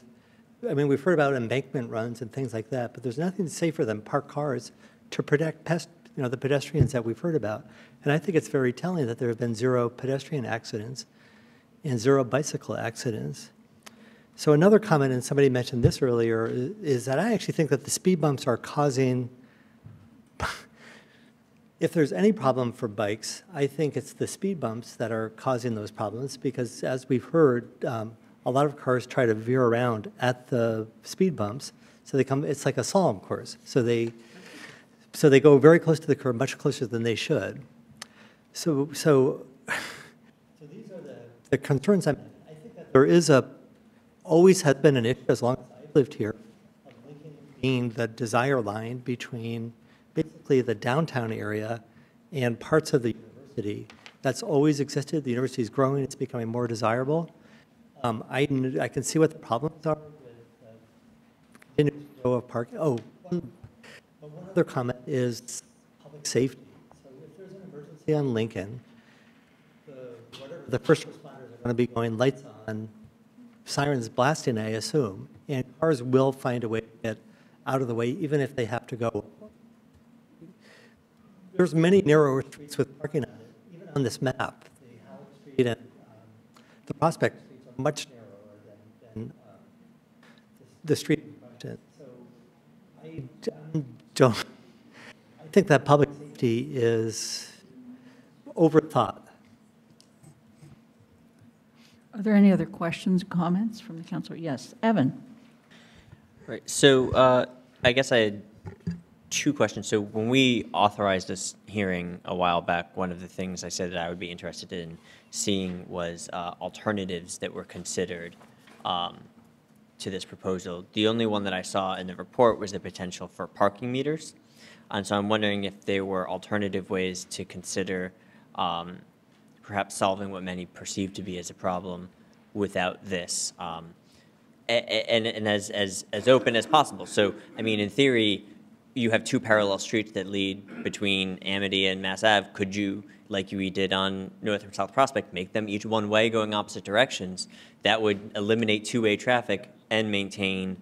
I mean, we've heard about embankment runs and things like that, but there's nothing safer than parked cars to protect pest, you know, the pedestrians that we've heard about. And I think it's very telling that there have been zero pedestrian accidents and zero bicycle accidents. So another comment, and somebody mentioned this earlier, is that I actually think that the speed bumps are causing, if there's any problem for bikes, I think it's the speed bumps that are causing those problems, because as we've heard, um, a lot of cars try to veer around at the speed bumps, so they come, it's like a slalom course. So they, so they go very close to the curb, much closer than they should. So, so, so these are the, the concerns I'm, I think that there is a, always has been an issue as long as I've lived here, being the desire line between basically the downtown area and parts of the university. That's always existed. The university is growing, it's becoming more desirable. Um, I, I can see what the problems are with uh, of parking. Oh, one, one other comment is public safety. So if there's an emergency on Lincoln, the, the first responders are going to be going lights on, sirens blasting, I assume, and cars will find a way to get out of the way, even if they have to go. There's many narrower streets with parking on it, even on this map. The Howard Street and um, the Prospect Streets are much narrower than, than uh, the street. So I don't, I think that public safety is overthought. Are there any other questions, or comments from the council? Yes, Evan? Right, so uh, I guess I had two questions. So when we authorized this hearing a while back, one of the things I said that I would be interested in seeing was uh, alternatives that were considered um, to this proposal. The only one that I saw in the report was the potential for parking meters. And so I'm wondering if there were alternative ways to consider um, perhaps solving what many perceive to be as a problem without this. Um, and, and as, as, as open as possible. So, I mean, in theory, you have two parallel streets that lead between Amity and Mass Ave. Could you, like we did on North and South Prospect, make them each one way going opposite directions? That would eliminate two-way traffic and maintain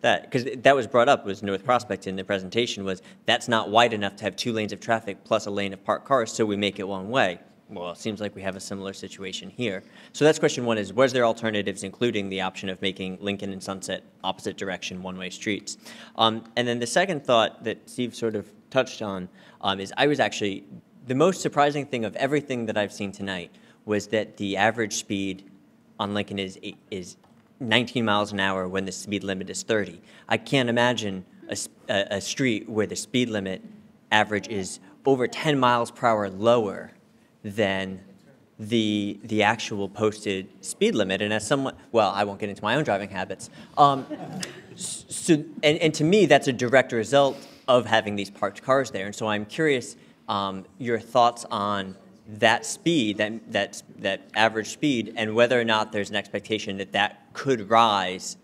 that. Because that was brought up, was North Prospect in the presentation, was that's not wide enough to have two lanes of traffic plus a lane of parked cars, so we make it one way. Well, it seems like we have a similar situation here. So that's question one is, was there alternatives, including the option of making Lincoln and Sunset opposite direction one-way streets? Um, and then the second thought that Steve sort of touched on um, is I was actually, the most surprising thing of everything that I've seen tonight was that the average speed on Lincoln is, is 19 miles an hour when the speed limit is 30. I can't imagine a a street where the speed limit average is over 10 miles per hour lower than the, the actual posted speed limit. And as someone, well, I won't get into my own driving habits. Um, so, and, and to me, that's a direct result of having these parked cars there. And so I'm curious um, your thoughts on that speed, that, that, that average speed, and whether or not there's an expectation that that could rise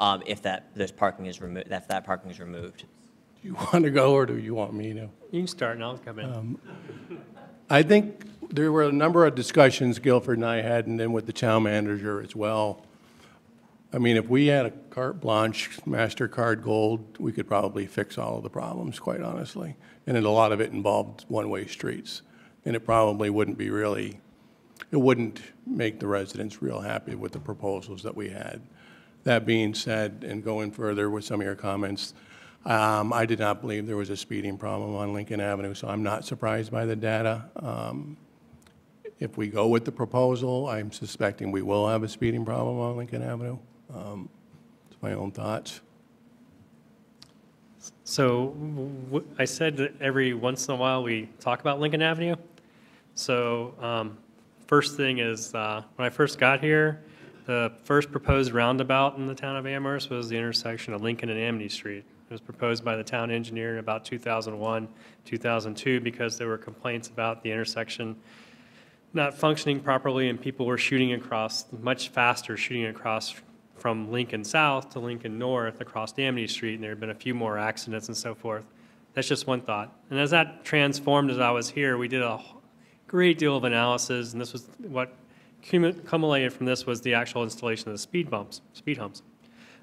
um, if that, this parking is removed, if that parking is removed. Do you want to go, or do you want me to? You can start and I'll come in. I think there were a number of discussions Guilford and I had, and then with the town manager as well. I mean, if we had a carte blanche, MasterCard Gold, we could probably fix all of the problems, quite honestly. And a lot of it involved one-way streets. And it probably wouldn't be really, it wouldn't make the residents real happy with the proposals that we had. That being said, and going further with some of your comments, um, I did not believe there was a speeding problem on Lincoln Avenue, so I'm not surprised by the data. Um, If we go with the proposal, I'm suspecting we will have a speeding problem on Lincoln Avenue. Um, It's my own thoughts. So I said that every once in a while we talk about Lincoln Avenue. So um, first thing is, uh, when I first got here, the first proposed roundabout in the town of Amherst was the intersection of Lincoln and Amity Street. It was proposed by the town engineer in about 2001, 2002, because there were complaints about the intersection not functioning properly and people were shooting across much faster, shooting across from Lincoln South to Lincoln North across Amity Street, and there had been a few more accidents and so forth. That's just one thought. And as that transformed as I was here, we did a great deal of analysis, and this was what culminated from this was the actual installation of the speed bumps, speed humps.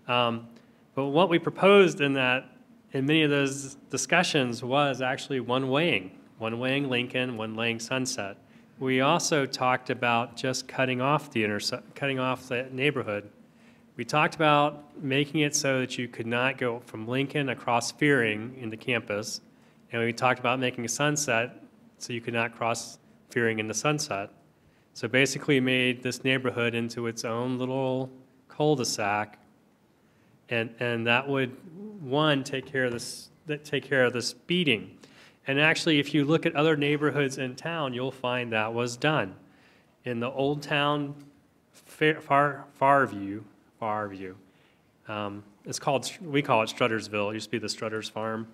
Um, but what we proposed in that, in many of those discussions, was actually one weighing, one weighing Lincoln, one weighing Sunset. We also talked about just cutting off the cutting off the neighborhood. We talked about making it so that you could not go from Lincoln across Fearing into campus, and we talked about making a Sunset so you could not cross Fearing into Sunset. So basically, made this neighborhood into its own little cul-de-sac and, and that would, one, take care of this, that take care of the speeding. And actually, if you look at other neighborhoods in town, you'll find that was done. In the Old Town Fa- Far, Farview, Farview, um, it's called, we call it Struttersville, it used to be the Strutters Farm.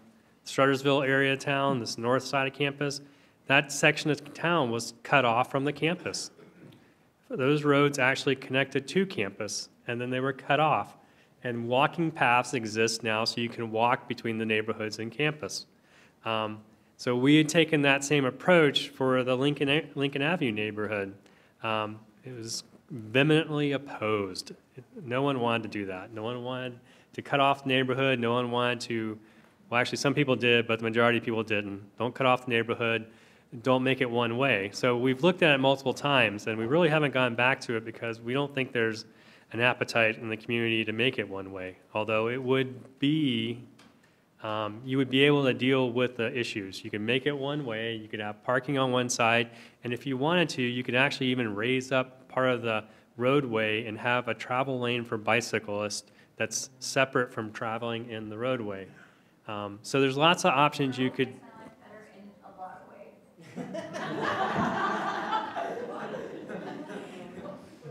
Struttersville area town, this north side of campus, that section of town was cut off from the campus. Those roads actually connected to campus, and then they were cut off. And walking paths exist now, so you can walk between the neighborhoods and campus. Um, so we had taken that same approach for the Lincoln, Lincoln Avenue neighborhood. Um, it was vehemently opposed. No one wanted to do that. No one wanted to cut off the neighborhood. No one wanted to, well, actually, some people did, but the majority of people didn't. Don't cut off the neighborhood. don't make it one way. So we've looked at it multiple times, and we really haven't gone back to it because we don't think there's an appetite in the community to make it one way. Although it would be, um, you would be able to deal with the issues. You could make it one way, you could have parking on one side, and if you wanted to, you could actually even raise up part of the roadway and have a travel lane for bicyclists that's separate from traveling in the roadway. Um, so there's lots of options you could.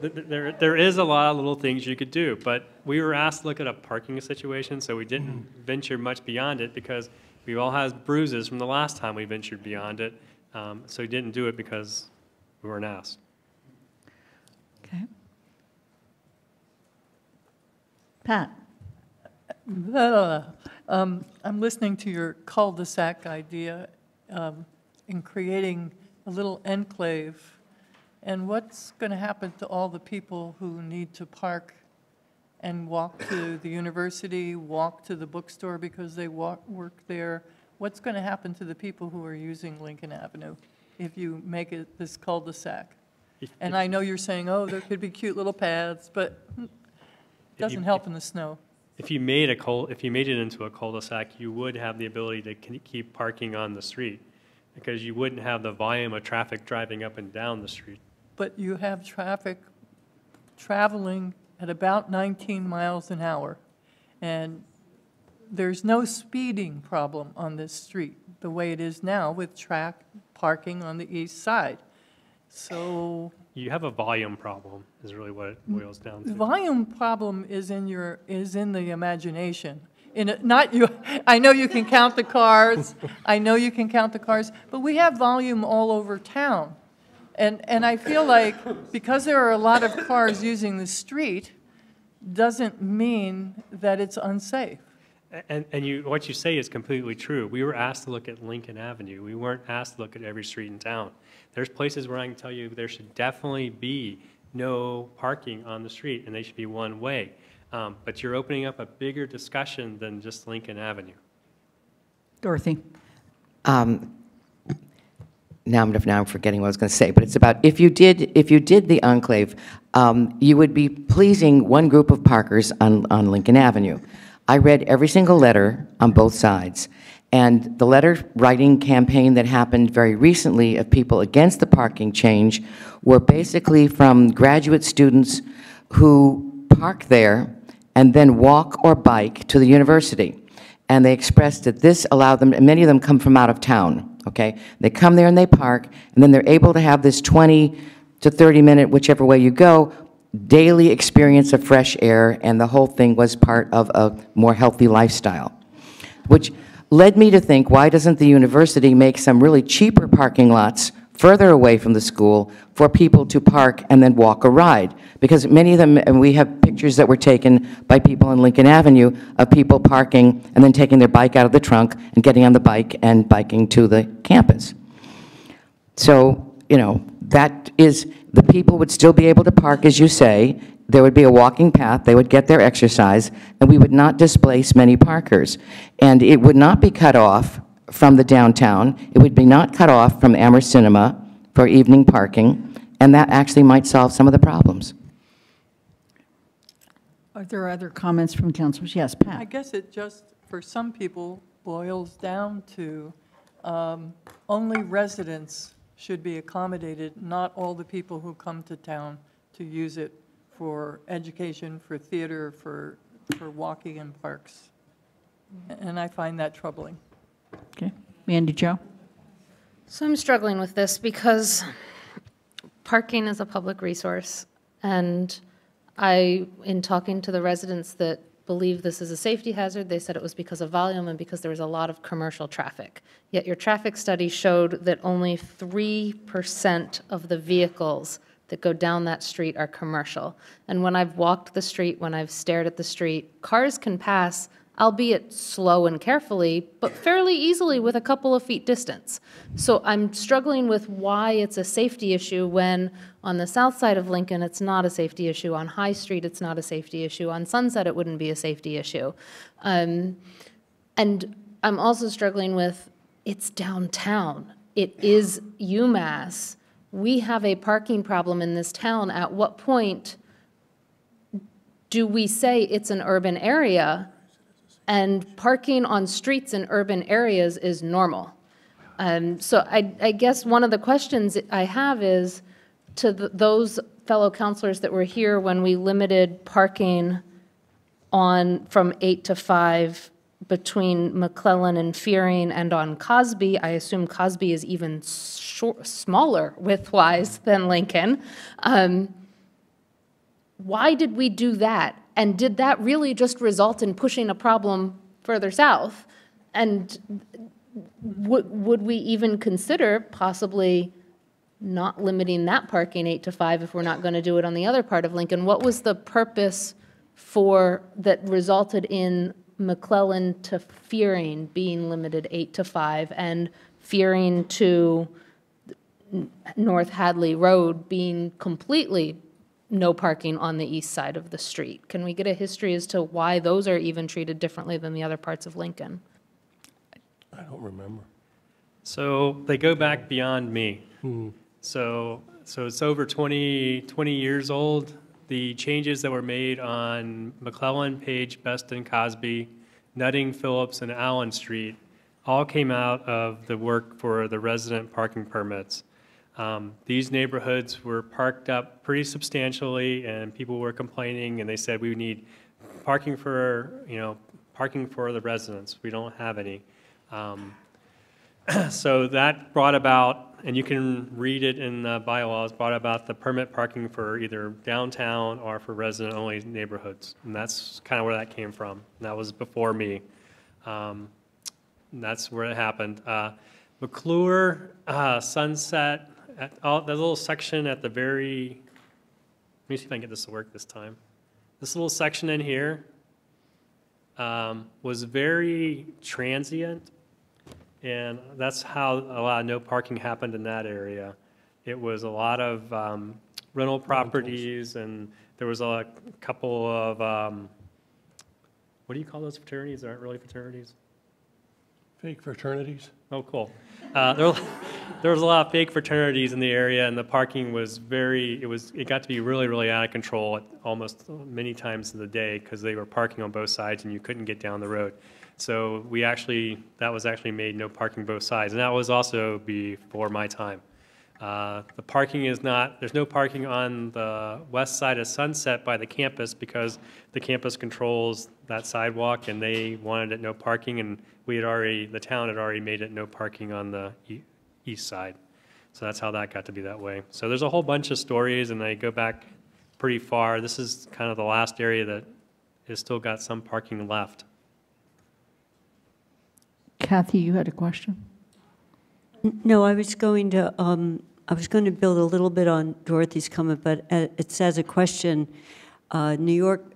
Th- th- There, there is a lot of little things you could do, but we were asked to look at a parking situation, so we didn't venture much beyond it because we all had bruises from the last time we ventured beyond it. Um, so we didn't do it because we weren't asked. Okay. Pat? Um, I'm listening to your cul-de-sac idea um, in creating a little enclave. And what's going to happen to all the people who need to park and walk to the university, walk to the bookstore because they walk, work there? What's going to happen to the people who are using Lincoln Avenue if you make it this cul-de-sac? And I know you're saying, oh, there could be cute little paths, but it doesn't help in the snow. If you made a cul, if you made it into a cul-de-sac, you would have the ability to keep parking on the street because you wouldn't have the volume of traffic driving up and down the street. But you have traffic traveling at about 19 miles an hour. And there's no speeding problem on this street, the way it is now with track parking on the east side. So You have a volume problem, is really what it mm. boils down the to. volume problem is in your, is in the imagination. In, a- not you, I know you can count the cars, I know you can count the cars, but we have volume all over town. And, and I feel like because there are a lot of cars using the street, doesn't mean that it's unsafe. And, and you, what you say is completely true. We were asked to look at Lincoln Avenue. We weren't asked to look at every street in town. There's places where I can tell you there should definitely be no parking on the street, and they should be one way. Um, but you're opening up a bigger discussion than just Lincoln Avenue. Dorothy? Um, Now I'm, now I'm forgetting what I was going to say, but it's about, if you did, if you did the enclave, um, you would be pleasing one group of parkers on, on Lincoln Avenue. I read every single letter on both sides, and the letter writing campaign that happened very recently of people against the parking change were basically from graduate students who park there and then walk or bike to the university and they expressed that this allowed them, and many of them come from out of town, okay? They come there and they park, and then they're able to have this 20 to 30-minute, whichever way you go, daily experience of fresh air, and the whole thing was part of a more healthy lifestyle, which led me to think, why doesn't the university make some really cheaper parking lots further away from the school for people to park and then walk or ride? Because many of them, and we have pictures that were taken by people on Lincoln Avenue of people parking and then taking their bike out of the trunk and getting on the bike and biking to the campus. So, you know, that is, the people would still be able to park, as you say, there would be a walking path, they would get their exercise, and we would not displace many parkers. And it would not be cut off from the downtown, it would be not cut off from Amherst Cinema for evening parking, and that actually might solve some of the problems. Are there other comments from councilors? Yes, Pat. I guess it just, for some people, boils down to um, only residents should be accommodated, not all the people who come to town to use it for education, for theater, for, for walking in parks. And I find that troubling. Okay. Mandi Jo? So I'm struggling with this because parking is a public resource. And I, in talking to the residents that believe this is a safety hazard, they said it was because of volume and because there was a lot of commercial traffic. Yet your traffic study showed that only 3% of the vehicles that go down that street are commercial. And when I've walked the street, when I've stared at the street, cars can pass, albeit slow and carefully, but fairly easily with a couple of feet distance. So I'm struggling with why it's a safety issue when on the south side of Lincoln, it's not a safety issue. On High Street, it's not a safety issue. On Sunset, it wouldn't be a safety issue. Um, and I'm also struggling with it's downtown. it is UMass, we have a parking problem in this town. At what point do we say it's an urban area and parking on streets in urban areas is normal? Um, so I, I guess one of the questions I have is to th those fellow councilors that were here when we limited parking on, from eight to five between McClellan and Fearing and on Cosby. I assume Cosby is even short, smaller width-wise than Lincoln. Um, why did we do that? And did that really just result in pushing a problem further south? And would, would we even consider possibly not limiting that parking eight to five if we're not going to do it on the other part of Lincoln? What was the purpose for, that resulted in McClellan to Fearing being limited eight to five and Fearing to North Hadley Road being completely no parking on the east side of the street? Can we get a history as to why those are even treated differently than the other parts of Lincoln? I don't remember. So they go back beyond me. Hmm. So, so it's over 20, 20 years old. The changes that were made on McClellan, Page, Beston, Cosby, Nutting, Phillips, and Allen Street all came out of the work for the resident parking permits. Um, These neighborhoods were parked up pretty substantially, and people were complaining, and they said, we need parking for, you know, parking for the residents. We don't have any. Um, So that brought about, and you can read it in the bylaws, brought about the permit parking for either downtown or for resident-only neighborhoods. And that's kind of where that came from. And that was before me. Um, That's where it happened. Uh, McClure, uh, Sunset, at all, that little section at the very, let me see if I can get this to work this time. This little section in here um, was very transient, and that's how a lot of no parking happened in that area. It was a lot of um, rental properties, and there was a couple of, um, what do you call those fraternities? They aren't really fraternities? Fake fraternities? Oh, cool. Uh, there, there was a lot of fake fraternities in the area, and the parking was very, it was, it got to be really, really out of control at almost many times in the day because they were parking on both sides and you couldn't get down the road. So we actually, that was actually made no parking both sides, and that was also before my time. Uh, The parking is not, there's no parking on the west side of Sunset by the campus because the campus controls that sidewalk and they wanted it no parking and we had already, the town had already made it no parking on the e- east side. So that's how that got to be that way. So there's a whole bunch of stories and they go back pretty far. This is kind of the last area that has still got some parking left. Kathy, you had a question? No, I was going to, um, I was going to build a little bit on Dorothy's comment, but uh, it's as a question. Uh, New York,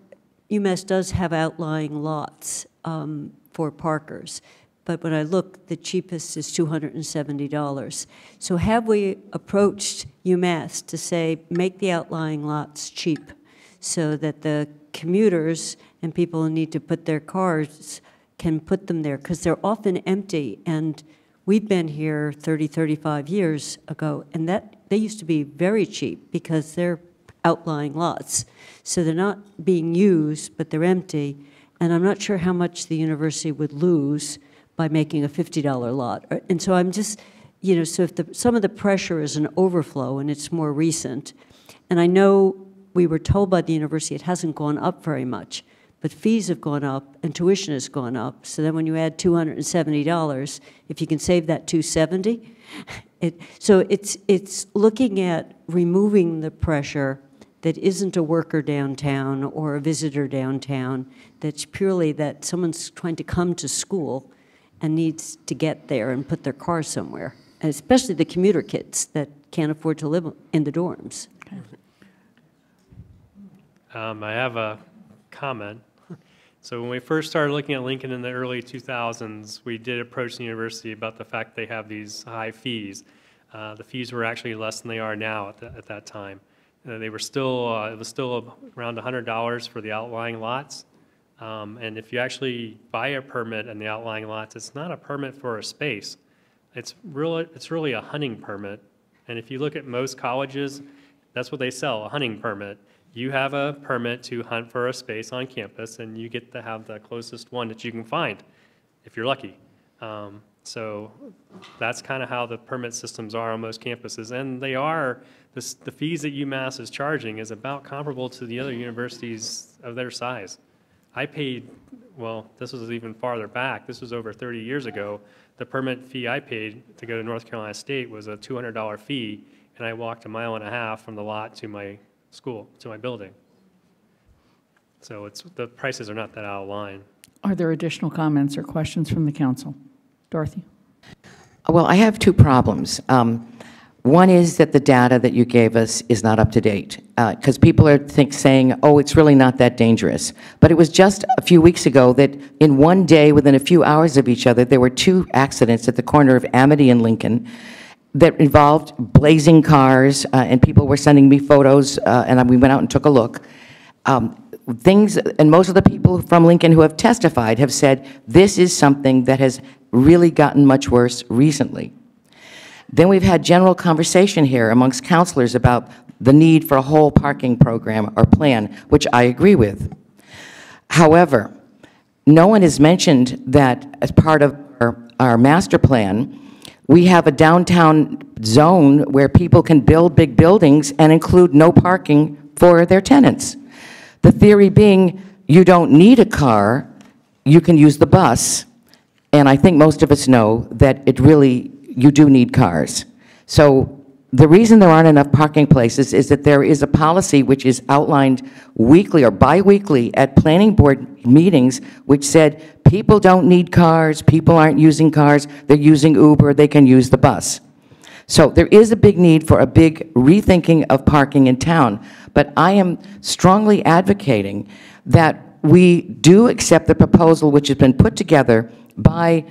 UMass does have outlying lots um, for parkers, but when I look, the cheapest is $270. So have we approached UMass to say, make the outlying lots cheap so that the commuters and people who need to put their cars can put them there? Because they're often empty, and We've been here 30, 35 years ago, and that, they used to be very cheap because they're outlying lots. So they're not being used, but they're empty, and I'm not sure how much the university would lose by making a $50 lot. Uh, And so I'm just, you know, so if the, some of the pressure is an overflow and it's more recent, and I know we were told by the university it hasn't gone up very much, but fees have gone up and tuition has gone up. So then when you add $270, if you can save that 270, it, so it's, it's looking at removing the pressure that isn't a worker downtown or a visitor downtown, that's purely that someone's trying to come to school and needs to get there and put their car somewhere, and especially the commuter kids that can't afford to live in the dorms. Um, I have a comment. So when we first started looking at Lincoln in the early 2000s, we did approach the university about the fact they have these high fees. Uh, the fees were actually less than they are now at, the, at that time. Uh, they were still, uh, it was still around $100 for the outlying lots. Um, and if you actually buy a permit in the outlying lots, it's not a permit for a space. It's really, it's really a hunting permit. And if you look at most colleges, that's what they sell, a hunting permit. You have a permit to hunt for a space on campus, and you get to have the closest one that you can find, if you're lucky. Um, So that's kind of how the permit systems are on most campuses. And they are, the, s- the fees that UMass is charging is about comparable to the other universities of their size. I paid, well, this was even farther back, this was over 30 years ago. The permit fee I paid to go to North Carolina State was a $200 fee, and I walked a mile and a half from the lot to my school, to my building. So it's, the prices are not that out of line. Are there additional comments or questions from the council? Dorothy? Well, I have two problems. Um, One is that the data that you gave us is not up to date, because people are think, saying, oh, it's really not that dangerous. But it was just a few weeks ago that in one day, within a few hours of each other, there were two accidents at the corner of Amity and Lincoln that involved blazing cars, uh, and people were sending me photos, uh, and we went out and took a look. Um, Things, and most of the people from Lincoln who have testified have said, this is something that has really gotten much worse recently. Then we've had general conversation here amongst councilors about the need for a whole parking program or plan, which I agree with. However, no one has mentioned that as part of our, our master plan, we have a downtown zone where people can build big buildings and include no parking for their tenants. The theory being, you don't need a car, you can use the bus, and I think most of us know that it really, you do need cars. So the reason there aren't enough parking places is that there is a policy which is outlined weekly or biweekly at planning board meetings, which said, people don't need cars, people aren't using cars, they're using Uber, they can use the bus. So there is a big need for a big rethinking of parking in town, but I am strongly advocating that we do accept the proposal which has been put together by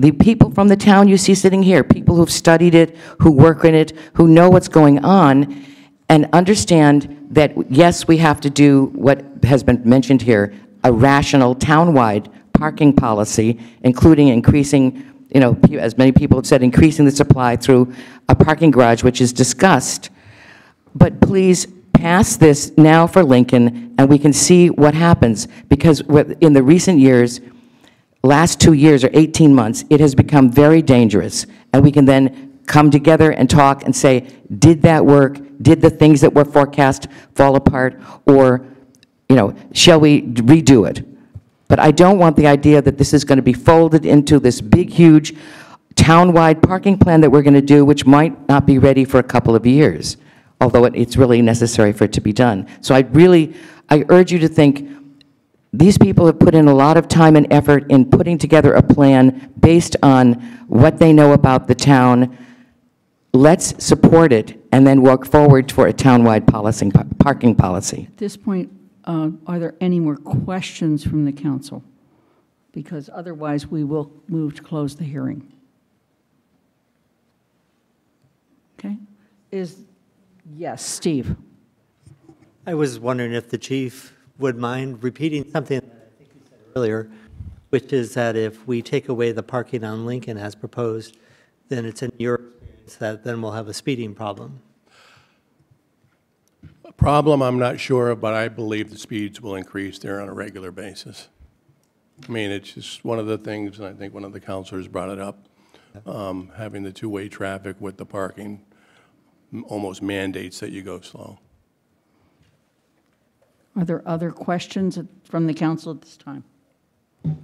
the people from the town you see sitting here, people who've studied it, who work in it, who know what's going on, and understand that, yes, we have to do what has been mentioned here, a rational townwide parking policy, including increasing, you know, as many people have said, increasing the supply through a parking garage, which is discussed. But please pass this now for Lincoln, and we can see what happens, because in the recent years, last two years or 18 months, it has become very dangerous, and we can then come together and talk and say, did that work? Did the things that were forecast fall apart? Or, you know, shall we redo it? But I don't want the idea that this is going to be folded into this big, huge, town-wide parking plan that we're going to do, which might not be ready for a couple of years, although it- it's really necessary for it to be done. So I really, I urge you to think, these people have put in a lot of time and effort in putting together a plan based on what they know about the town. Let's support it and then work forward for a townwide policy, parking policy. At this point, uh, are there any more questions from the council? Because otherwise, we will move to close the hearing. Okay? Is, yes, Steve? I was wondering if the chief would mind repeating something that I think you said earlier, which is that if we take away the parking on Lincoln as proposed, then it's in your experience that then we'll have a speeding problem. A problem, I'm not sure, of, but I believe the speeds will increase there on a regular basis. I mean, it's just one of the things, and I think one of the councilors brought it up, um, having the two-way traffic with the parking almost mandates that you go slow. Are there other questions from the council at this time? Um,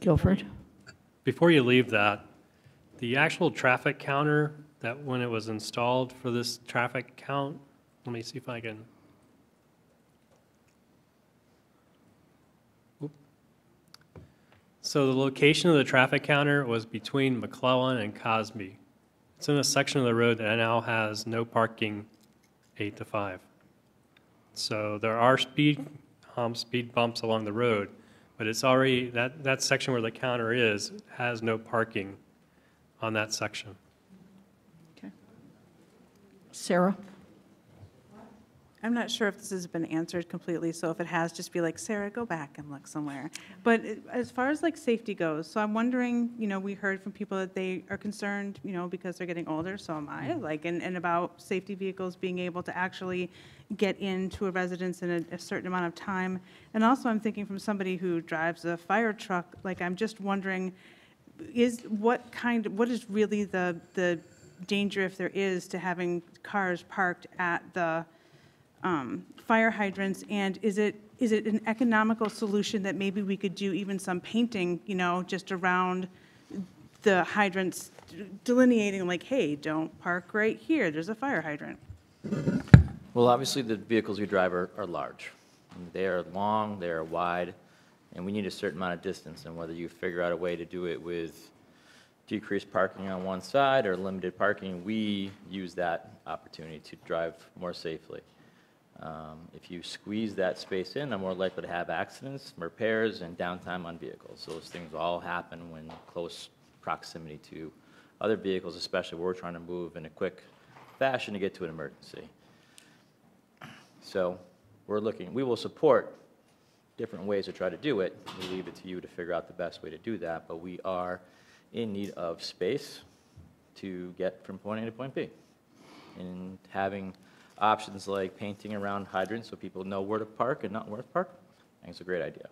Guilford? Before you leave that, the actual traffic counter that when it was installed for this traffic count, let me see if I can. Oop. So the location of the traffic counter was between McClellan and Cosby. It's in a section of the road that now has no parking eight to five. So there are speed humps, speed bumps along the road, but it's already, that, that section where the counter is, has no parking on that section. Okay. Sarah? I'm not sure if this has been answered completely, so if it has, just be like, Sarah, go back and look somewhere. But it- as far as like safety goes, so I'm wondering, you know, we heard from people that they are concerned, you know, because they're getting older, so am I, mm-hmm. like, and, and about safety vehicles being able to actually get into a residence in a, a certain amount of time. And also, I'm thinking from somebody who drives a fire truck, like, I'm just wondering, is, what kind, what is really the, the danger, if there is, to having cars parked at the, um, fire hydrants, and is it, is it an economical solution that maybe we could do even some painting, you know, just around the hydrants, delineating like, hey, don't park right here, there's a fire hydrant? Well, obviously, the vehicles we drive are, are large. They are long, they are wide, and we need a certain amount of distance. And whether you figure out a way to do it with decreased parking on one side or limited parking, we use that opportunity to drive more safely. Um, If you squeeze that space in, I'm more likely to have accidents, repairs, and downtime on vehicles. Those things all happen when close proximity to other vehicles, especially where we're trying to move in a quick fashion to get to an emergency. So we're looking, we will support different ways to try to do it. We leave it to you to figure out the best way to do that, but we are in need of space to get from point A to point B. And having options like painting around hydrants so people know where to park and not where to park, I think it's a great idea. I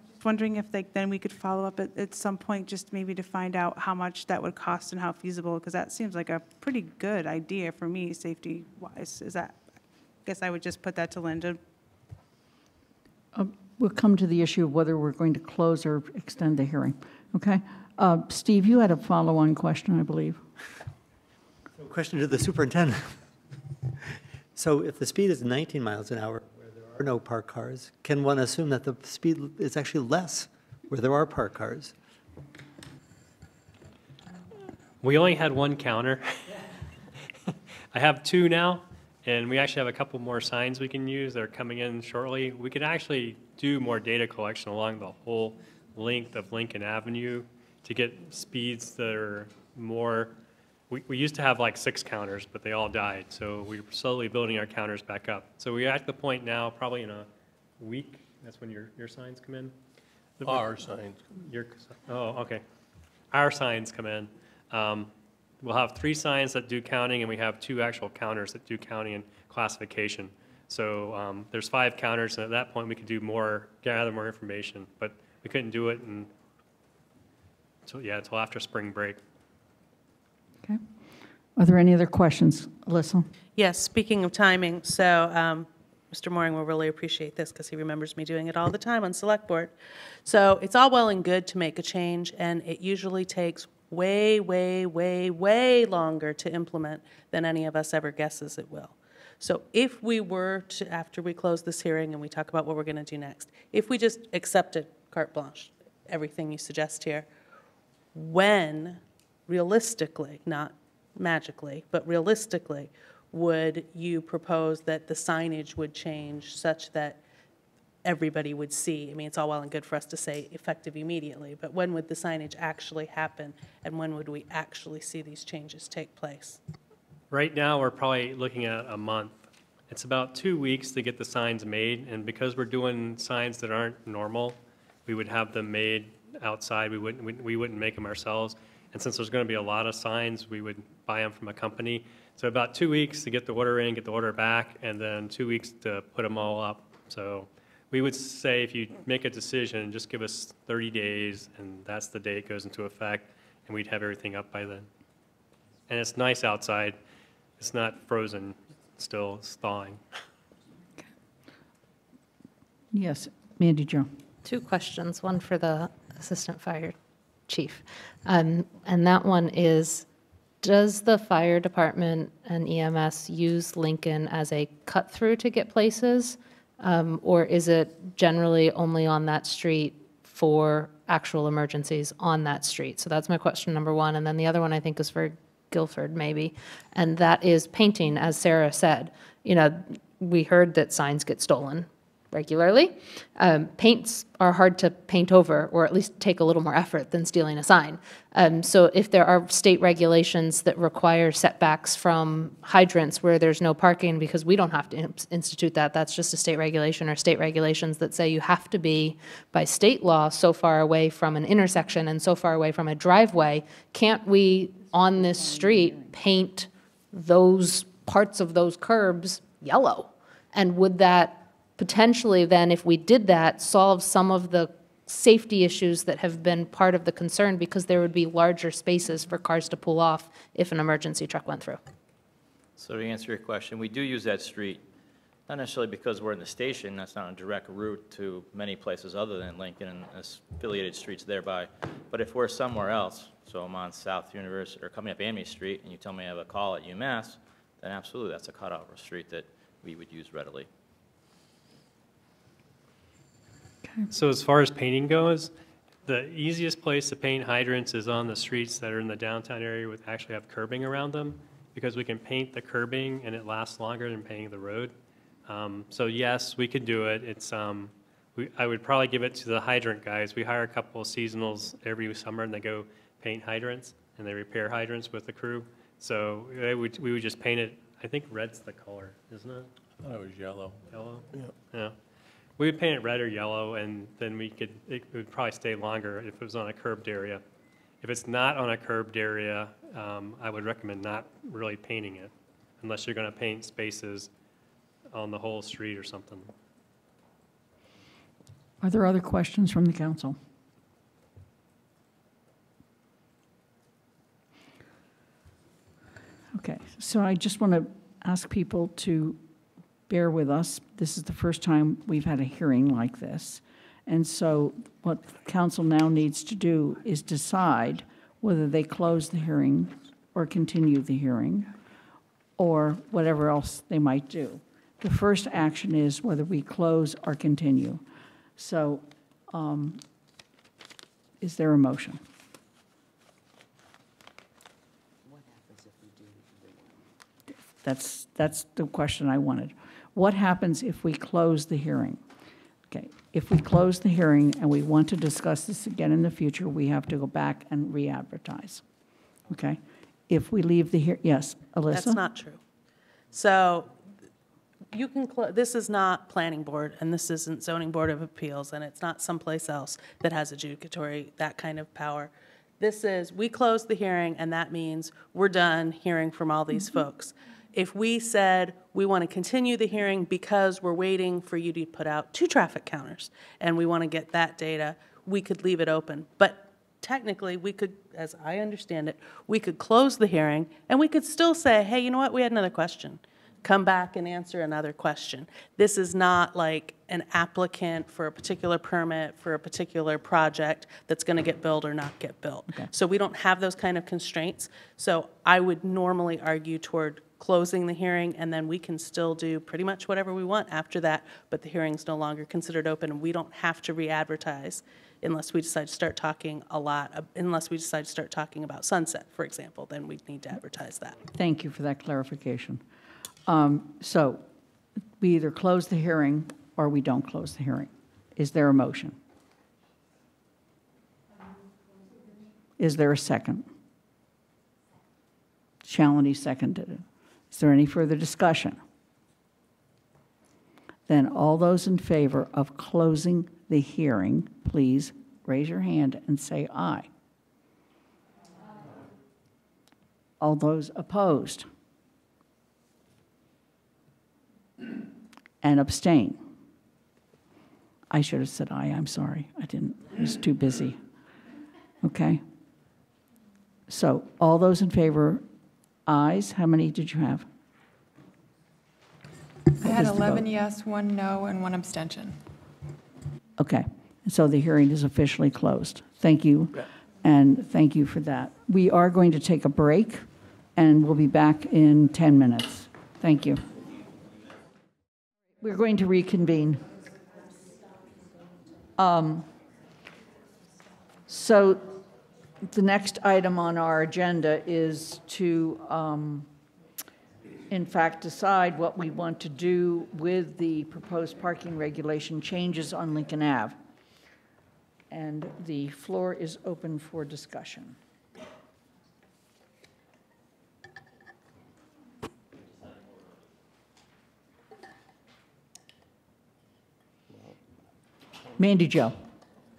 was just Wondering if like, then we could follow up at, at some point, just maybe to find out how much that would cost and how feasible, because that seems like a pretty good idea for me, safety-wise. Is that, I guess I would just put that to Linda. Uh, We'll come to the issue of whether we're going to close or extend the hearing, okay? Uh, Steve, you had a follow-on question, I believe. Question to the superintendent. So if the speed is 19 miles an hour where there are no parked cars, can one assume that the speed is actually less where there are parked cars? We only had one counter. I have two now, and we actually have a couple more signs we can use that are coming in shortly. We could actually do more data collection along the whole length of Lincoln Avenue to get speeds that are more, we, we used to have like six counters, but they all died. So we're slowly building our counters back up. So we're at the point now, probably in a week, that's when your, your signs come in? Our signs. Your, oh, okay. Our signs come in. Um, We'll have three signs that do counting, and we have two actual counters that do counting and classification. So um, there's five counters, and at that point, we could do more, gather more information. But we couldn't do it and, so, yeah, until after spring break. Okay. Are there any other questions? Alisa? Yes, speaking of timing, so um, Mr. Mooring will really appreciate this because he remembers me doing it all the time on Select Board. So it's all well and good to make a change, and it usually takes way, way, way, way longer to implement than any of us ever guesses it will. So if we were to, after we close this hearing and we talk about what we're going to do next, if we just accepted carte blanche, everything you suggest here, when realistically, not magically, but realistically, would you propose that the signage would change such that everybody would see? I mean, it's all well and good for us to say effective immediately, but when would the signage actually happen? And when would we actually see these changes take place? Right now, we're probably looking at a month. It's about two weeks to get the signs made, and because we're doing signs that aren't normal, we would have them made outside. We wouldn't, we- wouldn't make them ourselves. And since there's going to be a lot of signs, we would buy them from a company. So about two weeks to get the order in, get the order back, and then two weeks to put them all up. So we would say if you make a decision, just give us 30 days, and that's the day it goes into effect, and we'd have everything up by then. And it's nice outside. It's not frozen still, it's thawing. Yes, Mandi Jo. Two questions, one for the Assistant Fire Chief. Um, And that one is, does the fire department and EMS use Lincoln as a cut-through to get places? Um, Or is it generally only on that street for actual emergencies on that street? So that's my question number one. And then the other one I think is for Guilford, maybe. And that is painting, as Sarah said. You know, we heard that signs get stolen regularly. Um, paints are hard to paint over, or at least take a little more effort than stealing a sign. Um, so if there are state regulations that require setbacks from hydrants where there's no parking, because we don't have to in- institute that, that's just a state regulation, or state regulations that say you have to be by state law so far away from an intersection and so far away from a driveway, can't we, on this street, paint those parts of those curbs yellow? And would that potentially then, if we did that, solve some of the safety issues that have been part of the concern because there would be larger spaces for cars to pull off if an emergency truck went through? So to answer your question, we do use that street, not necessarily because we're in the station, that's not a direct route to many places other than Lincoln and affiliated streets thereby, but if we're somewhere else, so I'm on South University, or coming up Amity Street, and you tell me I have a call at UMass, then absolutely, that's a cutover street that we would use readily. So as far as painting goes, the easiest place to paint hydrants is on the streets that are in the downtown area with actually have curbing around them, because we can paint the curbing and it lasts longer than painting the road. Um, So yes, we could do it. It's, um, we, I would probably give it to the hydrant guys. We hire a couple of seasonals every summer and they go paint hydrants and they repair hydrants with the crew. So they would, we would just paint it, I think red's the color, isn't it? I thought it was yellow. Yellow? Yeah. We would paint it red or yellow, and then we could, it would probably stay longer if it was on a curbed area. If it's not on a curbed area, um, I would recommend not really painting it, unless you're going to paint spaces on the whole street or something. Are there other questions from the council? Okay, so I just want to ask people to bear with us. This is the first time we've had a hearing like this. And so what council now needs to do is decide whether they close the hearing or continue the hearing or whatever else they might do. The first action is whether we close or continue. So um, is there a motion? What happens if we do the? That's, that's the question I wanted. What happens if we close the hearing? Okay, if we close the hearing and we want to discuss this again in the future, we have to go back and re-advertise. Okay? If we leave the hear, yes, Alisa? That's not true. So you can, clo- this is not planning board, and this isn't zoning board of appeals, and it's not someplace else that has adjudicatory, that kind of power. This is, we close the hearing, and that means we're done hearing from all these mm-hmm. folks. If we said, we want to continue the hearing because we're waiting for you to put out two traffic counters, and we want to get that data, we could leave it open. But technically, we could, as I understand it, we could close the hearing, and we could still say, hey, you know what, we had another question. Come back and answer another question. This is not like an applicant for a particular permit for a particular project that's going to get built or not get built. So we don't have those kind of constraints. So I would normally argue toward closing the hearing, and then we can still do pretty much whatever we want after that, but the hearing's no longer considered open, and we don't have to re-advertise unless we decide to start talking a lot, uh, unless we decide to start talking about sunset, for example, then we'd need to advertise that. Thank you for that clarification. Um, So we either close the hearing or we don't close the hearing. Is there a motion? Is there a second? Shalini seconded it. Is there any further discussion? Then all those in favor of closing the hearing, please raise your hand and say aye. All those opposed? And abstain? I should have said aye, I'm sorry. I didn't, I was too busy. Okay? So, all those in favor, ayes, how many did you have? I had 11 vote? yes, one no, and one abstention. Okay, so the hearing is officially closed. Thank you, and thank you for that. We are going to take a break, and we'll be back in 10 minutes. Thank you. We're going to reconvene. Um, So the next item on our agenda is to um, in fact, decide what we want to do with the proposed parking regulation changes on Lincoln Ave. And the floor is open for discussion. Mandi Jo.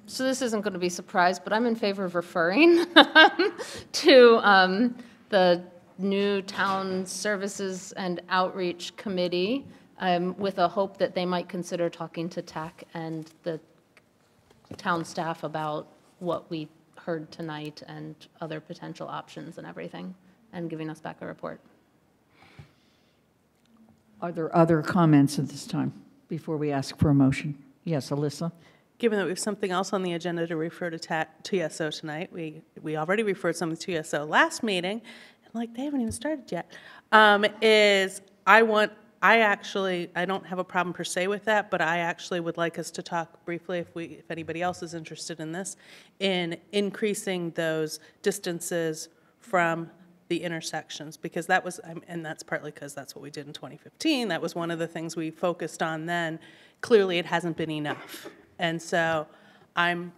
So this isn't going to be a surprise, but I'm in favor of referring to um, the new Town Services and Outreach Committee um, with a hope that they might consider talking to TAC and the town staff about what we heard tonight and other potential options and everything, and giving us back a report. Are there other comments at this time before we ask for a motion? Yes, Alisa? Given that we have something else on the agenda to refer to ta- TSO tonight, we, we already referred something to TSO last meeting, and like, they haven't even started yet, um, is I want, I actually, I don't have a problem per se with that, but I actually would like us to talk briefly, if we, if anybody else is interested in this, in increasing those distances from the intersections, because that was, and that's partly because that's what we did in 2015. That was one of the things we focused on then. Clearly, it hasn't been enough. And so I'm,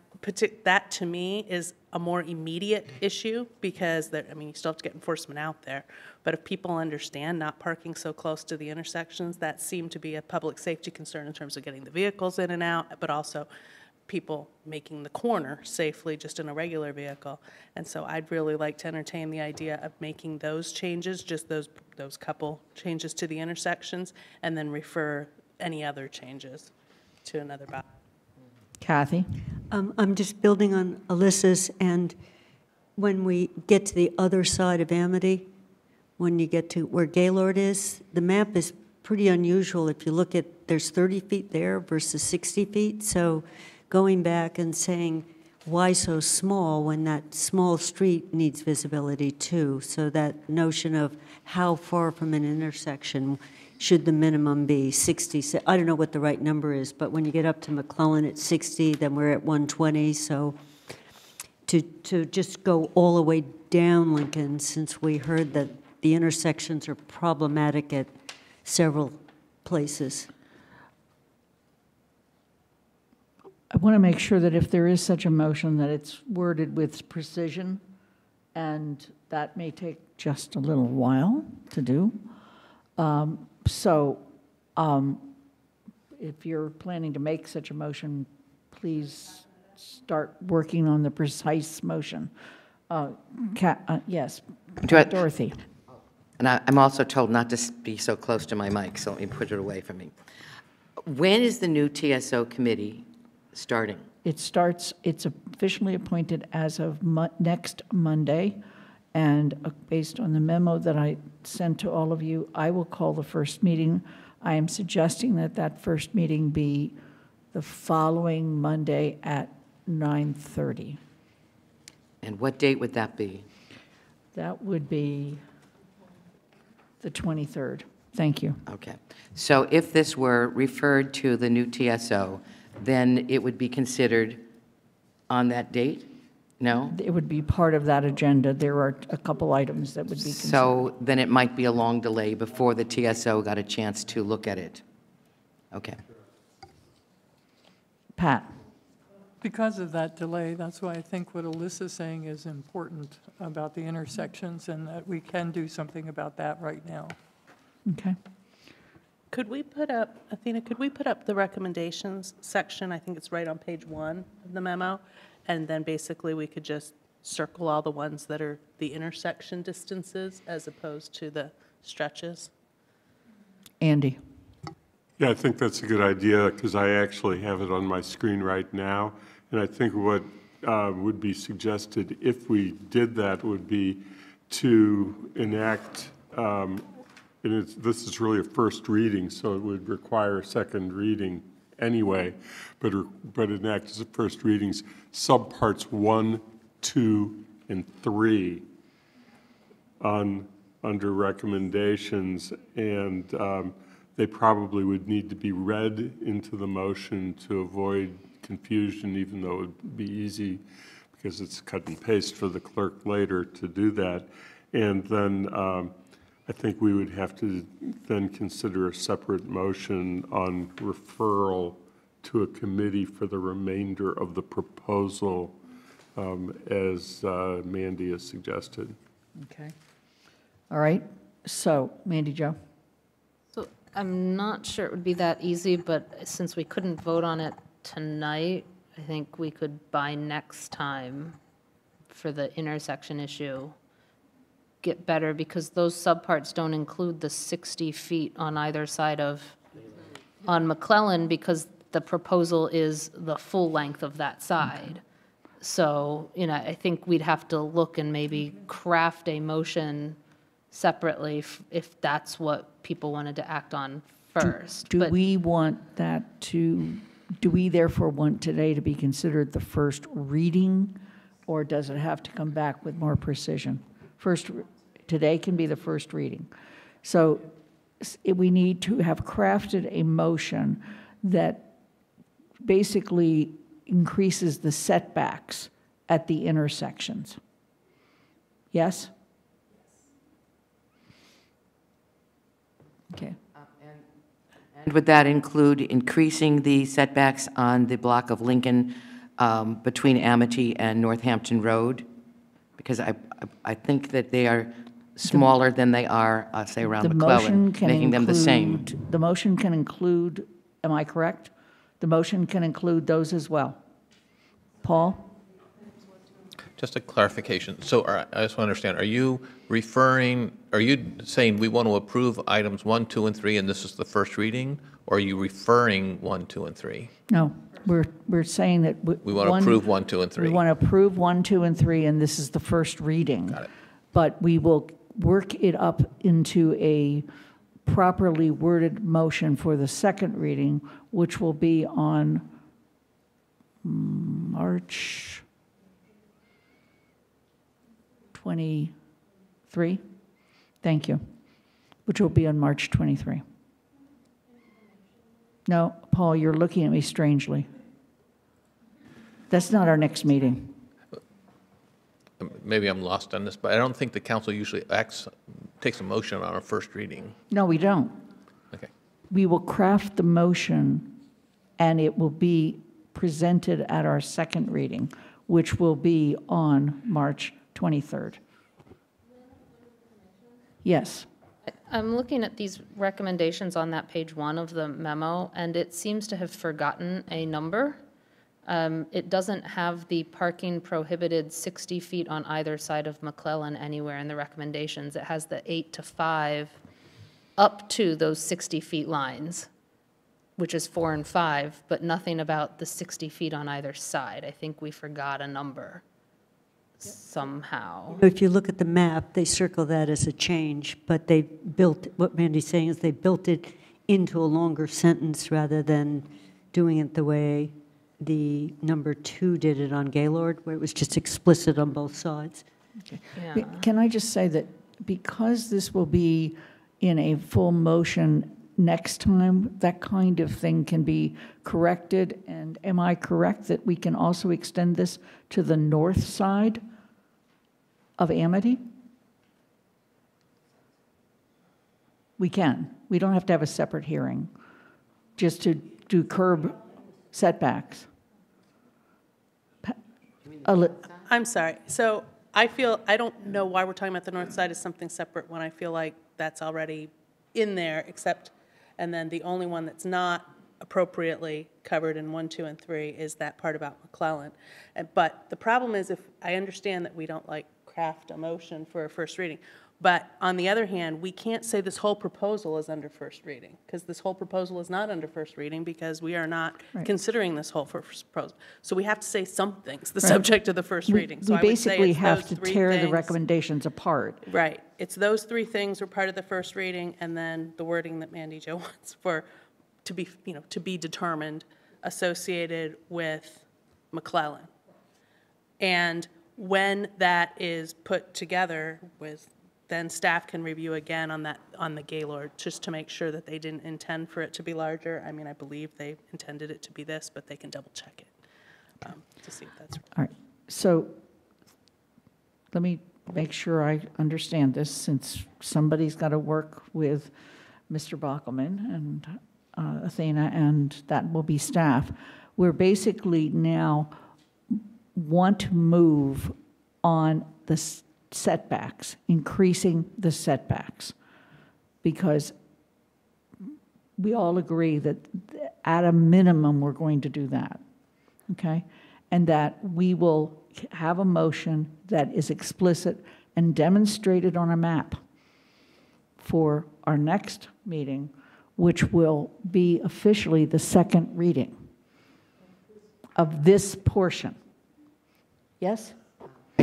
that to me is a more immediate issue because there, I mean, you still have to get enforcement out there. But if people understand not parking so close to the intersections, that seemed to be a public safety concern in terms of getting the vehicles in and out, but also people making the corner safely just in a regular vehicle. And so I'd really like to entertain the idea of making those changes, just those, those couple changes to the intersections, and then refer any other changes to another body. Kathy? Um, I'm just building on Alisa's, and when we get to the other side of Amity, when you get to where Gaylord is, the map is pretty unusual. If you look at, there's 30 feet there versus 60 feet, so going back and saying, why so small when that small street needs visibility too? So that notion of how far from an intersection should the minimum be 60? I don't know what the right number is, but when you get up to McClellan at 60, then we're at 120. So to, to just go all the way down Lincoln, since we heard that the intersections are problematic at several places. I want to make sure that if there is such a motion, that it's worded with precision, and that may take just a little while to do. Um, So um, if you're planning to make such a motion, please start working on the precise motion. Uh, Ca- uh, Yes, Do I- Dorothy. And I- I'm also told not to s- be so close to my mic, so let me put it away from me. When is the new TSO committee starting? It starts, it's officially appointed as of Mo- next Monday, and uh, based on the memo that I sent to all of you, I will call the first meeting. I am suggesting that that first meeting be the following Monday at 9:30. And what date would that be? That would be the 23rd. Thank you. Okay. So if this were referred to the new TSO, then it would be considered on that date? No? It would be part of that agenda. There are a couple items that would be considered. So then it might be a long delay before the TSO got a chance to look at it. Okay. Pat? Because of that delay, that's why I think what Alisa's saying is important about the intersections and that we can do something about that right now. Okay. Could we put up, Athena, could we put up the recommendations section? I think it's right on page one of the memo. And then basically we could just circle all the ones that are the intersection distances as opposed to the stretches. Andy? Yeah, I think that's a good idea because I actually have it on my screen right now. And I think what uh, would be suggested if we did that would be to enact, um, and it's, this is really a first reading, so it would require a second reading anyway, but, but enact as a first readings, subparts one, two, and three on, under recommendations, and um, they probably would need to be read into the motion to avoid confusion, even though it would be easy because it's cut and paste for the clerk later to do that. And then um, I think we would have to then consider a separate motion on referral to a committee for the remainder of the proposal, um, as uh, Mandi has suggested. Okay. All right, so Mandi Jo? So I'm not sure it would be that easy, but since we couldn't vote on it tonight, I think we could by next time for the intersection issue, get better because those subparts don't include the 60 feet on either side of, on McClellan because the proposal is the full length of that side. So, you know, I think we'd have to look and maybe craft a motion separately if, if that's what people wanted to act on first. Do But- we want that to, do we therefore want today to be considered the first reading? Or does it have to come back with more precision? First, today can be the first reading. So we need to have crafted a motion that basically increases the setbacks at the intersections. Yes? Okay. And would that include increasing the setbacks on the block of Lincoln um, between Amity and Northampton Road? Because I- I think that they are smaller than they are, uh, say, around The McClellan, motion can making them the same. include- The motion can include, am I correct? The motion can include those as well. Paul? Just a clarification. So are- I just want to understand, are you referring, are you saying we want to approve items one, two, and three, and this is the first reading? Or are you referring one, two, and three? No, we're, we're saying that. We want to approve one, two, and three. We want to approve one, two, and three, and this is the first reading. Got it. But we will work it up into a properly worded motion for the second reading, which will be on March 23? Thank you. Which will be on March 23. No, Paul, you're looking at me strangely. That's not our next meeting. Maybe I'm lost on this, but I don't think the council usually acts, takes a motion on a first reading. No, we don't. Okay. We will craft the motion, and it will be presented at our second reading, which will be on March 23rd. Yes. I'm looking at these recommendations on that page one of the memo, and it seems to have forgotten a number. Um, It doesn't have the parking prohibited 60 feet on either side of McClellan anywhere in the recommendations. It has the eight to five up to those 60 feet lines, which is four and five, but nothing about the 60 feet on either side. I think we forgot a number somehow. If you look at the map, they circle that as a change, but they built, what Mandi's saying is they built it into a longer sentence rather than doing it the way the number two did it on Gaylord, where it was just explicit on both sides. Yeah. Can I just say that because this will be in a full motion next time, that kind of thing can be corrected? And am I correct that we can also extend this to the north side of Amity? We can. We don't have to have a separate hearing, just to do curb setbacks. Li- I'm sorry. So I feel, I don't know why we're talking about the north side as something separate when I feel like that's already in there, except, and then the only one that's not appropriately covered in one, two, and three is that part about McClellan. And- But the problem is if, I understand that we don't like craft a motion for a first reading, but on the other hand, we can't say this whole proposal is under first reading, because this whole proposal is not under first reading, because we are not Right. considering this whole first proposal. So we have to say something's the Right. subject of the first We- reading. So We I would say basically it's have those to three tear the things. recommendations apart. Right. It's those three things were part of the first reading, and then the wording that Mandi Jo wants for, to be, you know, to be determined associated with McClellan. And when that is put together with, then staff can review again on that, on the Gaylord, just to make sure that they didn't intend for it to be larger. I mean, I believe they intended it to be this, but they can double check it um, to see if that's right. All right, so let me make sure I understand this, since somebody's got to work with Mr. Bockelman and uh, Athena, and that will be staff. We're basically now want to move on the s- setbacks, increasing the setbacks, because we all agree that at a minimum, we're going to do that, okay? And that we will have a motion that is explicit and demonstrated on a map for our next meeting, which will be officially the second reading of this portion. Yes?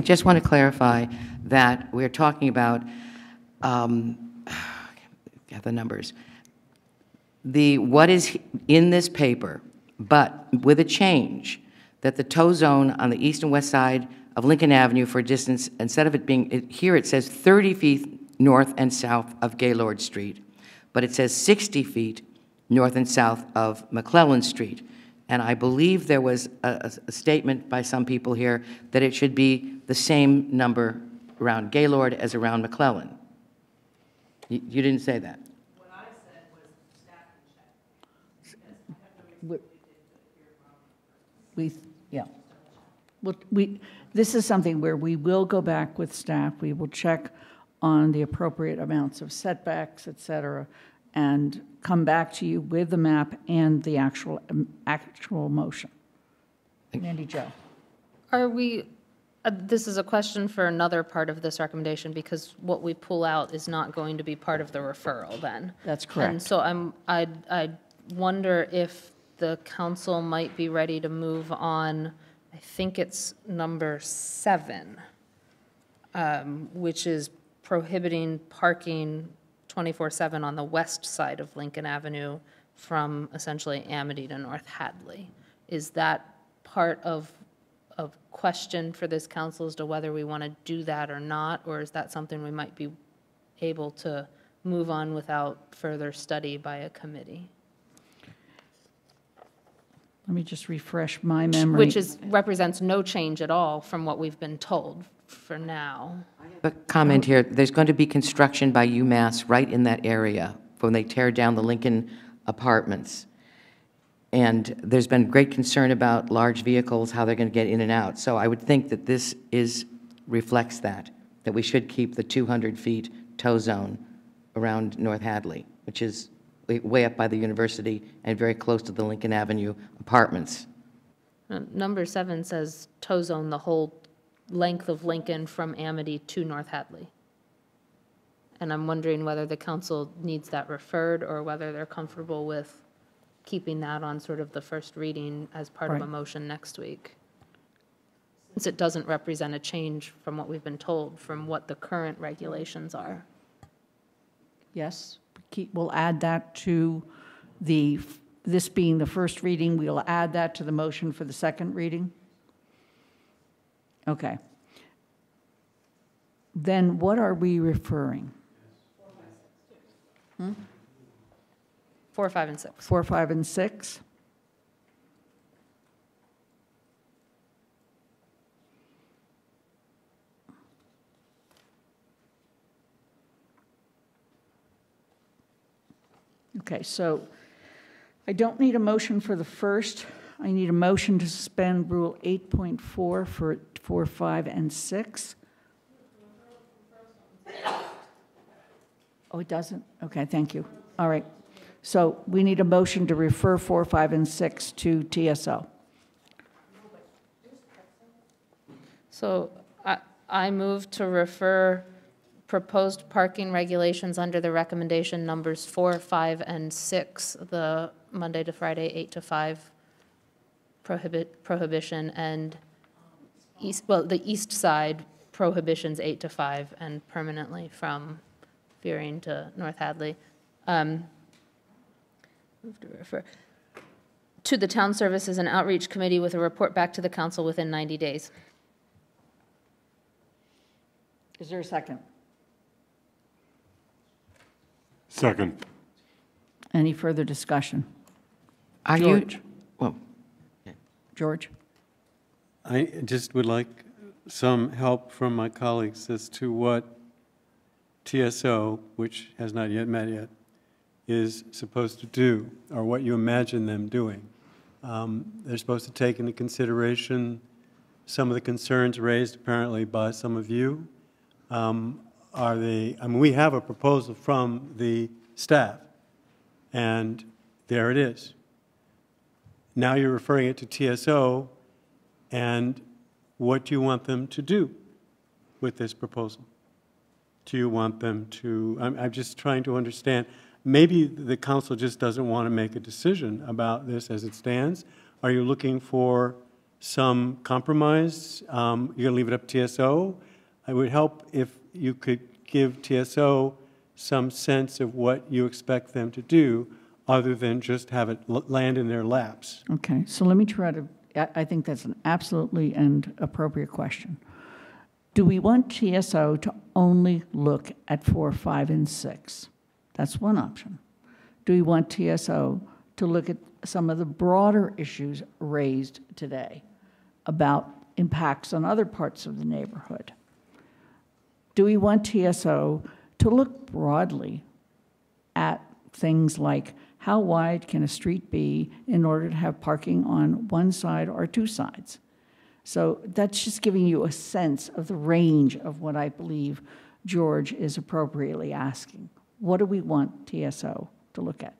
Just want to clarify that we're talking about, um, got the numbers, the, what is in this paper, but with a change, that the tow zone on the east and west side of Lincoln Avenue for a distance, instead of it being, it- here it says 30 feet north and south of Gaylord Street, but it says 60 feet north and south of McClellan Street. And I believe there was a, a- a statement by some people here that it should be the same number around Gaylord as around McClellan. You, you didn't say that? What I said was staff can check. Yes, we- We, yeah. Well, we, this is something where we will go back with staff, we will check on the appropriate amounts of setbacks, et cetera, and come back to you with the map and the actual, um, actual motion. Mandi Jo. Are we, uh, this is a question for another part of this recommendation, because what we pull out is not going to be part of the referral then. That's correct. And correct. so I'm, I, I wonder if the council might be ready to move on, I think it's number seven, um, which is prohibiting parking 24/7 on the west side of Lincoln Avenue from essentially Amity to North Hadley. Is that part of, of question for this council as to whether we want to do that or not? Or is that something we might be able to move on without further study by a committee? Let me just refresh my memory. Which is, represents no change at all from what we've been told for now. A comment here, there's going to be construction by UMass right in that area when they tear down the Lincoln apartments. And there's been great concern about large vehicles, how they're going to get in and out. So I would think that this is, reflects that, that we should keep the 200 feet tow zone around North Hadley, which is way- up by the university and very close to the Lincoln Avenue apartments. Uh, Number seven says tow zone the whole length of Lincoln from Amity to North Hadley. And I'm wondering whether the council needs that referred or whether they're comfortable with keeping that on sort of the first reading as part of a Right. motion next week. Since it doesn't represent a change from what we've been told, from what the current regulations are. Yes, keep, we'll add that to the, this being the first reading, we'll add that to the motion for the second reading? Okay. Then what are we referring? Hmm? Four, five, and six. Four, five, and six? Okay, so I don't need a motion for the first. I need a motion to suspend Rule 8.4 for 4, 5, and 6. Oh, it doesn't? Okay, thank you. All right. So we need a motion to refer 4, 5, and 6 to TSO. So I, I move to refer proposed parking regulations under the recommendation numbers four, five, and six, the Monday to Friday, eight to five prohibit, prohibition, and east, well, the east side prohibitions, eight to five, and permanently from Fearing to North Hadley. Um, to refer to the Town Services and Outreach Committee with a report back to the council within 90 days. Is there a second? Second. Any further discussion? Are you, George? well, George? I just would like some help from my colleagues as to what TSO, which has not yet met yet, is supposed to do, or what you imagine them doing. Um, They're supposed to take into consideration some of the concerns raised apparently by some of you. Um, Are they, I mean, we have a proposal from the staff, and there it is. Now you're referring it to TSO, and what do you want them to do with this proposal? Do you want them to, I'm, I'm just trying to understand, maybe the council just doesn't want to make a decision about this as it stands. Are you looking for some compromise? Um, You're going to leave it up to TSO? It would help if you could give TSO some sense of what you expect them to do, other than just have it land in their laps. Okay, so let me try to, I, I think that's an absolutely and appropriate question. Do we want TSO to only look at four, five, and six? That's one option. Do we want TSO to look at some of the broader issues raised today about impacts on other parts of the neighborhood? Do we want TSO to look broadly at things like how wide can a street be in order to have parking on one side or two sides? So that's just giving you a sense of the range of what I believe George is appropriately asking. What do we want TSO to look at?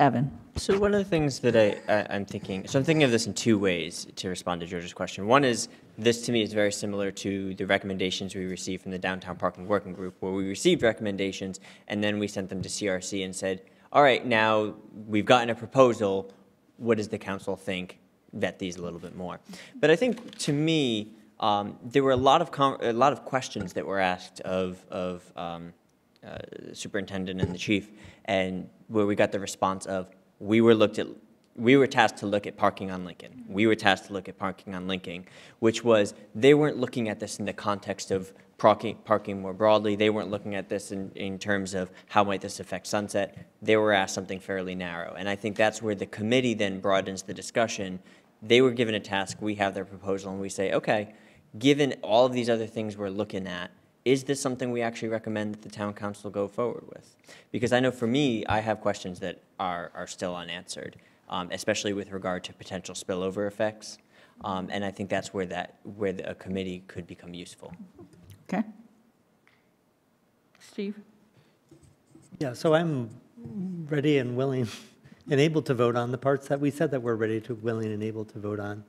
Evan? So one of the things that I, I, I'm thinking, so I'm thinking of this in two ways to respond to George's question. One is, this to me is very similar to the recommendations we received from the Downtown Parking Working Group, where we received recommendations and then we sent them to CRC and said, all right, now we've gotten a proposal, what does the council think? Vet these a little bit more. But I think to me, um, there were a lot of a lot of questions that were asked of of um, uh, superintendent and the chief, and where we got the response of we were looked at. We were tasked to look at parking on Lincoln. We were tasked to look at parking on Lincoln, which was they weren't looking at this in the context of parking, parking more broadly. They weren't looking at this in, in terms of how might this affect Sunset. They were asked something fairly narrow. And I think that's where the committee then broadens the discussion. They were given a task, we have their proposal, and we say, okay, given all of these other things we're looking at, is this something we actually recommend that the town council go forward with? Because I know for me, I have questions that are, are still unanswered, um, especially with regard to potential spillover effects. Um, and I think that's where that, where the, a committee could become useful. Okay. Steve? Yeah, so I'm ready and willing and able to vote on the parts that we said that we're ready to, willing and able to vote on.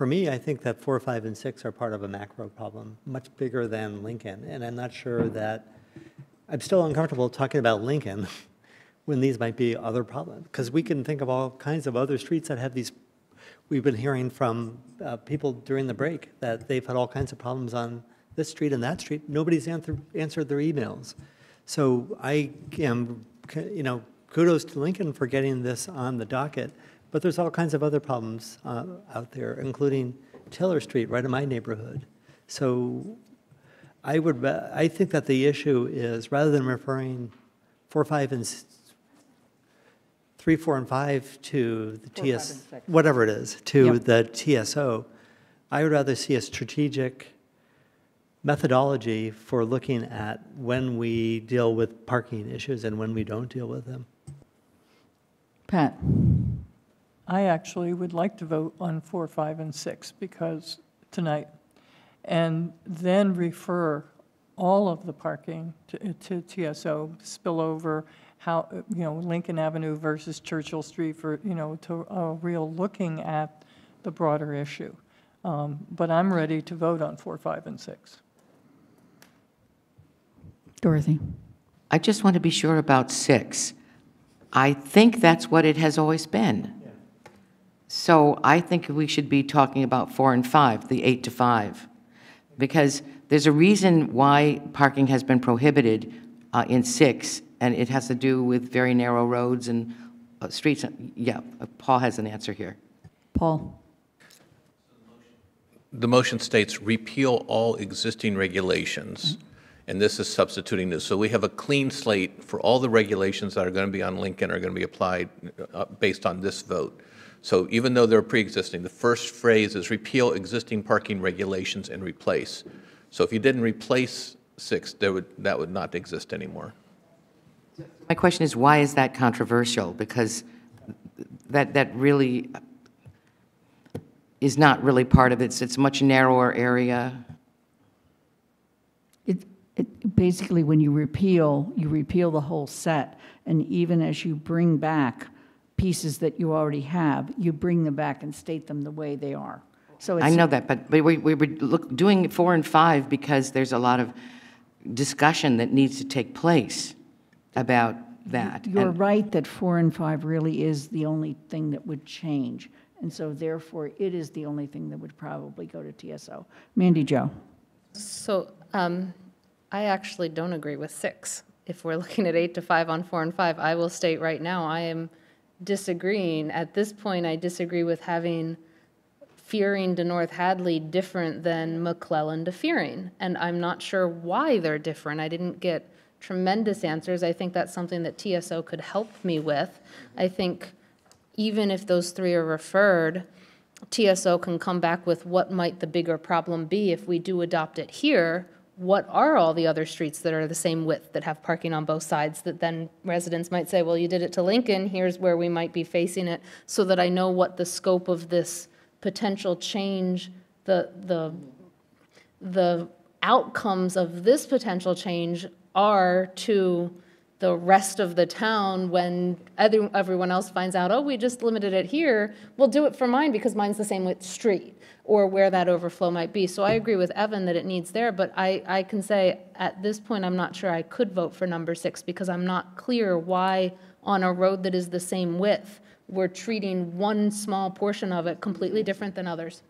For me, I think that four, five, and six are part of a macro problem, much bigger than Lincoln. And I'm not sure that, I'm still uncomfortable talking about Lincoln when these might be other problems. Because we can think of all kinds of other streets that have these, we've been hearing from uh, people during the break that they've had all kinds of problems on this street and that street. Nobody's answered, answered their emails. So I am, you know, kudos to Lincoln for getting this on the docket. But there's all kinds of other problems uh, out there, including Taylor Street, right in my neighborhood. So I would, I think that the issue is, rather than referring four, five, and, three, four, and five to the Four, TS, whatever it is, to Yep. the TSO, I would rather see a strategic methodology for looking at when we deal with parking issues and when we don't deal with them. Pat? I actually would like to vote on four, five, and six because, tonight, and then refer all of the parking to, to TSO, spillover, how, you know, Lincoln Avenue versus Churchill Street for, you know, to a real looking at the broader issue. Um, But I'm ready to vote on four, five, and six. Dorothy? I just want to be sure about six. I think that's what it has always been. So I think we should be talking about four and five, the eight to five. Because there's a reason why parking has been prohibited uh, in six, and it has to do with very narrow roads and uh, streets. Yeah, uh, Paul has an answer here. Paul? The motion states repeal all existing regulations, and this is substituting this. So we have a clean slate for all the regulations that are going to be on Lincoln are going to be applied uh, based on this vote. So even though they're pre-existing, the first phrase is repeal existing parking regulations and replace. So if you didn't replace six, there would, that would not exist anymore. My question is, why is that controversial? Because that, that really is not really part of it. It's, it's a much narrower area. It, it, basically, when you repeal, you repeal the whole set, and even as you bring back pieces that you already have, you bring them back and state them the way they are. So it's. I know that, but, but we, we were look, doing four and five because there's a lot of discussion that needs to take place about that. You're And- right that four and five really is the only thing that would change. And so therefore, it is the only thing that would probably go to TSO. Mandi Jo? So um, I actually don't agree with six. If we're looking at eight to five on four and five, I will state right now, I am disagreeing. At this point, I disagree with having Fearing to North Hadley different than McClellan to Fearing. And I'm not sure why they're different. I didn't get tremendous answers. I think that's something that TSO could help me with. I think even if those three are referred, TSO can come back with what might the bigger problem be if we do adopt it here. What are all the other streets that are the same width that have parking on both sides that then residents might say, well, you did it to Lincoln, here's where we might be facing it, so that I know what the scope of this potential change, the, the, the outcomes of this potential change are to the rest of the town when other, everyone else finds out, oh, we just limited it here, we'll do it for mine because mine's the same with street, or where that overflow might be. So I agree with Evan that it needs there, but I, I can say, at this point, I'm not sure I could vote for number six because I'm not clear why on a road that is the same width, we're treating one small portion of it completely different than others.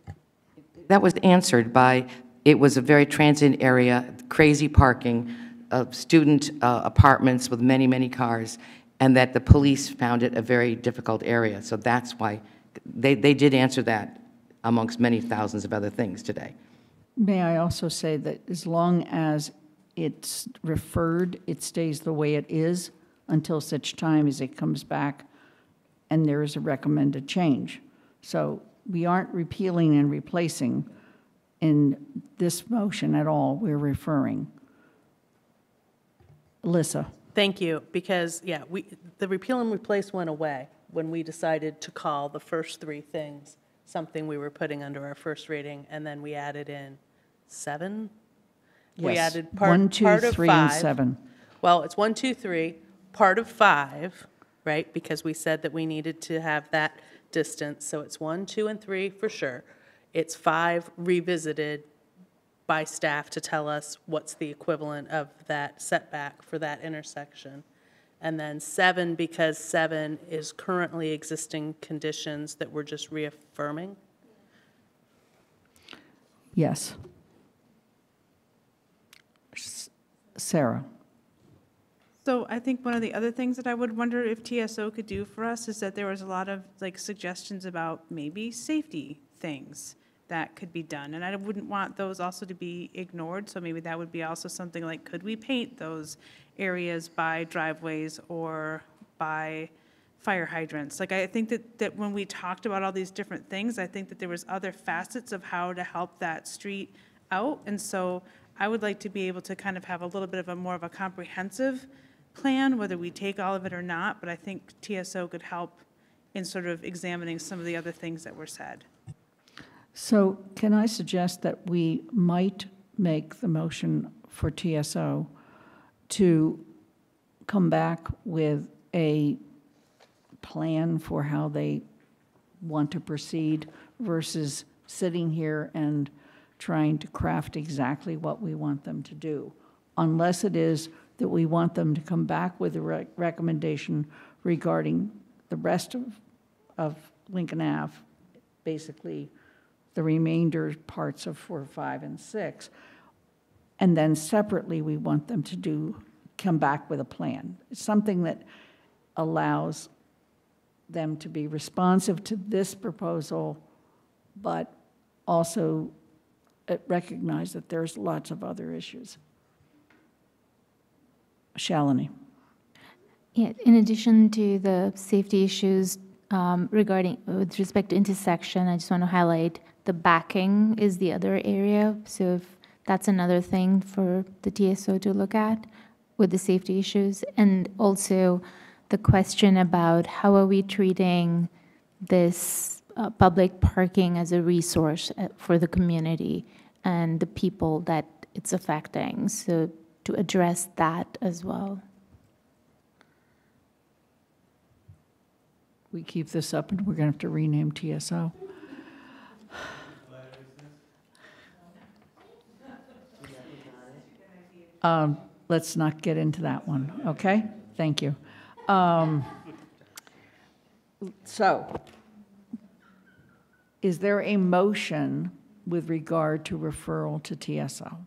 That was answered by, it was a very transient area, crazy parking, uh, student uh, apartments with many, many cars, and that the police found it a very difficult area. So that's why, they, they did answer that amongst many thousands of other things today. May I also say that as long as it's referred, it stays the way it is until such time as it comes back and there is a recommended change. So we aren't repealing and replacing in this motion at all, we're referring. Alisa? Thank you, because, yeah, we, the repeal and replace went away when we decided to call the first three things something we were putting under our first reading, and then we added in seven? We Yes. added part, One, two, part of three, and five. seven. Well, it's one, two, three, part of five, right? Because we said that we needed to have that distance, so it's one, two, and three for sure. It's five revisited by staff to tell us what's the equivalent of that setback for that intersection. And then seven, because seven is currently existing conditions that we're just reaffirming. Yes. S- Sarah? So I think one of the other things that I would wonder if TSO could do for us is that there was a lot of like suggestions about maybe safety things that could be done. And I wouldn't want those also to be ignored. So maybe that would be also something like, could we paint those areas by driveways or by fire hydrants? Like, I think that, that when we talked about all these different things, I think that there was other facets of how to help that street out. And so I would like to be able to kind of have a little bit of a more of a comprehensive plan, whether we take all of it or not, but I think TSO could help in sort of examining some of the other things that were said. So can I suggest that we might make the motion for TSO to come back with a plan for how they want to proceed versus sitting here and trying to craft exactly what we want them to do? Unless it is that we want them to come back with a rec- recommendation regarding the rest of, of Lincoln Ave, basically the remainder parts of four, five, and six. And then separately, we want them to do, come back with a plan. Something that allows them to be responsive to this proposal, but also uh, recognize that there's lots of other issues. Shalini? Yeah, in addition to the safety issues, um, regarding, with respect to intersection, I just want to highlight the backing is the other area. So if that's another thing for the TSO to look at with the safety issues. And also the question about how are we treating this uh, public parking as a resource uh, for the community and the people that it's affecting. So to address that as well. We keep this up and we're going to have to rename TSO. Um, Let's not get into that one, okay? Thank you. Um, So, is there a motion with regard to referral to TSO?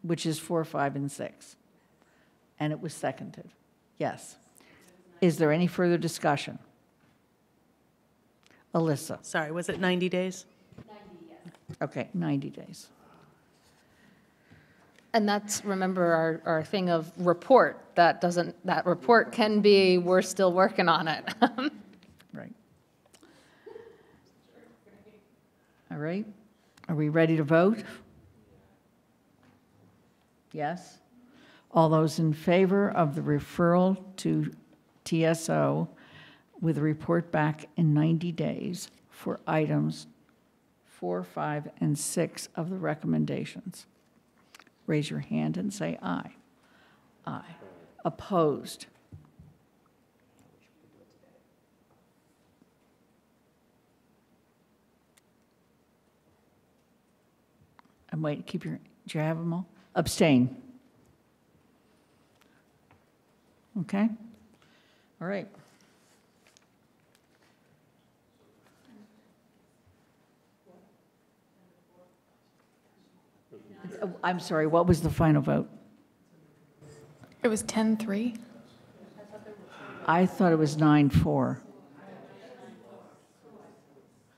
Which is four, five, and six. And it was seconded. Yes. Is there any further discussion? Alisa? Sorry, was it 90 days? Okay, 90 days. And that's, remember, our, our thing of report, that doesn't, that report can be, we're still working on it. Right. All right. Are we ready to vote? Yes? All those in favor of the referral to TSO with a report back in 90 days for items four, five, and six of the recommendations? Raise your hand and say aye. Aye. Opposed? I'm waiting. keep your, do you have them all? Abstain. Okay? All right. I'm sorry, what was the final vote? It was 10-3? I thought it was 9-4.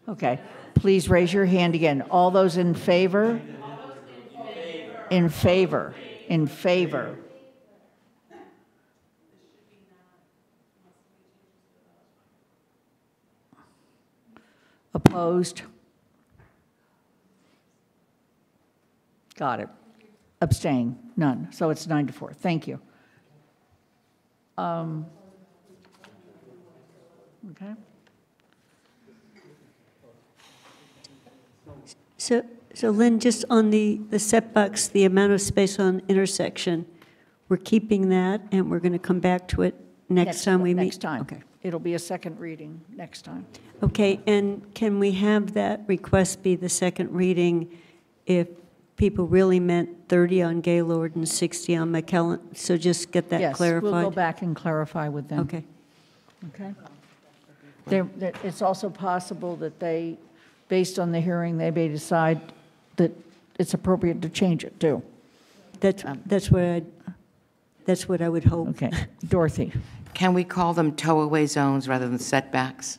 Okay, please raise your hand again. All those in favor? In favor, in favor. Opposed? Got it. Abstain? None. So it's nine to four. Thank you. Um, Okay. So, so Lynn, just on the, the setbacks, the amount of space on intersection, we're keeping that, and we're going to come back to it next time we meet? Next time. Okay. It'll be a second reading next time. Okay, and can we have that request be the second reading if people really meant 30 on Gaylord and 60 on McClellan? So just get that clarified? Yes, we'll go back and clarify with them. Okay. Okay. There, there- it's also possible that they, based on the hearing, they may decide that it's appropriate to change it, too. That's, um, that's what I, that's what I would hope. Okay. Dorothy? Can we call them tow-away zones rather than setbacks?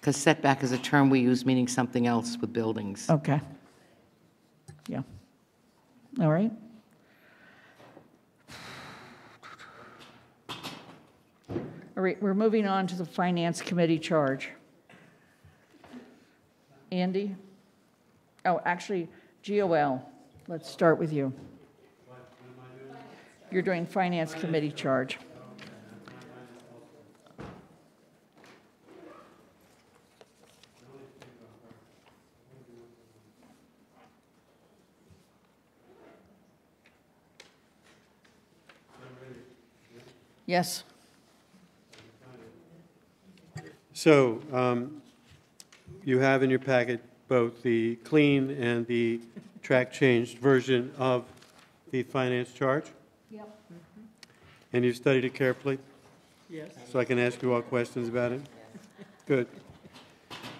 Because setback is a term we use meaning something else with buildings. Okay. Yeah. All right. All right, we're moving on to the Finance Committee charge. Andy? Oh, actually, GOL, let's start with you. You're doing Finance Committee charge. Yes. So um, you have in your packet both the clean and the track changed version of the finance charge? Yep. And you've studied it carefully? Yes. So I can ask you all questions about it? Good.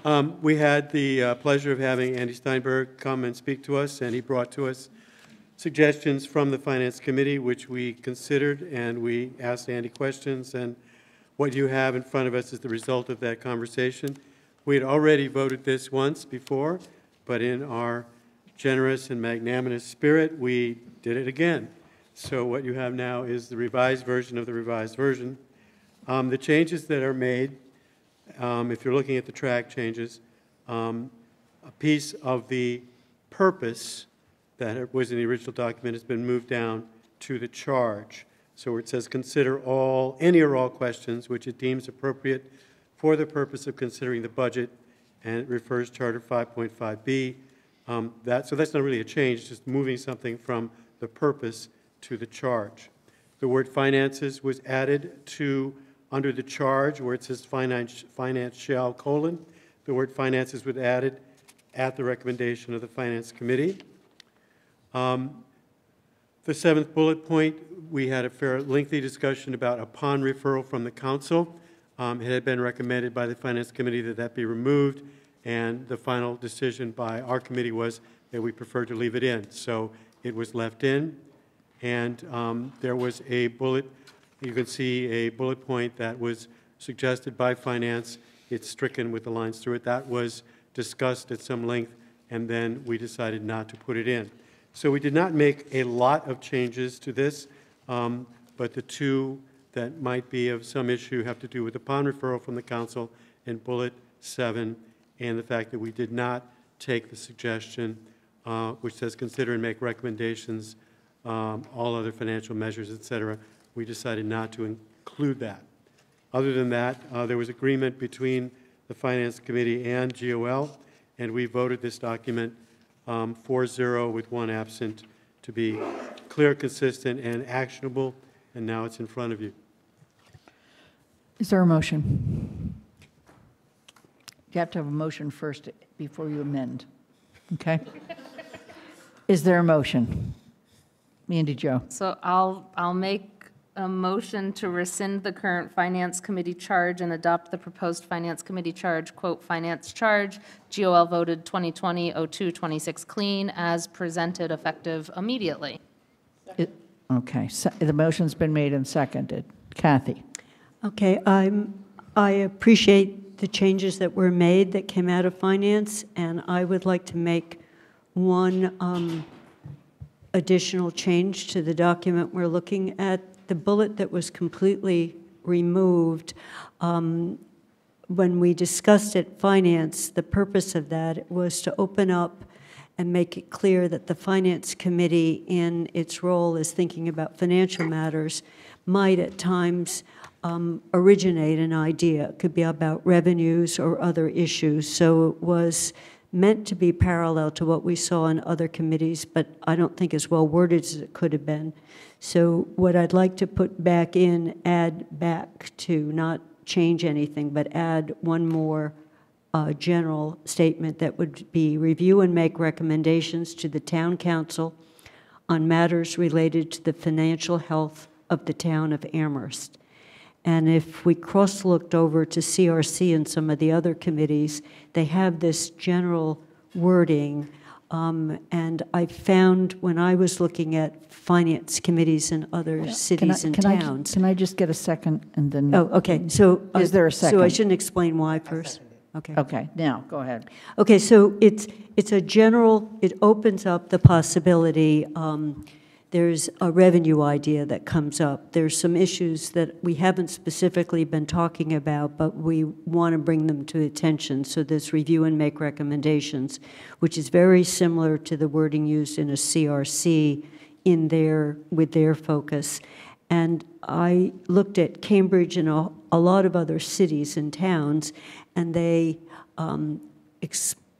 Um, We had the uh, pleasure of having Andy Steinberg come and speak to us, and he brought to us suggestions from the Finance Committee, which we considered, and we asked Andy questions, and what you have in front of us is the result of that conversation. We had already voted this once before, but in our generous and magnanimous spirit, we did it again. So what you have now is the revised version of the revised version, Um, The changes that are made, um, if you're looking at the track changes, um, a piece of the purpose that was in the original document has been moved down to the charge. So it says, "Consider all, any or all questions which it deems appropriate for the purpose of considering the budget," and it refers Charter 5.5B. Um, That, so that's not really a change, it's just moving something from the purpose to the charge. The word finances was added to, under the charge, where it says finance, finance shall, colon. The word finances was added at the recommendation of the Finance Committee. Um, The seventh bullet point, we had a fair lengthy discussion about upon referral from the council. Um, It had been recommended by the Finance Committee that that be removed, and the final decision by our committee was that we prefer to leave it in. So it was left in, and um, there was a bullet, you can see a bullet point that was suggested by Finance. It's stricken with the lines through it. That was discussed at some length, and then we decided not to put it in. So we did not make a lot of changes to this, um, but the two that might be of some issue have to do with the upon referral from the council and bullet seven, and the fact that we did not take the suggestion, uh, which says consider and make recommendations, um, all other financial measures, et cetera. We decided not to include that. Other than that, uh, there was agreement between the Finance Committee and GOL, and we voted this document um, 4-0 with one absent to be clear, consistent, and actionable, and now it's in front of you. Is there a motion? You have to have a motion first before you amend, okay? Is there a motion? Mandi Jo. So I'll, I'll make a motion to rescind the current Finance Committee charge and adopt the proposed Finance Committee charge, quote, "finance charge," GOL voted 2020-02-26 clean, as presented effective immediately. It- Okay, so the motion's been made and seconded. Kathy? Okay, I'm, I appreciate the changes that were made that came out of finance, and I would like to make one um, additional change to the document we're looking at. The bullet that was completely removed, um, when we discussed it, finance, the purpose of that was to open up and make it clear that the Finance Committee, in its role as thinking about financial matters, might at times um, originate an idea. It could be about revenues or other issues. So it was meant to be parallel to what we saw in other committees, but I don't think as well worded as it could have been. So what I'd like to put back in, add back to, not change anything, but add one more uh, general statement that would be review and make recommendations to the town council on matters related to the financial health of the town of Amherst. And if we cross-looked over to CRC and some of the other committees, they have this general wording. Um, and I found when I was looking at finance committees in other Can I- cities and can I towns. Can I just get a second and then? Oh, okay, so. uh, Is there a second? So I shouldn't explain why first? Okay. Okay, now, go ahead. Okay, so it's, it's a general, it opens up the possibility, um, there's a revenue idea that comes up. There's some issues that we haven't specifically been talking about, but we want to bring them to attention. So this review and make recommendations, which is very similar to the wording used in a CRC in their, with their focus. And I looked at Cambridge and a, a lot of other cities and towns, and they, um,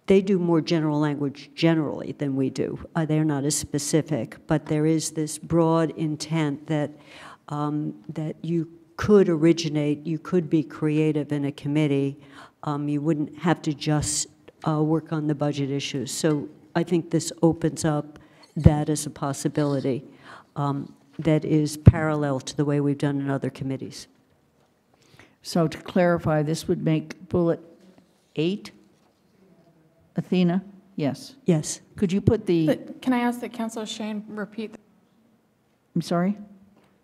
they do more general language generally than we do. Uh, they're not as specific, but there is this broad intent that, um, that you could originate, you could be creative in a committee. Um, you wouldn't have to just uh, work on the budget issues. So I think this opens up that as a possibility um, that is parallel to the way we've done in other committees. So to clarify, this would make bullet eight? Athena? Yes. Yes. Could you put the, But Can I ask that Councilor Schoen repeat? the- I'm sorry?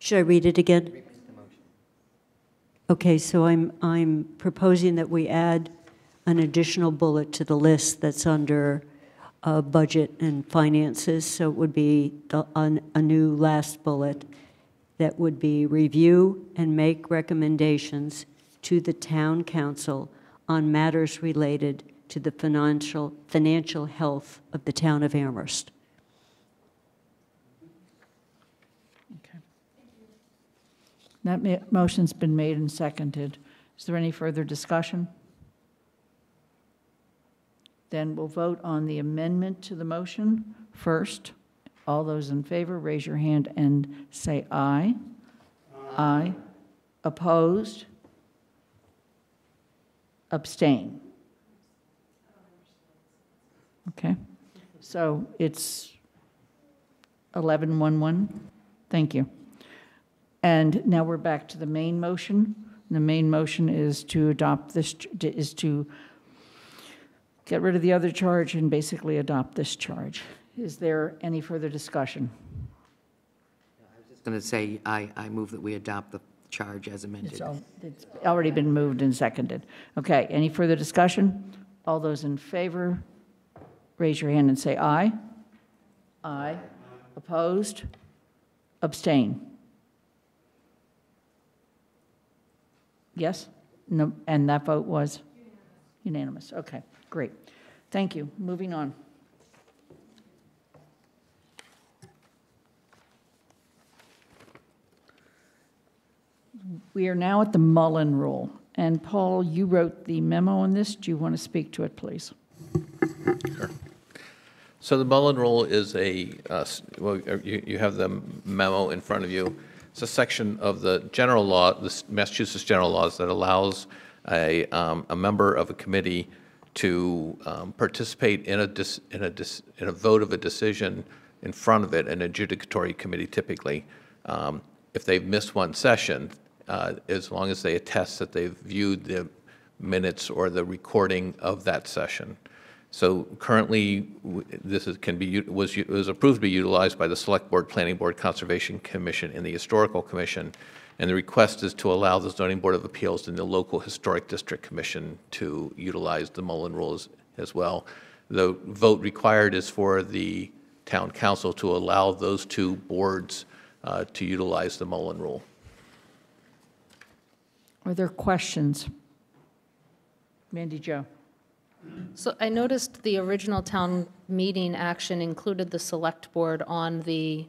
Should I read it again? Okay, so I'm, I'm proposing that we add an additional bullet to the list that's under uh, budget and finances, so it would be the, an- a new last bullet. that would be review and make recommendations to the town council on matters related to the financial, financial health of the town of Amherst. That motion's been made and seconded. Is there any further discussion? Then we'll vote on the amendment to the motion first. All those in favor, raise your hand and say aye. Aye. Opposed? Abstain? Okay, so it's 11-1-1. Thank you. And now we're back to the main motion. The main motion is to adopt this, is to get rid of the other charge and basically adopt this charge. Is there any further discussion? I was just going to say, I, I move that we adopt the charge as amended. It's al- it's already been moved and seconded. Okay, any further discussion? All those in favor, raise your hand and say aye. Aye. Opposed? Abstain? Yes? No, and that vote was? Unanimous, okay, great. Thank you. Moving on. We are now at the Mullin Rule. And Paul, you wrote the memo on this. Do you want to speak to it, please? So the Mullin Rule is a, uh, well, uh, you you have the memo in front of you. It's a section of the general law, the Massachusetts general laws that allows a, um, a member of a committee to um, participate in a, dis- in a, dis- in a vote of a decision in front of it, an adjudicatory committee typically. Um, If they've missed one session, uh, as long as they attest that they've viewed the minutes or the recording of that session. So currently, this is, can be, was, was approved to be utilized by the Select Board, Planning Board, Conservation Commission, and the Historical Commission. And the request is to allow the Zoning Board of Appeals and the local Historic District Commission to utilize the Mullin Rules as well. The vote required is for the town council to allow those two boards uh, to utilize the Mullin Rule. Are there questions? Mandi Jo? So I noticed the original town meeting action included the select board on the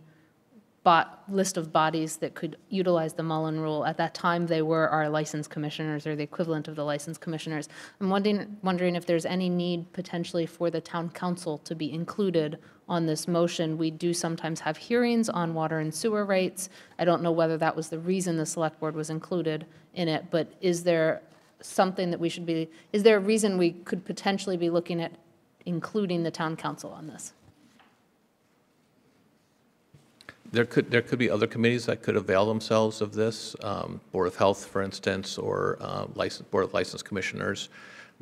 bot, list of bodies that could utilize the Mullin Rule. At that time, they were our license commissioners, or the equivalent of the license commissioners. I'm wondering, wondering if there's any need potentially for the town council to be included on this motion. We do sometimes have hearings on water and sewer rates. I don't know whether that was the reason the select board was included in it, but is there something that we should be, is there a reason we could potentially be looking at including the town council on this? There could, there could be other committees that could avail themselves of this, um, Board of Health, for instance, or uh, license, Board of License Commissioners.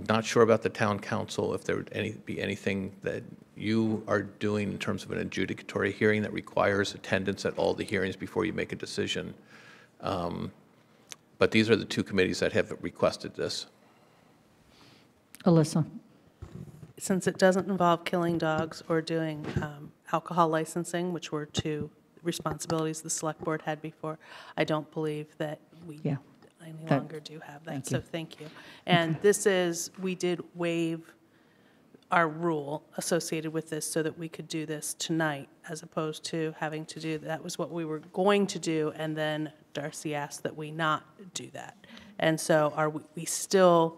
Not sure about the town council, if there would any, be anything that you are doing in terms of an adjudicatory hearing that requires attendance at all the hearings before you make a decision. Um, But these are the two committees that have requested this. Alisa? Since it doesn't involve killing dogs or doing um, alcohol licensing, which were two responsibilities the select board had before, I don't believe that we Yeah. any That- longer do have thank that. So thank you. And this is, we did waive our rule associated with this so that we could do this tonight, as opposed to having to do, that was what we were going to do, and then Darcy asked that we not do that. And so are we we still,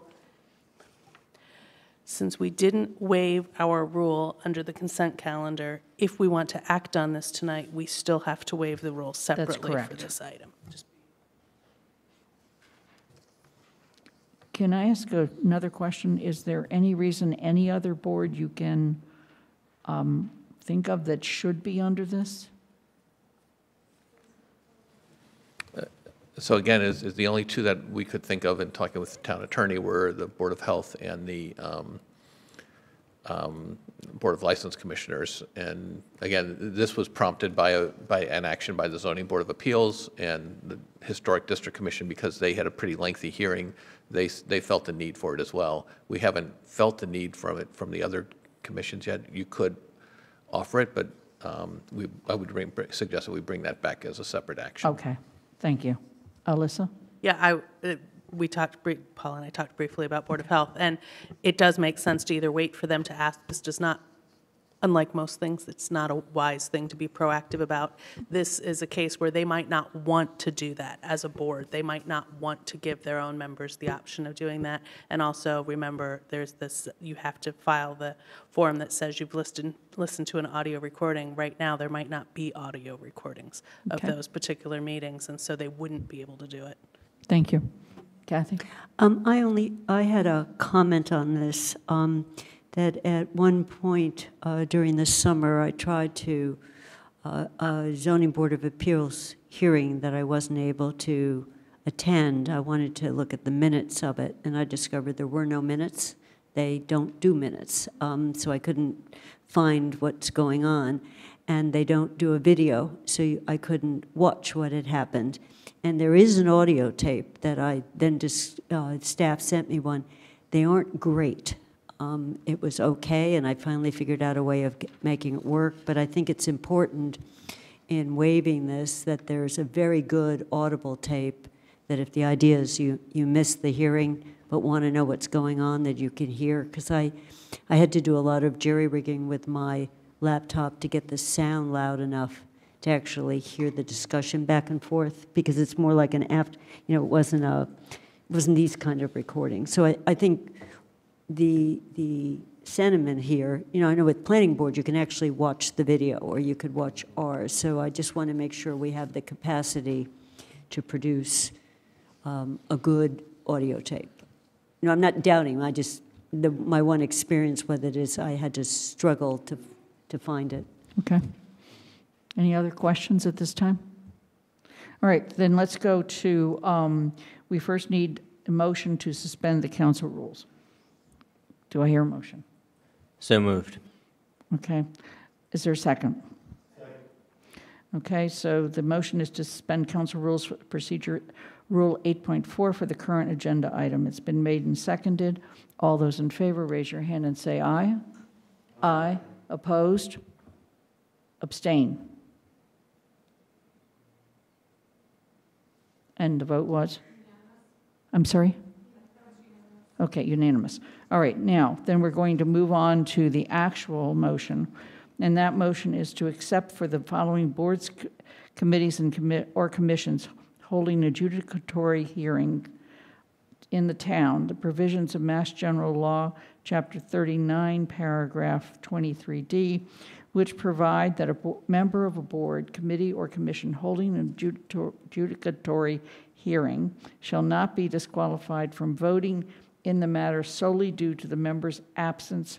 since we didn't waive our rule under the consent calendar, if we want to act on this tonight, we still have to waive the rule separately for correct. this item. Just- Can I ask a- another question? Is there any reason any other board you can um, think of that should be under this? So again, is, is the only two that we could think of in talking with the town attorney were the Board of Health and the um, um, Board of License Commissioners. And again, this was prompted by a, by an action by the Zoning Board of Appeals and the Historic District Commission because they had a pretty lengthy hearing. They, they felt the need for it as well. We haven't felt the need from it from the other commissions yet. You could offer it, but um, we, I would bring- suggest that we bring that back as a separate action. Okay, thank you. Alisa? Yeah, I, uh, we talked, bri- Paul and I talked briefly about Board of Health, and it does make sense to either wait for them to ask. This does not, unlike most things, it's not a wise thing to be proactive about. This is a case where they might not want to do that as a board. They might not want to give their own members the option of doing that. And also, remember, there's this, you have to file the form that says you've listened, listened to an audio recording. Right now, there might not be audio recordings of Okay. those particular meetings, and so they wouldn't be able to do it. Thank you. Kathy? Um, I only, I had a comment on this, um, that at one point uh, during the summer, I tried to, uh, a zoning board of appeals hearing that I wasn't able to attend. I wanted to look at the minutes of it, and I discovered there were no minutes. They don't do minutes, um, so I couldn't find what's going on. And they don't do a video, so you- I couldn't watch what had happened. And there is an audio tape that I then just, uh, staff sent me one. They aren't great. Um, it was okay, and I finally figured out a way of making it work. But I think it's important in waiving this that there's a very good audible tape that if the idea is you, you missed the hearing but want to know what's going on, that you can hear. Because I, I had to do a lot of jerry rigging with my laptop to get the sound loud enough to actually hear the discussion back and forth, because it's more like an aft, you know, it wasn't a, it wasn't these kind of recordings. So I, I think the, the sentiment here, you know, I know with planning board, you can actually watch the video, or you could watch ours. So I just want to make sure we have the capacity to produce um, a good audio tape. You know, I'm not doubting, I just, the, my one experience with it is I had to struggle to, to find it. Okay. Any other questions at this time? All right, then let's go to, um, we first need a motion to suspend the council rules. Do I hear a motion? So moved. Okay. Is there a second? Okay, so the motion is to suspend council rules procedure, Rule 8.4 for the current agenda item. It's been made and seconded. All those in favor, raise your hand and say aye. Aye. Opposed? Abstain? And the vote was? I'm sorry? Okay, unanimous. All right, now, then we're going to move on to the actual motion. And that motion is to accept for the following boards, committees, and commit, or commissions holding adjudicatory hearing in the town, the provisions of Mass General Law, Chapter 39, Paragraph 23D, which provide that a bo- member of a board, committee, or commission holding an adjudicator- adjudicatory hearing shall not be disqualified from voting in the matter solely due to the member's absence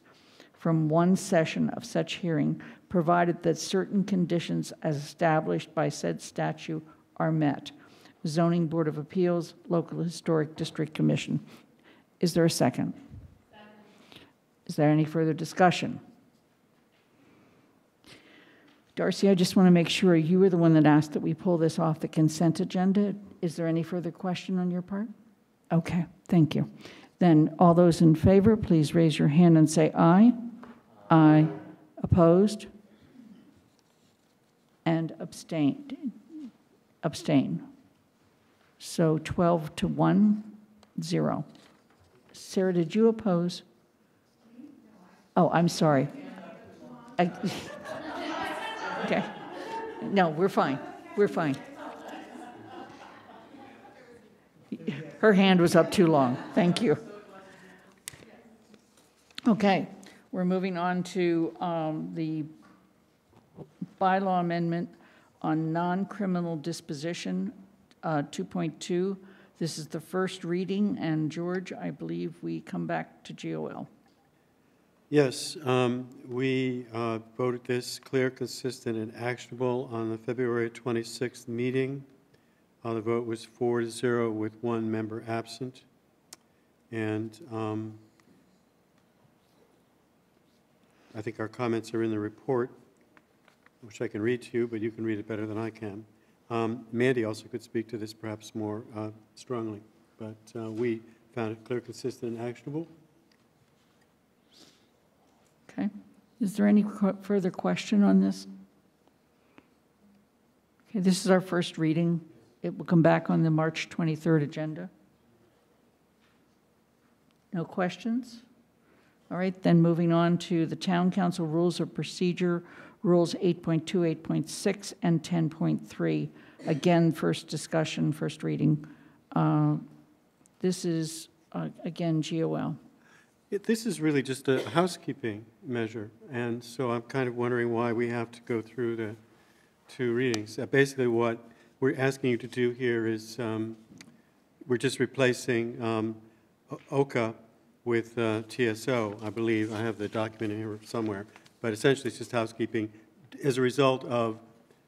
from one session of such hearing, provided that certain conditions as established by said statute are met. Zoning Board of Appeals, Local Historic District Commission. Is there a second? Is there any further discussion? Darcy, I just want to make sure you were the one that asked that we pull this off the consent agenda. Is there any further question on your part? Okay, thank you. Then, all those in favor, please raise your hand and say aye. Aye. Opposed? And abstained? Abstain. So 12 to 1, 0. Sarah, did you oppose? Oh, I'm sorry. I- Okay. No, we're fine. We're fine. Her hand was up too long. Thank you. Okay, we're moving on to um, the bylaw amendment on non-criminal disposition, uh, 2.2. This is the first reading, and George, I believe we come back to GOL. Yes, um, we uh, voted this clear, consistent, and actionable on the February 26th meeting. Uh, The vote was four to zero with one member absent. And um, I think our comments are in the report, which I can read to you, but you can read it better than I can. Um, Mandi also could speak to this perhaps more uh, strongly, but uh, we found it clear, consistent, and actionable. Okay? Is there any further question on this? Okay, this is our first reading. It will come back on the March 23rd agenda. No questions? All right, then moving on to the Town Council Rules of Procedure, Rules 8.2, 8.6, and 10.3. Again, first discussion, first reading. Uh, This is, uh, again, GOL. It- This is really just a housekeeping measure, and so I'm kind of wondering why we have to go through the two readings. Uh, Basically, what we're asking you to do here is, um, we're just replacing um, OCA with uh, TSO, I believe. I have the document in here somewhere, but essentially, it's just housekeeping as a result of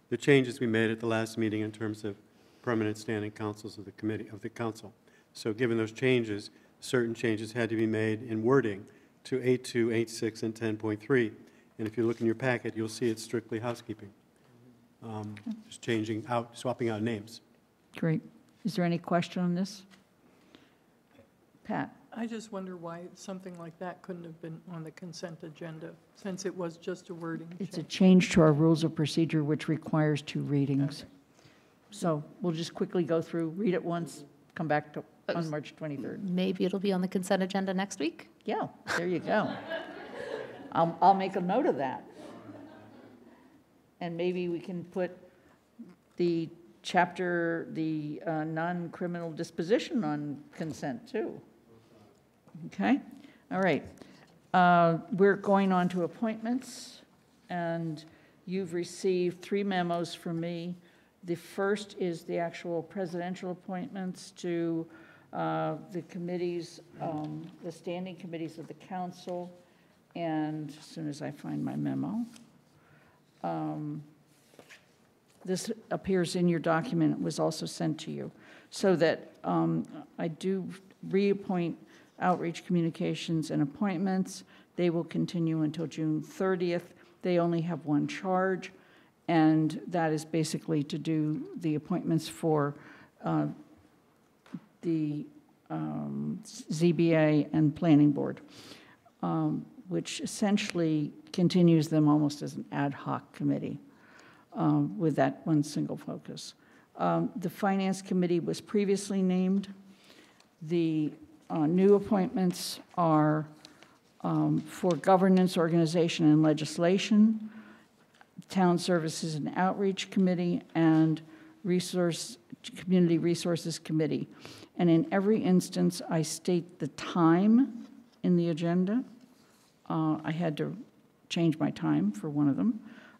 the changes we made at the last meeting in terms of permanent standing councils of the committee, of the council. So given those changes, certain changes had to be made in wording to 8.2, 8.6, and 10.3. And if you look in your packet, you'll see it's strictly housekeeping. Um, Just changing out, swapping out names. Great. Is there any question on this? Pat? I just wonder why something like that couldn't have been on the consent agenda, since it was just a wording It's a change. change to our rules of procedure, which requires two readings. So we'll just quickly go through, read it once, come back to, on March 23rd. Maybe it'll be on the consent agenda next week? Yeah, there you go. I'll, I'll make a note of that. And maybe we can put the chapter, the uh, non-criminal disposition on consent, too. Okay? All right. Uh, We're going on to appointments, and you've received three memos from me. The first is the actual presidential appointments to uh, the committees, um, the standing committees of the council, and as soon as I find my memo. um, This appears in your document, it was also sent to you, so that um, I do reappoint outreach communications and appointments. They will continue until June 30th. They only have one charge, and that is basically to do the appointments for uh, the um, ZBA and Planning Board, um, which essentially continues them almost as an ad hoc committee um, with that one single focus. Um, The Finance Committee was previously named. The uh, new appointments are um, for Governance, Organization, and Legislation, Town Services and Outreach Committee, and Resource, Community Resources Committee. And in every instance, I state the time in the agenda. Uh, I had to change my time for one of them,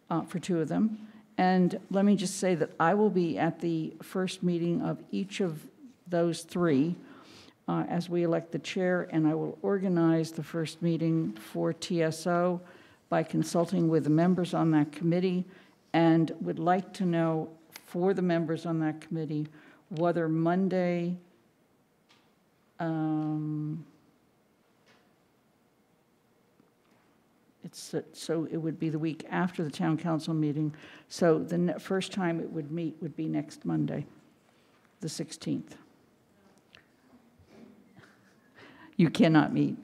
uh, for two of them. And let me just say that I will be at the first meeting of each of those three uh, as we elect the chair, and I will organize the first meeting for TSO by consulting with the members on that committee, and would like to know for the members on that committee whether Monday, um, it's, so it would be the week after the town council meeting. So the first time it would meet would be next Monday, the 16th. You cannot meet?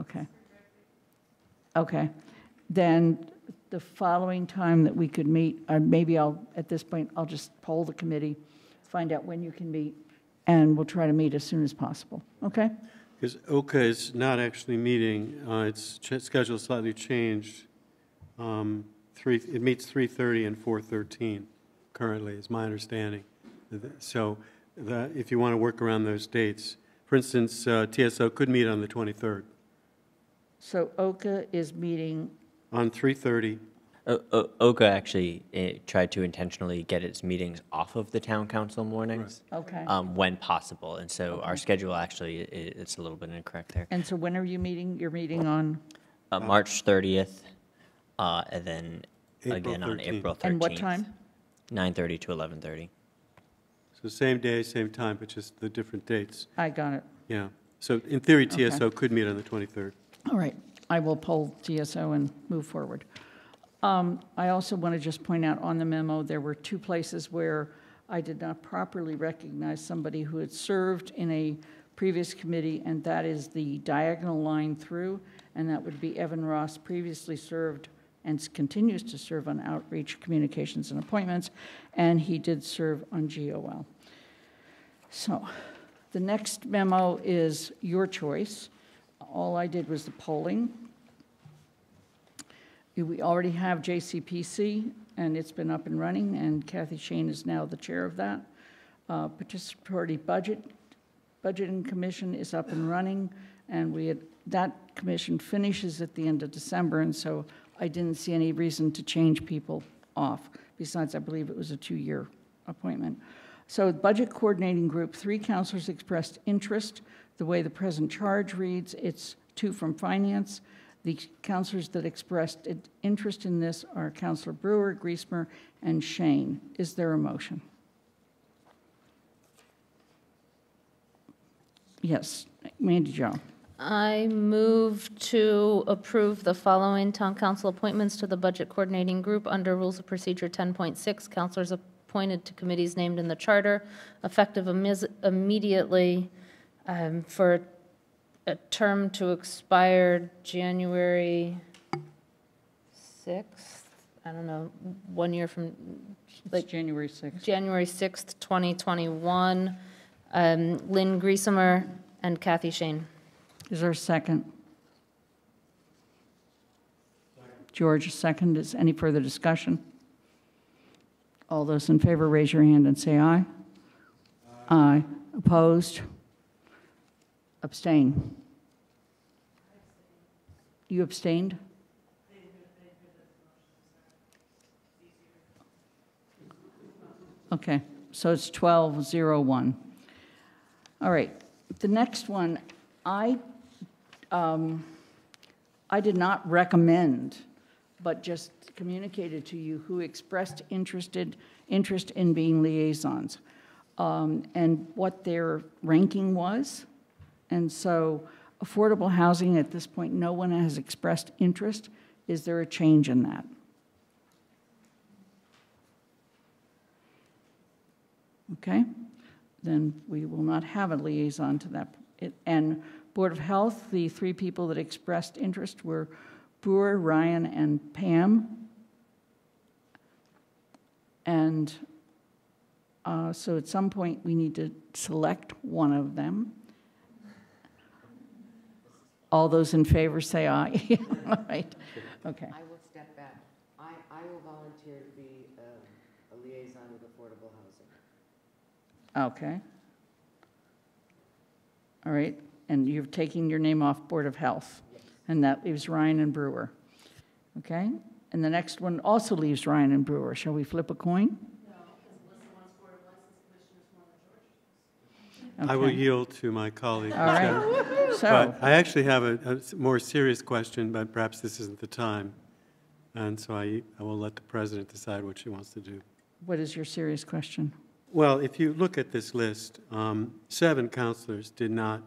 Okay. Okay. Then the following time that we could meet, or maybe I'll, at this point, I'll just poll the committee, find out when you can meet, and we'll try to meet as soon as possible. Okay? Because OCA is not actually meeting, uh, its ch- schedule slightly changed. Um, Three, it meets 3:30 and 4:13 currently, is my understanding. So the- if you want to work around those dates, for instance, uh, TSO could meet on the 23rd, So OCA is meeting, on 3:30. O- O- OCA actually eh, tried to intentionally get its meetings off of the town council mornings. Okay. um, When possible, and so our schedule actually, i- it's a little bit incorrect there. and so when are you meeting? You're meeting on, Uh, March 30th, uh, and then April again on 13th. April 13th. and what time? 9:30 to 11:30. So same day, same time, but just the different dates. I got it. Yeah. So in theory. TSO could meet on the 23rd. All right, I will poll TSO and move forward. Um, I also want to just point out on the memo, there were two places where I did not properly recognize somebody who had served in a previous committee, and that is the diagonal line through, and that would be Evan Ross, previously served and continues to serve on Outreach, Communications, and Appointments, and he did serve on GOL. So, the next memo is your choice. All I did was the polling. We already have JCPC, and it's been up and running, and Kathy Schoen is now the chair of that. Uh, Participatory Budget, Budgeting Commission is up and running, and we had, that commission finishes at the end of December, and so I didn't see any reason to change people off. Besides, I believe it was a two-year appointment. So Budget Coordinating Group, three councilors expressed interest. The way the present charge reads, it's two from Finance. The councilors that expressed interest in this are Councilor Brewer, Griesemer, and Schoen. Is there a motion? Yes, Mandi Jo. I move to approve the following town council appointments to the Budget Coordinating Group under Rules of Procedure 10.6. Councilors appointed to committees named in the charter, effective immediately um, for a term to expire January 6th, I don't know, one year from, Like January 6th. January 6th, 2021. Um, Lynn Griesemer and Kathy Schoen. Is there a second? George, a second. Is any further discussion? All those in favor, raise your hand and say aye. Aye. Opposed? Abstain? You abstained? Okay, so it's 1201. All right, the next one, I, um, I did not recommend, but just communicated to you who expressed interested, interest in being liaisons, um, and what their ranking was. And so affordable housing, at this point, no one has expressed interest. Is there a change in that? Okay, then we will not have a liaison to that. It- And Board of Health, the three people that expressed interest were Brewer, Ryan, and Pam. And uh, so at some point, we need to select one of them. All those in favor say aye. All right, okay. I will step back. I, I will volunteer to be uh, a liaison with affordable housing. Okay. All right, and you're taking your name off Board of Health, and that leaves Ryan and Brewer. Okay? And the next one also leaves Ryan and Brewer. Shall we flip a coin? I will yield to my colleague. All right. So- But I actually have a more serious question, but perhaps this isn't the time. And so I, I will let the president decide what she wants to do. What is your serious question? Well, if you look at this list, um, seven counselors did not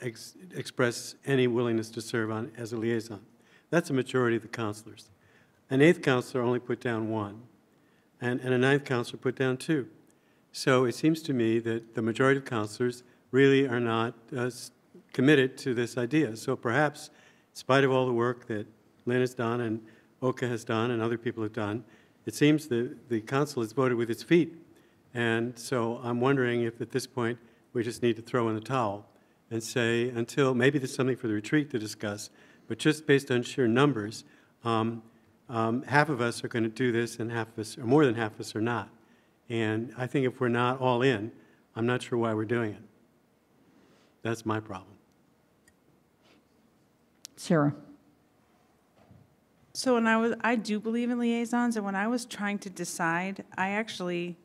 ex- express any willingness to serve on, as a liaison. That's a majority of the councilors. An eighth councilor only put down one, and, and a ninth councilor put down two. So it seems to me that the majority of councilors really are not uh, committed to this idea. So perhaps, in spite of all the work that Lynn has done and OCA has done and other people have done, it seems that the council has voted with its feet. And so I'm wondering if at this point, we just need to throw in the towel and say, until, maybe there's something for the retreat to discuss, but just based on sheer numbers, um, um, half of us are going to do this and half of us, or more than half of us are not. And I think if we're not all in, I'm not sure why we're doing it. That's my problem. Sarah? So when I was, I do believe in liaisons, and when I was trying to decide, I actually,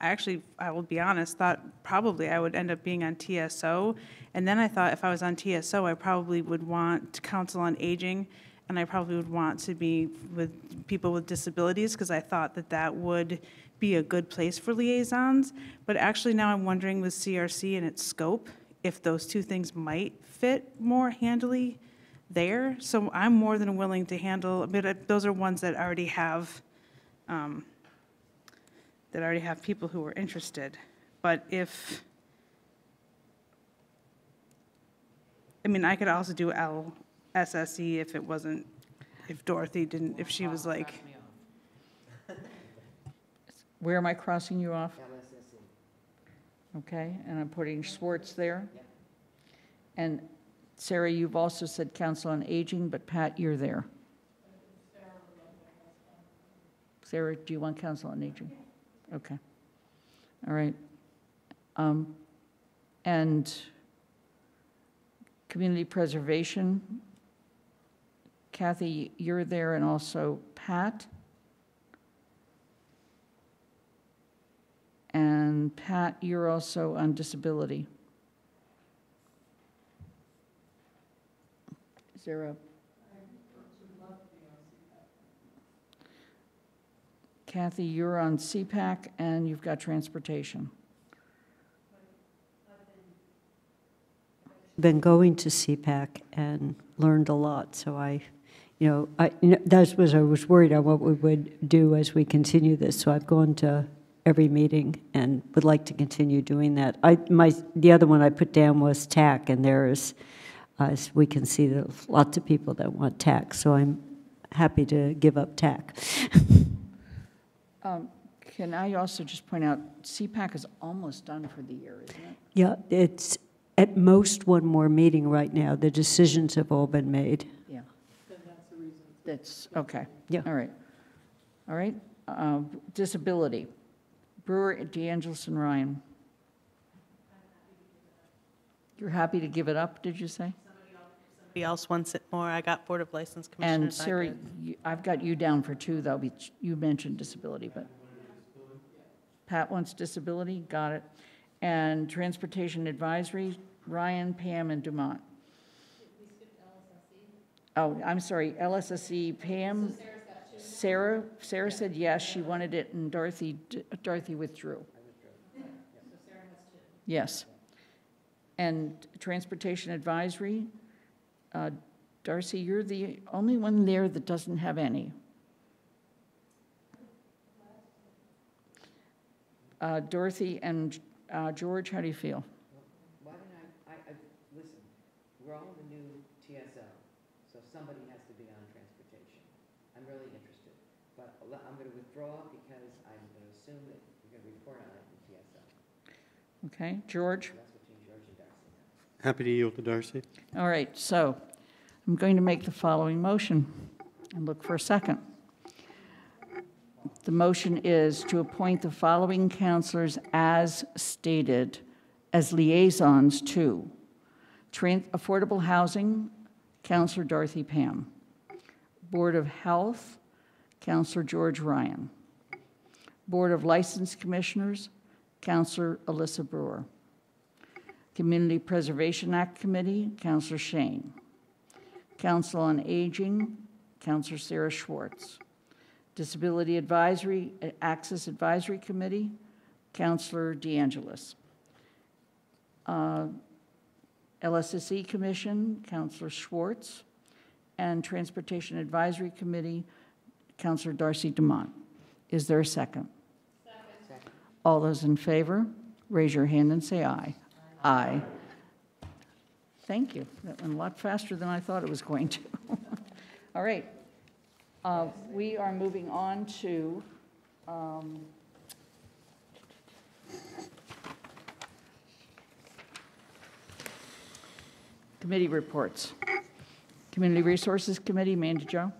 I actually, I will be honest, thought probably I would end up being on TSO. And then I thought if I was on TSO, I probably would want Council on Aging, and I probably would want to be with people with disabilities, because I thought that that would be a good place for liaisons. But actually now I'm wondering with CRC and its scope, if those two things might fit more handily there. So I'm more than willing to handle, but those are ones that already have, um, that already have people who are interested. But if, I mean, I could also do LSSE if it wasn't if Dorothy didn't, if she was like, Where am I crossing you off? Okay, and I'm putting Swartz there? And Sarah, you've also said Council on Aging, but Pat, you're there. Sarah, do you want Council on Aging? Okay. All right. Um, And Community Preservation, Kathy, you're there, and also Pat? And Pat, you're also on disability. Is there a? Kathy, you're on CPAC and you've got transportation. Been going to CPAC and learned a lot, so I, you know, I, you know, that was, I was worried on what we would do as we continue this, so I've gone to every meeting and would like to continue doing that. I, my, the other one I put down was TAC, and there is, as we can see, there's lots of people that want TAC, so I'm happy to give up TAC. Um, Can I also just point out, CPAC is almost done for the year, isn't it? Yeah, it's at most one more meeting right now. The decisions have all been made. Yeah. That's, okay. Yeah. All right. All right. Uh, Disability. Brewer, DeAngelis, and Ryan. You're happy to give it up, did you say? Somebody else wants it more. I got Board of License And Commissioners. I Sarah, did. you- I've got you down for two, though. be- You mentioned disability, but. Pat wants disability, got it. And Transportation Advisory, Ryan, Pam, and Dumont. Oh, I'm sorry, LSSE, Pam. Sarah, Sarah said yes, she wanted it, and Dorothy, Dorothy withdrew. Yes. And Transportation Advisory, uh, Darcy, you're the only one there that doesn't have any. Uh, Dorothy and uh, George, how do you feel? Why don't I, I, I, listen, we're all in the new TSO, so somebody has to be on transportation. I'm really interested, but le- I'm withdraw because I'm gonna assume that you're gonna report on it in TSO. Okay, George? That's between George and Darcy. Happy to yield to Darcy. All right, so I'm going to make the following motion and look for a second. The motion is to appoint the following councilors as stated as liaisons to Tran- Affordable Housing, Councilor Dorothy Pam. Board of Health, Councilor George Ryan. Board of License Commissioners, Councilor Alisa Brewer. Community Preservation Act Committee, Councilor Schoen. Council on Aging, Councilor Sarah Swartz. Disability Advisory, Access Advisory Committee, Councilor DeAngelis. Uh, LSSE Commission, Councilor Swartz. And Transportation Advisory Committee, Councilor Darcy DuMont. Is there a second? Second. All those in favor, raise your hand and say aye. Aye. Thank you. That went a lot faster than I thought it was going to. All right. Uh, We are moving on to um, committee reports. Community Resources Committee, Mandi Jo?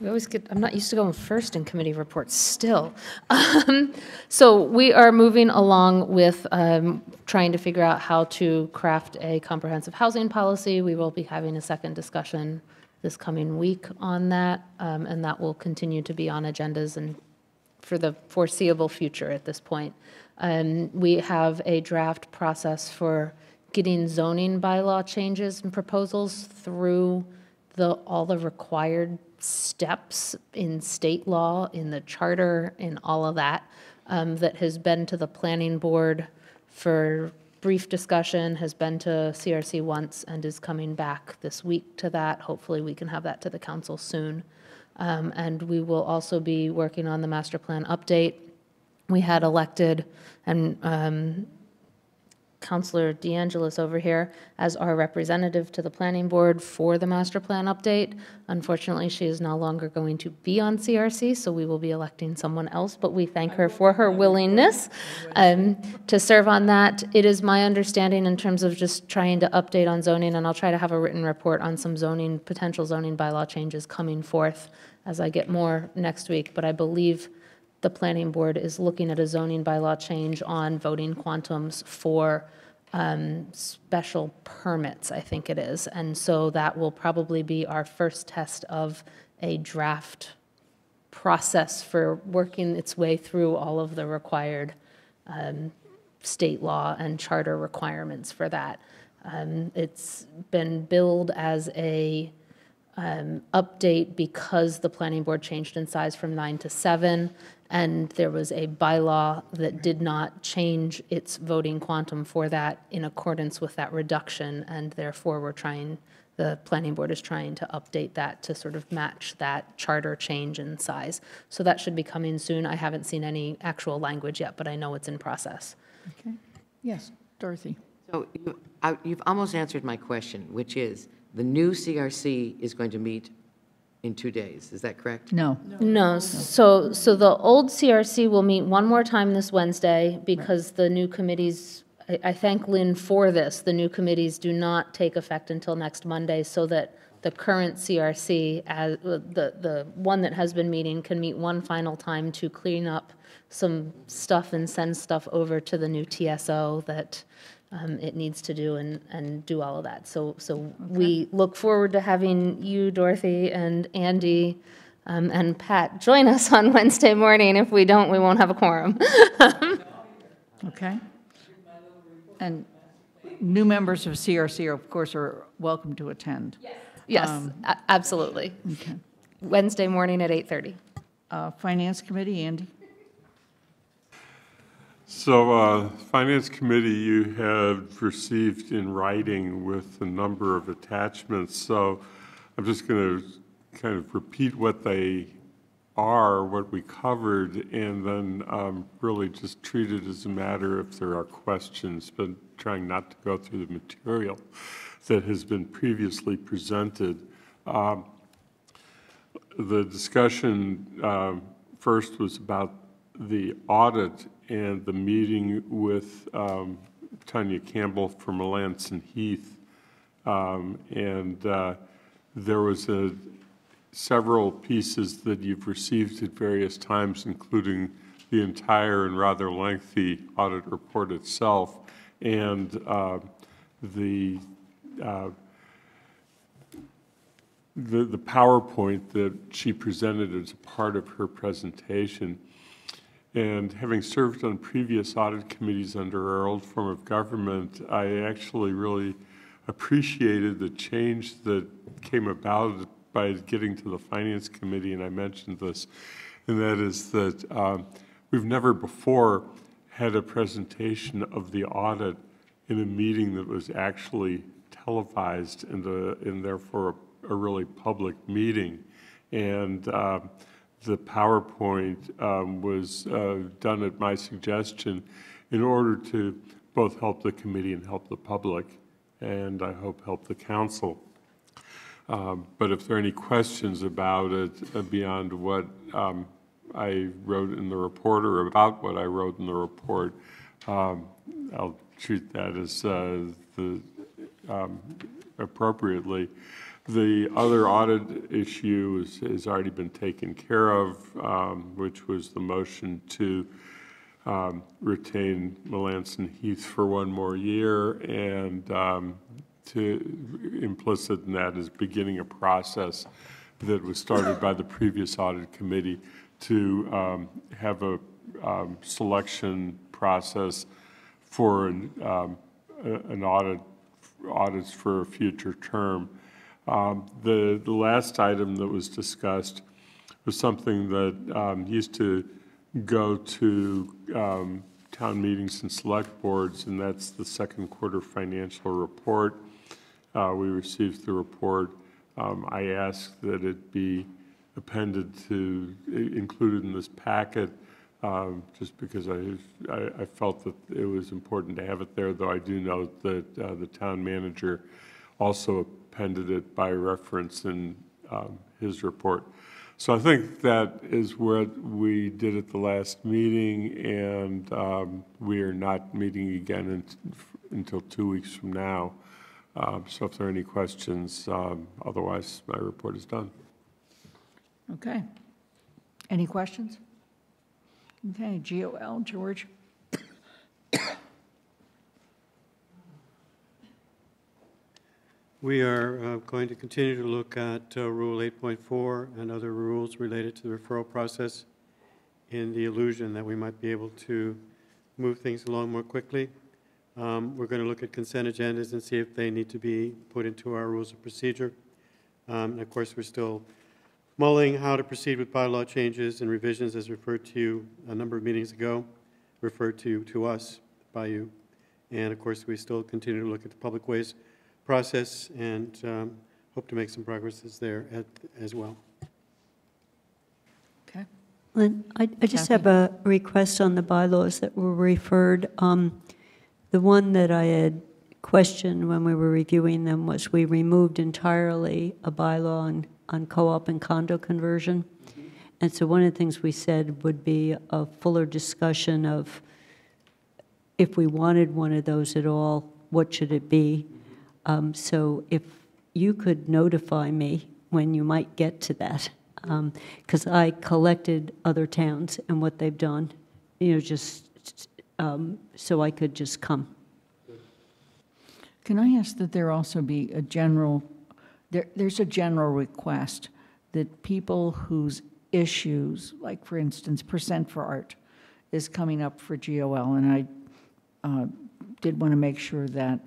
We always get, I'm not used to going first in committee reports still. Um, So we are moving along with um, trying to figure out how to craft a comprehensive housing policy. We will be having a second discussion this coming week on that, um, and that will continue to be on agendas and for the foreseeable future at this point. Um, We have a draft process for getting zoning bylaw changes and proposals through the, all the required steps in state law, in the charter, in all of that, um, that has been to the planning board for brief discussion, has been to CRC once, and is coming back this week to that. Hopefully, we can have that to the council soon. Um, And we will also be working on the master plan update. We had elected and um, Councilor DeAngelis over here as our representative to the planning board for the master plan update. Unfortunately, she is no longer going to be on CRC, so we will be electing someone else, but we thank her for her willingness um, to serve on that. It is my understanding in terms of just trying to update on zoning, and I'll try to have a written report on some zoning, potential zoning bylaw changes coming forth as I get more next week, but I believe the planning board is looking at a zoning bylaw change on voting quantums for um, special permits, I think it is. And so that will probably be our first test of a draft process for working its way through all of the required um, state law and charter requirements for that. Um, It's been billed as a um, update because the planning board changed in size from nine to seven, and there was a bylaw that did not change its voting quantum for that in accordance with that reduction, and therefore we're trying, the planning board is trying to update that to sort of match that charter change in size. So that should be coming soon. I haven't seen any actual language yet, but I know it's in process. Okay. Yes, Dorothy. So you- I- uh, you've almost answered my question, which is, the new CRC is going to meet in two days, is that correct? No. No, so, so the old CRC will meet one more time this Wednesday because the new committees, I, I thank Lynn for this, the new committees do not take effect until next Monday so that the current CRC, as, uh, the, the one that has been meeting, can meet one final time to clean up some stuff and send stuff over to the new TSO that um, it needs to do and, and do all of that. So, so we look forward to having you, Dorothy, and Andy, um, and Pat join us on Wednesday morning. If we don't, we won't have a quorum. Okay. And new members of CRC, are, of course, are welcome to attend. Yes, Um, a- absolutely. Okay. Wednesday morning at 8:30. Uh, Finance Committee, Andy? So, uh, Finance Committee, you have received in writing with a number of attachments, so I'm just going to kind of repeat what they are, what we covered, and then um, really just treat it as a matter if there are questions, but trying not to go through the material that has been previously presented. Um, The discussion um, first was about the audit and the meeting with um, Tanya Campbell from Melanson Heath. Um, And uh, there was a, several pieces that you've received at various times, including the entire and rather lengthy audit report itself, and uh, the uh, the, the PowerPoint that she presented as a part of her presentation. And having served on previous audit committees under our old form of government, I actually really appreciated the change that came about by getting to the Finance Committee, and I mentioned this, and that is that um, we've never before had a presentation of the audit in a meeting that was actually televised and, uh, and therefore a really public meeting. And um, the PowerPoint um, was uh, done at my suggestion in order to both help the committee and help the public, and I hope help the council. Um, But if there are any questions about it uh, beyond what um, I wrote in the report or about what I wrote in the report, um, I'll treat that as uh, the um, appropriately. The other audit issue is- has already been taken care of, um, which was the motion to um, retain Melanson Heath for one more year, and um, to, implicit in that is beginning a process that was started by the previous audit committee to um, have a um, selection process for an um, an audit, audits for a future term. Um, The, the last item that was discussed was something that um, used to go to um, town meetings and select boards, and that's the second quarter financial report. Uh, We received the report. Um, I asked that it be appended to, included in this packet. um, just because I, I I felt that it was important to have it there, though I do note that uh, the town manager also appended it by reference in um, his report. So I think that is what we did at the last meeting, and um, we are not meeting again un- until two weeks from now. Um, So if there are any questions, um, otherwise, my report is done. Okay. Any questions? Okay, GOL, George? We are uh, going to continue to look at uh, Rule 8.4 and other rules related to the referral process in the illusion that we might be able to move things along more quickly. Um, We're going to look at consent agendas and see if they need to be put into our rules of procedure. Um, And of course, we're still mulling how to proceed with bylaw changes and revisions as referred to you a number of meetings ago, referred to, to us by you. And of course, we still continue to look at the public ways process and um, hope to make some progresses there at- as well. Okay. Lynn, I, I just have a request on the bylaws that were referred. Um, The one that I had questioned when we were reviewing them was we removed entirely a bylaw on, on co-op and condo conversion. And so one of the things we said would be a fuller discussion of if we wanted one of those at all, what should it be? Um, So if you could notify me when you might get to that, because I collected other towns and what they've done, you know, just um, so I could just come. Can I ask that there also be a general, there, there's a general request that people whose issues, like for instance, percent for art, is coming up for GOL, and I uh, did want to make sure that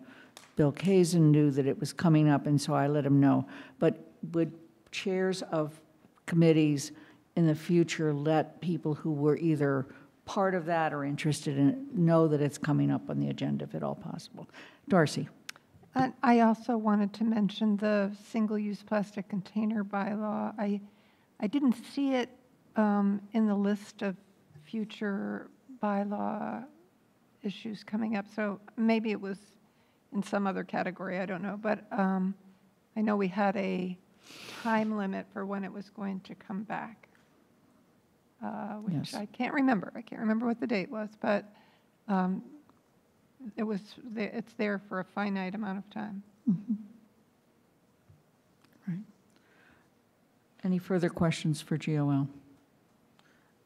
Bill Kazin knew that it was coming up, and so I let him know. But would chairs of committees in the future let people who were either part of that or interested in it know that it's coming up on the agenda, if at all possible? Darcy? I also wanted to mention the single-use plastic container bylaw. I, I didn't see it um, in the list of future bylaw issues coming up, so maybe it was in some other category, I don't know. But um, I know we had a time limit for when it was going to come back, uh, which Yes. I can't remember. I can't remember what the date was, but um, it was, it's there for a finite amount of time. Right. Any further questions for GOL?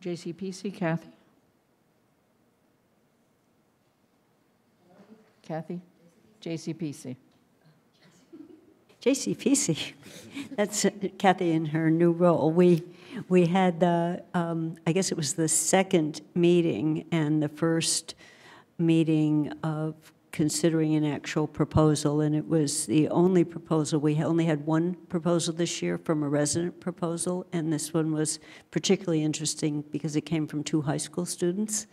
JCPC, Kathy? Kathy? JCPC. JCPC, that's Kathy in her new role. We, we had, the, um, I guess it was the second meeting and the first meeting of considering an actual proposal, and it was the only proposal, we only had one proposal this year from a resident proposal, and this one was particularly interesting because it came from two high school students.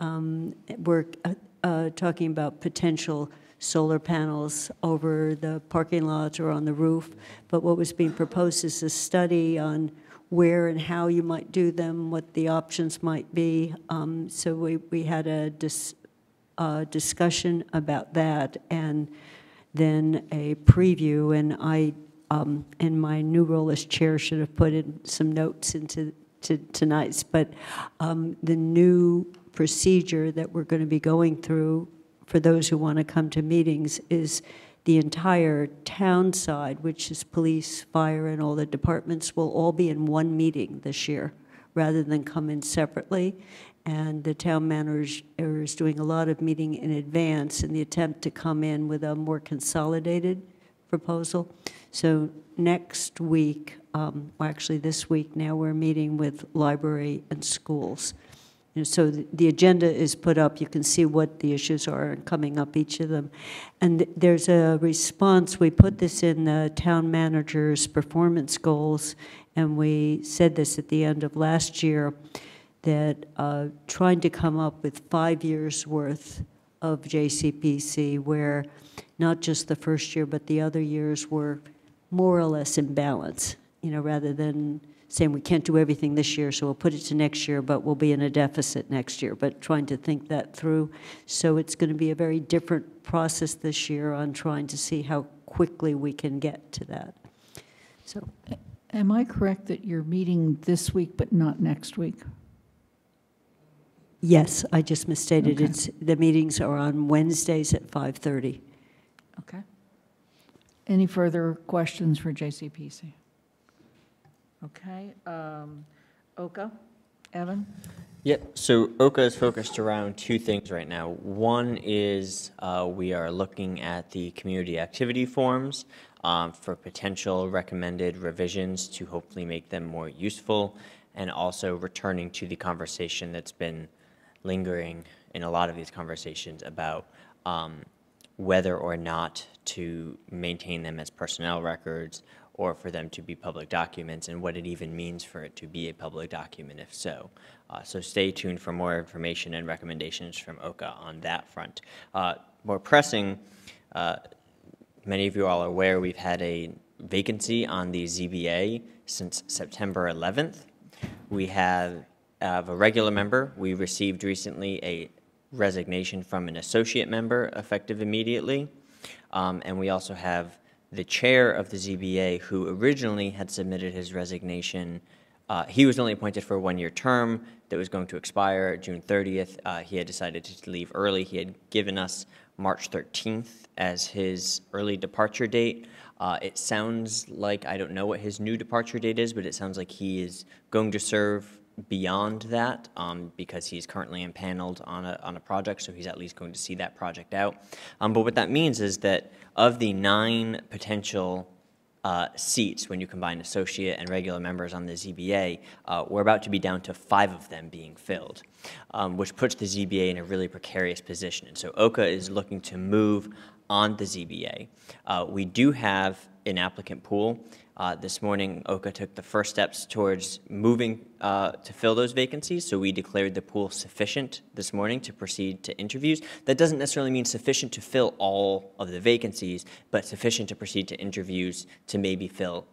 Um, We're uh, uh, talking about potential solar panels over the parking lots or on the roof, but what was being proposed is a study on where and how you might do them, what the options might be. Um, So we, we had a dis, uh, discussion about that, and then a preview, and I, um, in my new role as chair, should have put in some notes into to tonight's, but um, the new procedure that we're going to be going through for those who want to come to meetings is the entire town side, which is police, fire, and all the departments, will all be in one meeting this year, rather than come in separately. And the town manager is doing a lot of meeting in advance in the attempt to come in with a more consolidated proposal. So next week, um, well, actually this week now, we're meeting with library and schools. And so the- agenda is put up, you can see what the issues are coming up each of them. And there's a response, we put this in the town manager's performance goals, and we said this at the end of last year, that uh, trying to come up with five years' worth of JCPC, where not just the first year, but the other years were more or less in balance, you know, rather than saying we can't do everything this year, so we'll put it to next year, but we'll be in a deficit next year, but trying to think that through. So it's going to be a very different process this year on trying to see how quickly we can get to that. So, Am I correct that you're meeting this week but not next week? yes, I just misstated. Okay. It's, the meetings are on Wednesdays at 5:30. Okay. Any further questions for JCPC? Okay, um, OCA, Evan? Yep, so OCA is focused around two things right now. One is uh, we are looking at the community activity forms um, for potential recommended revisions to hopefully make them more useful, and also returning to the conversation that's been lingering in a lot of these conversations about um, whether or not to maintain them as personnel records or for them to be public documents and what it even means for it to be a public document if so. Uh, so stay tuned for more information and recommendations from OCA on that front. Uh, more pressing, uh, many of you all are aware we've had a vacancy on the ZBA since September 11th. We have, have a regular member. We received recently a resignation from an associate member effective immediately. Um, and we also have the chair of the ZBA who originally had submitted his resignation. Uh, he was only appointed for a one-year term that was going to expire June 30th. Uh, he had decided to leave early. He had given us March 13th as his early departure date. Uh, it sounds like, I don't know what his new departure date is, but it sounds like he is going to serve beyond that um, because he's currently impaneled on a, on a project, so he's at least going to see that project out. Um, but what that means is that of the nine potential uh, seats when you combine associate and regular members on the ZBA, uh, we're about to be down to five of them being filled, um, which puts the ZBA in a really precarious position. And so OCA is looking to move on the ZBA. Uh, we do have an applicant pool. Uh, This morning, OCA took the first steps towards moving uh, to fill those vacancies, so we declared the pool sufficient this morning to proceed to interviews. That doesn't necessarily mean sufficient to fill all of the vacancies, but sufficient to proceed to interviews to maybe fill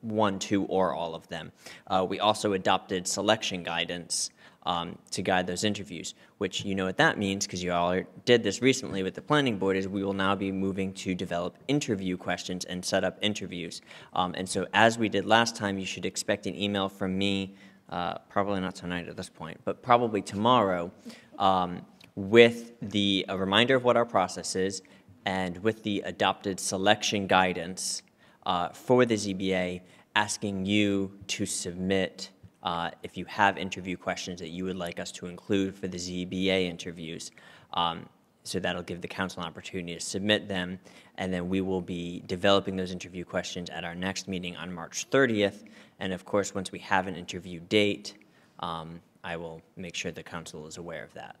one, two, or all of them. Uh, We also adopted selection guidance um, to guide those interviews, which you know what that means because you all did this recently with the planning board is we will now be moving to develop interview questions and set up interviews. Um, and so as we did last time, you should expect an email from me, uh, probably not tonight at this point, but probably tomorrow, um, with the, a reminder of what our process is and with the adopted selection guidance uh, for the ZBA, asking you to submit uh, if you have interview questions that you would like us to include for the ZBA interviews. Um, so that'll give the council an opportunity to submit them, and then we will be developing those interview questions at our next meeting on March 30th. And of course, once we have an interview date, um, I will make sure the council is aware of that.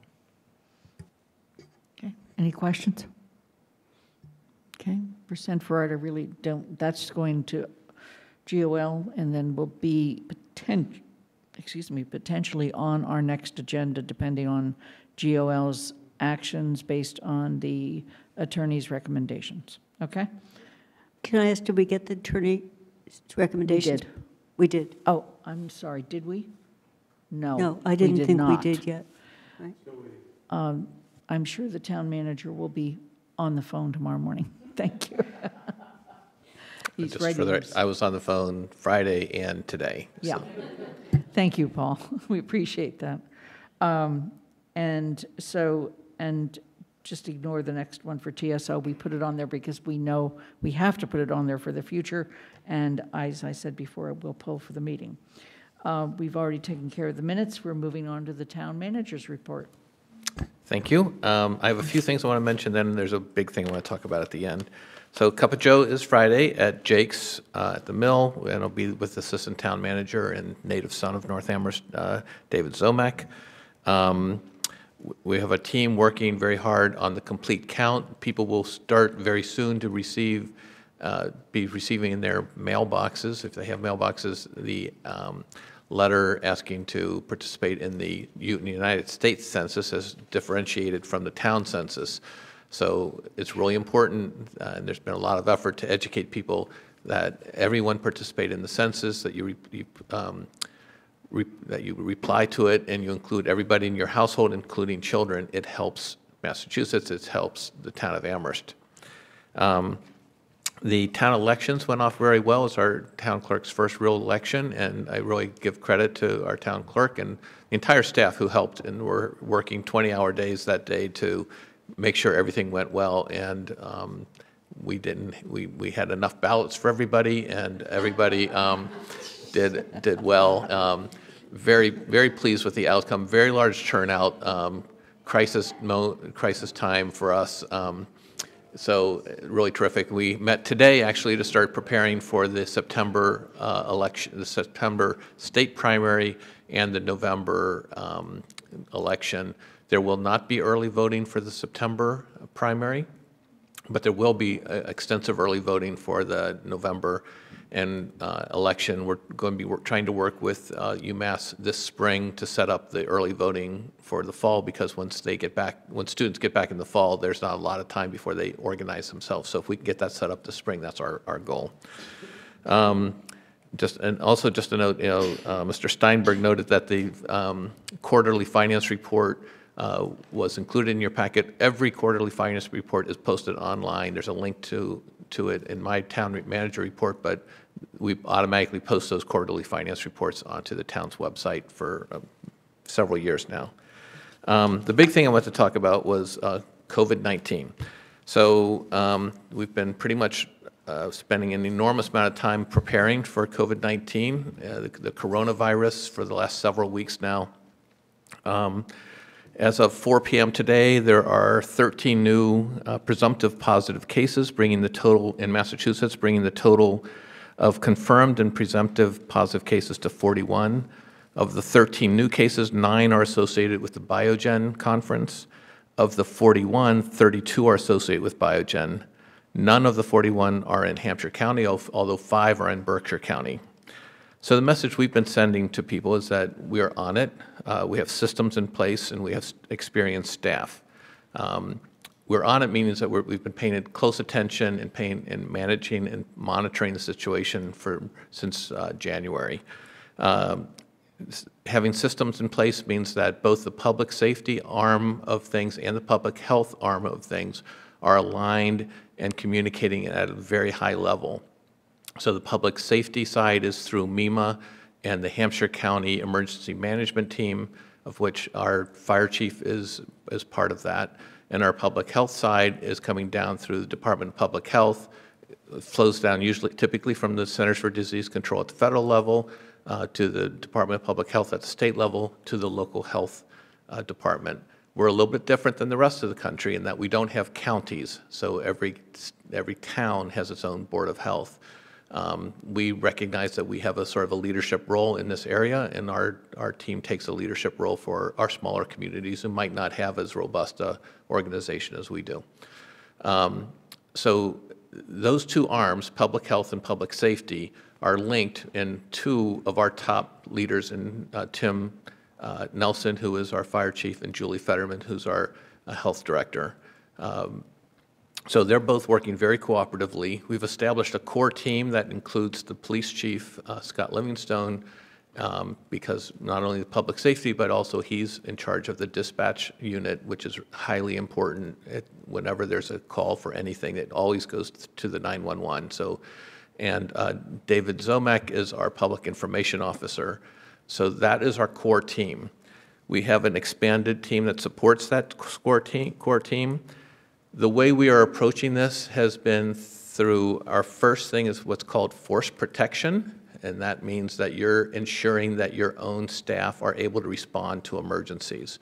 Okay, any questions? Okay, percent for art, I really don't, that's going to GOL and then will be potent, excuse me, potentially on our next agenda, depending on GOL's actions based on the attorney's recommendations, okay? Can I ask, did we get the attorney's recommendations? did. We did. Oh, I'm sorry, did we? No. No, I didn't did think we not. did yet. Right. Um, I'm sure the town manager will be on the phone tomorrow morning. Thank you. He's Just for the, I was on the phone Friday and today. so- Yeah. Thank you, Paul. We appreciate that. Um, And so, and just ignore the next one for TSO. We put it on there because we know we have to put it on there for the future. And as I said before, we'll pull for the meeting. Uh, We've already taken care of the minutes. We're moving on to the town manager's report. Thank you. Um, I have a few things I want to mention, then there's a big thing I want to talk about at the end. So Cup of Joe is Friday at Jake's uh, at the Mill, and it'll be with the Assistant Town Manager and native son of North Amherst, uh, David Ziomek. Um, We have a team working very hard on the complete count. People will start very soon to receive, uh, be receiving in their mailboxes, if they have mailboxes, the um, letter asking to participate in the United States Census as differentiated from the town census. So it's really important, uh, and there's been a lot of effort to educate people that everyone participate in the census, that you, re- you, um, re- that you reply to it and you include everybody in your household, including children, it helps Massachusetts, it helps the town of Amherst. Um, The town elections went off very well. It's our town clerk's first real election, and I really give credit to our town clerk and the entire staff who helped and were working 20-hour days that day to make sure everything went well. And um, we didn't, we, we had enough ballots for everybody, and everybody um, did, did well. Um, Very, very pleased with the outcome, very large turnout, um, crisis mo, crisis time for us. So uh, really terrific. We met today, actually, to start preparing for the September uh, election, the September state primary and the November um, election. There will not be early voting for the September primary. But there will be uh, extensive early voting for the November and uh, election. We're going to be trying to work with uh, UMass this spring to set up the early voting for the fall because once they get back, when students get back in the fall, there's not a lot of time before they organize themselves. So if we can get that set up this spring, that's our, our goal. Um, Just, and also just a note, you know, uh, Mr. Steinberg noted that the um, quarterly finance report uh, was included in your packet. Every quarterly finance report is posted online. There's a link to, to it in my town manager report, but we automatically post those quarterly finance reports onto the town's website for uh, several years now. Um, The big thing I wanted to talk about was uh, COVID-19. So um, we've been pretty much uh, spending an enormous amount of time preparing for COVID-19, uh, the the coronavirus, for the last several weeks now. Um, As of 4 PM today, there are 13 new uh, presumptive positive cases, bringing the total, in Massachusetts, bringing the total of confirmed and presumptive positive cases to 41. Of the 13 new cases, nine are associated with the Biogen conference. Of the 41, 32 are associated with Biogen. None of the 41 are in Hampshire County, although five are in Berkshire County. So the message we've been sending to people is that we are on it. Uh, we have systems in place and we have experienced staff. Um, we're on it means that we're, we've been paying close attention and paying and managing and monitoring the situation for since uh, January. Um, having systems in place means that both the public safety arm of things and the public health arm of things are aligned and communicating at a very high level. So the public safety side is through MEMA and the Hampshire County Emergency Management Team, of which our fire chief is, is part of that. And our public health side is coming down through the Department of Public Health. It flows down usually, typically from the Centers for Disease Control at the federal level uh, to the Department of Public Health at the state level to the local health uh, department. We're a little bit different than the rest of the country in that we don't have counties, so every, every town has its own Board of Health. Um, We recognize that we have a sort of a leadership role in this area, and our, our team takes a leadership role for our smaller communities who might not have as robust a organization as we do. Um, So those two arms, public health and public safety, are linked, and two of our top leaders, in uh, Tim uh, Nelson, who is our fire chief, and Julie Federman, who's our uh, health director. Um, so they're both working very cooperatively. We've established a core team that includes the police chief, uh, Scott Livingstone, um, because not only the public safety, but also he's in charge of the dispatch unit, which is highly important. It- Whenever there's a call for anything, it always goes to the 911. So, and uh, David Ziomek is our public information officer. So that is our core team. We have an expanded team that supports that core team, core team. The way we are approaching this has been through, our first thing is what's called force protection, and that means that you're ensuring that your own staff are able to respond to emergencies.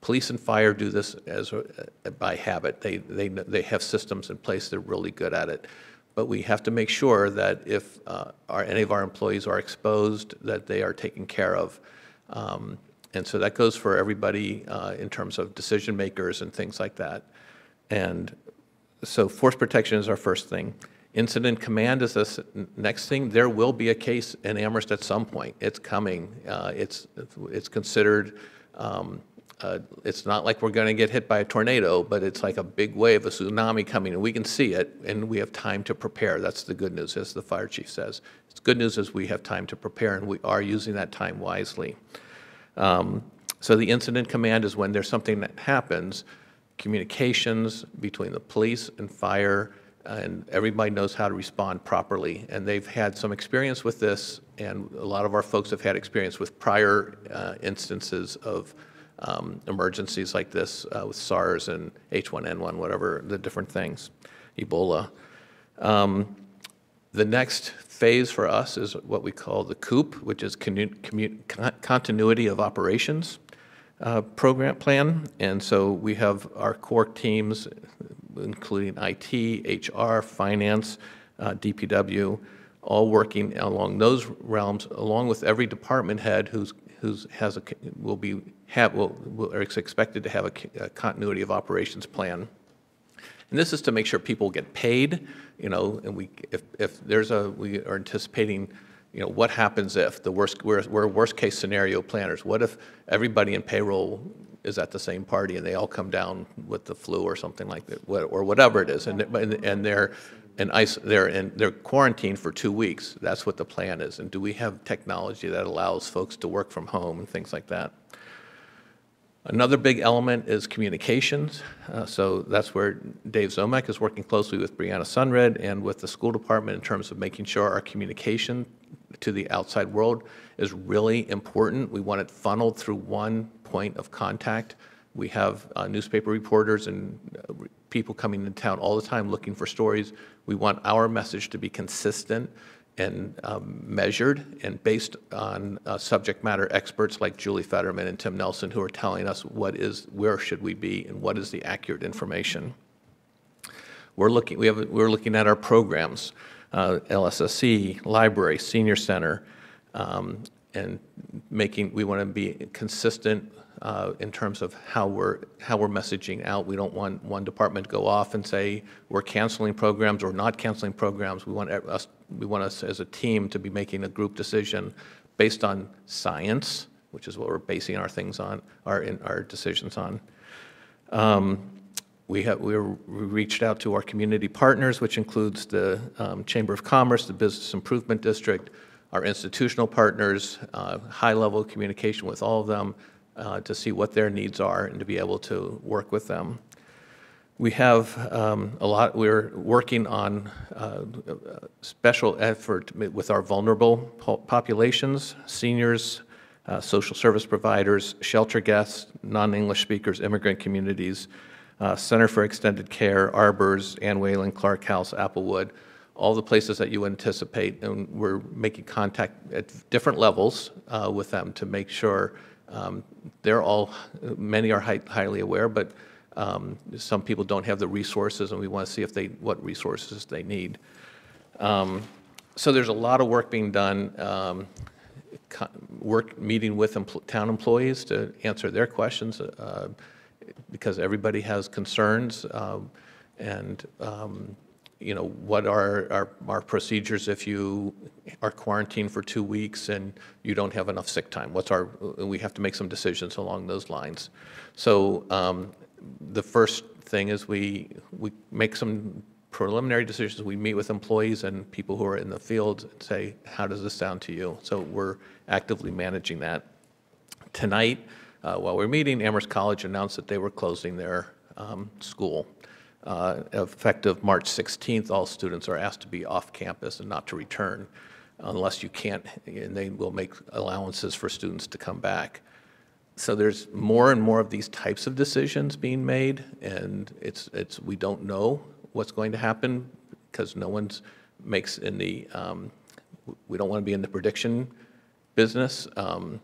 Police and fire do this as, a- by habit. They, they, they have systems in place, they're really good at it. But we have to make sure that if uh, our, any of our employees are exposed, that they are taken care of. Um, And so that goes for everybody uh, in terms of decision makers and things like that. And so force protection is our first thing. Incident command is the next thing. There will be a case in Amherst at some point. It's coming. Uh, It's, it's considered um, uh, it's not like we're going to get hit by a tornado, but it's like a big wave, a tsunami coming, and we can see it, and we have time to prepare. That's the good news, as the fire chief says. It's good news is we have time to prepare, and we are using that time wisely. Um, So the incident command is when there's something that happens, communications between the police and fire, and everybody knows how to respond properly. And they've had some experience with this, and a lot of our folks have had experience with prior uh, instances of um, emergencies like this uh, with SARS and H1N1, whatever the different things, Ebola. Um, the next phase for us is what we call the COOP, which is Continuity of Operations uh, Program Plan. And so we have our core teams, including IT, HR, Finance, uh, DPW, all working along those realms, along with every department head who's, who's has a, will be, have, will, will, are expected to have a continuity of operations plan. And this is to make sure people get paid, you know, and we, if, if there's a, we are anticipating, you know, what happens if, the worst, we're, we're worst-case scenario planners. What if everybody in payroll is at the same party and they all come down with the flu or something like that, or whatever it is, and, and and they're, in ice, they're in, they're quarantined for two weeks. That's what the plan is. And do we have technology that allows folks to work from home and things like that? Another big element is communications. Uh, So that's where Dave Ziomek is working closely with Brianna Sunryd and with the school department in terms of making sure our communication to the outside world is really important. We want it funneled through one point of contact. We have uh, newspaper reporters and uh, people coming into town all the time looking for stories. We want our message to be consistent and um, measured and based on uh, subject matter experts like Julie Federman and Tim Nelson who are telling us what is, where should we be and what is the accurate information. We're looking, we have, we're looking at our programs, uh, LSSE, library, senior center, um, and making, we want to be consistent uh, in terms of how we're, how we're messaging out. We don't want one department to go off and say, we're canceling programs or not canceling programs. We want us, we want us as a team to be making a group decision based on science, which is what we're basing our things on, our, in- our decisions on. Um, We have, we reached out to our community partners, which includes the um, Chamber of Commerce, the Business Improvement District, our institutional partners, uh, high-level communication with all of them uh, to see what their needs are and to be able to work with them. We have um, a lot, we're working on uh, special effort with our vulnerable po- populations, seniors, uh, social service providers, shelter guests, non-English speakers, immigrant communities, uh, Center for Extended Care, Arbors, Ann Whalen, Clark House, Applewood, all the places that you anticipate, and we're making contact at different levels uh, with them to make sure um, they're all, many are hi- highly aware, but um, some people don't have the resources, and we want to see if they, what resources they need. Um, So there's a lot of work being done, um, work, meeting with empl- town employees to answer their questions, uh, because everybody has concerns, um, and, um, you know, what are our, our procedures if you are quarantined for two weeks and you don't have enough sick time? What's our, we have to make some decisions along those lines. So um, the first thing is we, we make some preliminary decisions. We meet with employees and people who are in the field and say, how does this sound to you? So we're actively managing that. Tonight, uh, while we're meeting, Amherst College announced that they were closing their um, school. Uh, Effective March 16th, all students are asked to be off campus and not to return unless you can't, and they will make allowances for students to come back. So there's more and more of these types of decisions being made, and it's, it's, we don't know what's going to happen because no one's makes in the, um, we don't want to be in the prediction business, um,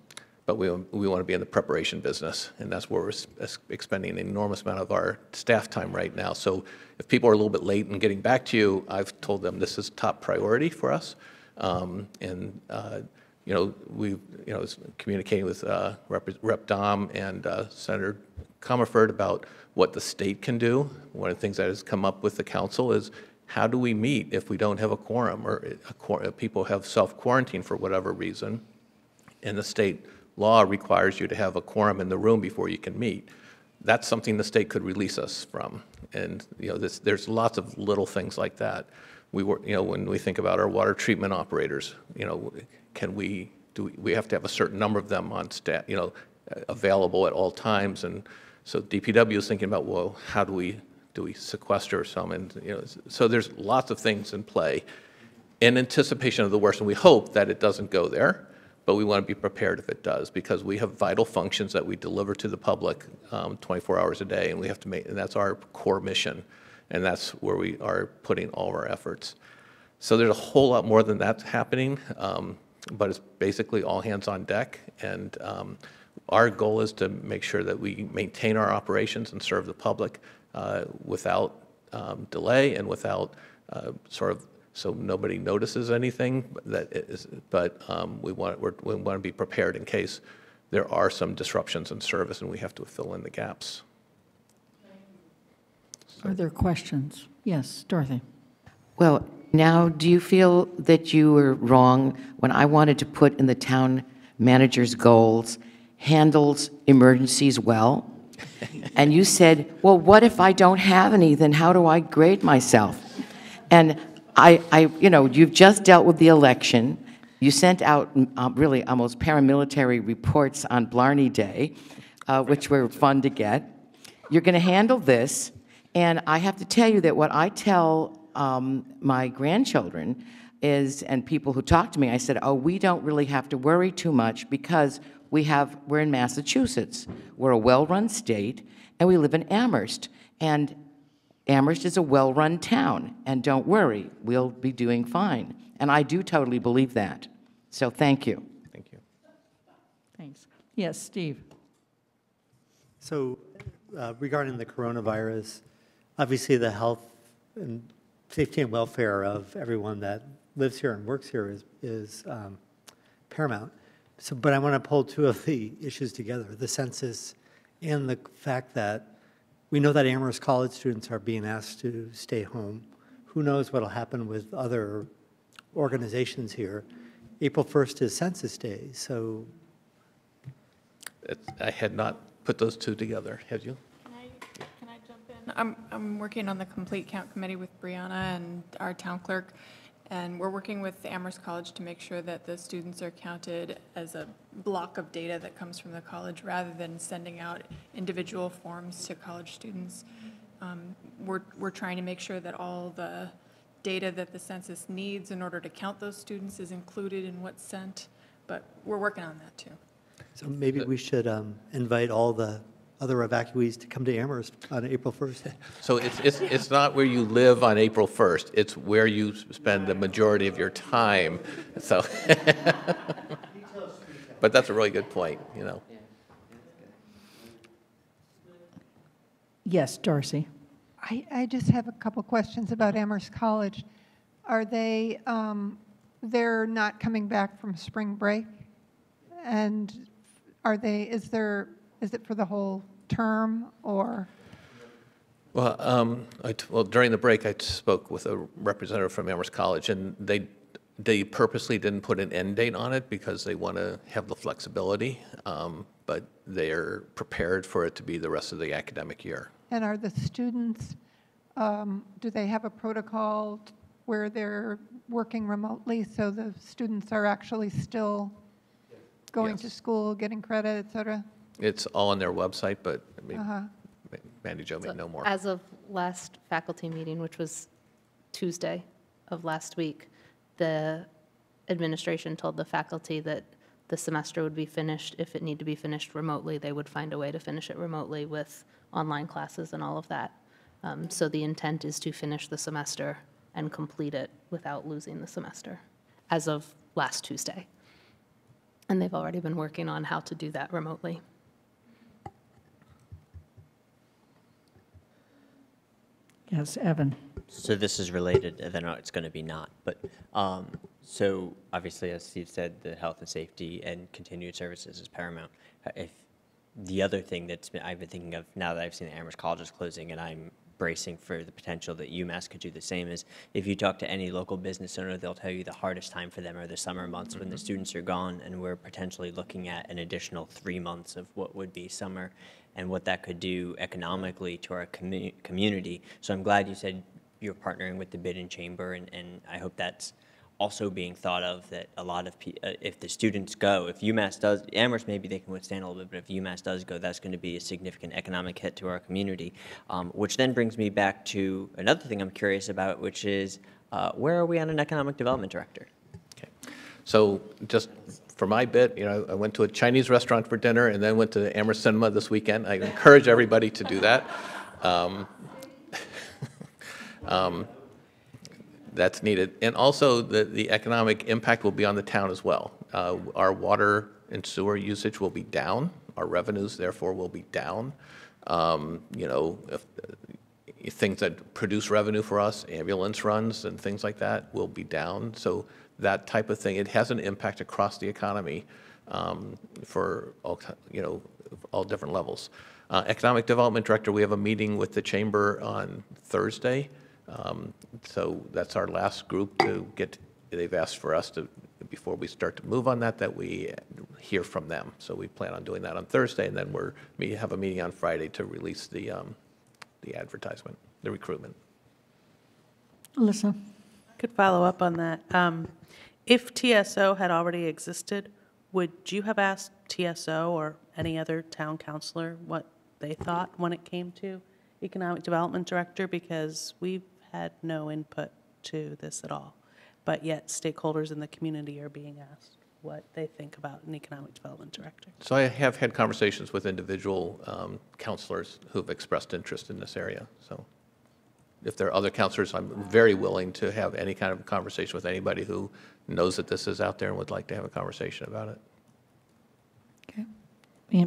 but we, we want to be in the preparation business, and that's where we're expending an enormous amount of our staff time right now. So if people are a little bit late in getting back to you, I've told them this is top priority for us. Um, And, uh, you know, we, you know, communicating with uh, Rep. Rep. Domb and uh, Senator Comerford about what the state can do. One of the things that has come up with the council is how do we meet if we don't have a quorum or a quor- if people have self-quarantine for whatever reason? And the state law requires you to have a quorum in the room before you can meet. That's something the state could release us from. And, you know, this, there's lots of little things like that. We were, you know, when we think about our water treatment operators, you know, can we, do, we- we have to have a certain number of them on staff, you know, available at all times. And so DPW is thinking about, well, how do we, do we sequester some? And, you know, so there's lots of things in play in anticipation of the worst, and we hope that it doesn't go there, but we want to be prepared if it does, because we have vital functions that we deliver to the public um, 24 hours a day, and we have to make, and that's our core mission, and that's where we are putting all of our efforts. So there's a whole lot more than that's happening, um, but it's basically all hands on deck, and um, our goal is to make sure that we maintain our operations and serve the public uh, without um, delay and without uh, sort of, so nobody notices anything, that is, but um, we want, we're- we want to be prepared in case there are some disruptions in service and we have to fill in the gaps. Are there questions? Yes, Dorothy. Well, now, do you feel that you were wrong when I wanted to put in the town manager's goals, handles emergencies well? And you said, well, what if I don't have any, then how do I grade myself? And I, I, you know, you've just dealt with the election. You sent out um, really almost paramilitary reports on Blarney Day, uh, which were fun to get. You're going to handle this, and I have to tell you that what I tell um, my grandchildren is, and people who talk to me, I said, oh, we don't really have to worry too much because we have, we're in Massachusetts. We're a well-run state, and we live in Amherst. And Amherst is a well-run town, and don't worry, we'll be doing fine. And I do totally believe that. So thank you. Thank you. Thanks. Yes, Steve. So uh, regarding the coronavirus, obviously the health and safety and welfare of everyone that lives here and works here is, is um, paramount. So, but I want to pull two of the issues together, the census and the fact that we know that Amherst College students are being asked to stay home. Who knows what'll happen with other organizations here? April 1st is Census Day, so It- I had not put those two together, had you? Can I, can I jump in? I'm, I'm working on the complete count committee with Brianna and our town clerk, and we're working with Amherst College to make sure that the students are counted as a block of data that comes from the college, rather than sending out individual forms to college students. Um, We're, we're trying to make sure that all the data that the census needs in order to count those students is included in what's sent, but we're working on that, too. So maybe we should um, invite all the other evacuees to come to Amherst on April 1st. So it's, it's, it's not where you live on April 1st, it's where you spend the majority of your time, so. But that's a really good point, you know. Yes, Darcy. I, I just have a couple questions about Amherst College. Are they, um, they're not coming back from spring break? And are they, is there, is it for the whole term or? Well, um, I t- well, during the break, I spoke with a representative from Amherst College, and they, they purposely didn't put an end date on it because they want to have the flexibility, um, but they're prepared for it to be the rest of the academic year. And are the students, um, do they have a protocol where they're working remotely so the students are actually still going to school, getting credit, et cetera? It's all on their website, but I mean, Uh-huh. Ma- Mandi Jo may know more. As of last faculty meeting, which was Tuesday of last week, the administration told the faculty that the semester would be finished. If it needed to be finished remotely, they would find a way to finish it remotely with online classes and all of that. Um, So the intent is to finish the semester and complete it without losing the semester, as of last Tuesday. And they've already been working on how to do that remotely. Yes, Evan. So this is related, and then it's going to be not, but, um, so obviously, as Steve said, the health and safety and continued services is paramount. If, the other thing that's been, I've been thinking of now that I've seen the Amherst College is closing, and I'm bracing for the potential that UMass could do the same is if you talk to any local business owner, they'll tell you the hardest time for them are the summer months when the mm-hmm. students are gone, and we're potentially looking at an additional three months of what would be summer and what that could do economically to our commu- community. So I'm glad you said you're partnering with the bid and chamber, and, and I hope that's also being thought of that a lot of, pe- uh, if the students go, if UMass does, Amherst, maybe they can withstand a little bit, but if UMass does go, that's going to be a significant economic hit to our community. Um, Which then brings me back to another thing I'm curious about, which is, uh, where are we on an economic development director? So just for my bit, you know, I went to a Chinese restaurant for dinner and then went to Amherst Cinema this weekend. I encourage everybody to do that. Um, um, That's needed. And also, the, the economic impact will be on the town as well. Uh, Our water and sewer usage will be down. Our revenues therefore will be down. Um, You know, if, things that produce revenue for us, ambulance runs and things like that will be down. So that type of thing, it has an impact across the economy um, for all, you know, all different levels. Uh, Economic Development Director, we have a meeting with the chamber on Thursday. Um, So that's our last group to get, they've asked for us to, before we start to move on that, that we hear from them. So we plan on doing that on Thursday, and then we're, we have a meeting on Friday to release the, um, the advertisement, the recruitment. Alisa? Could follow up on that. Um, If TSO had already existed, would you have asked TSO or any other town councilor what they thought when it came to economic development director? Because we've had no input to this at all, but yet stakeholders in the community are being asked what they think about an economic development director. So I have had conversations with individual um, councilors who've expressed interest in this area, so if there are other councilors, I'm very willing to have any kind of conversation with anybody who knows that this is out there and would like to have a conversation about it. Okay.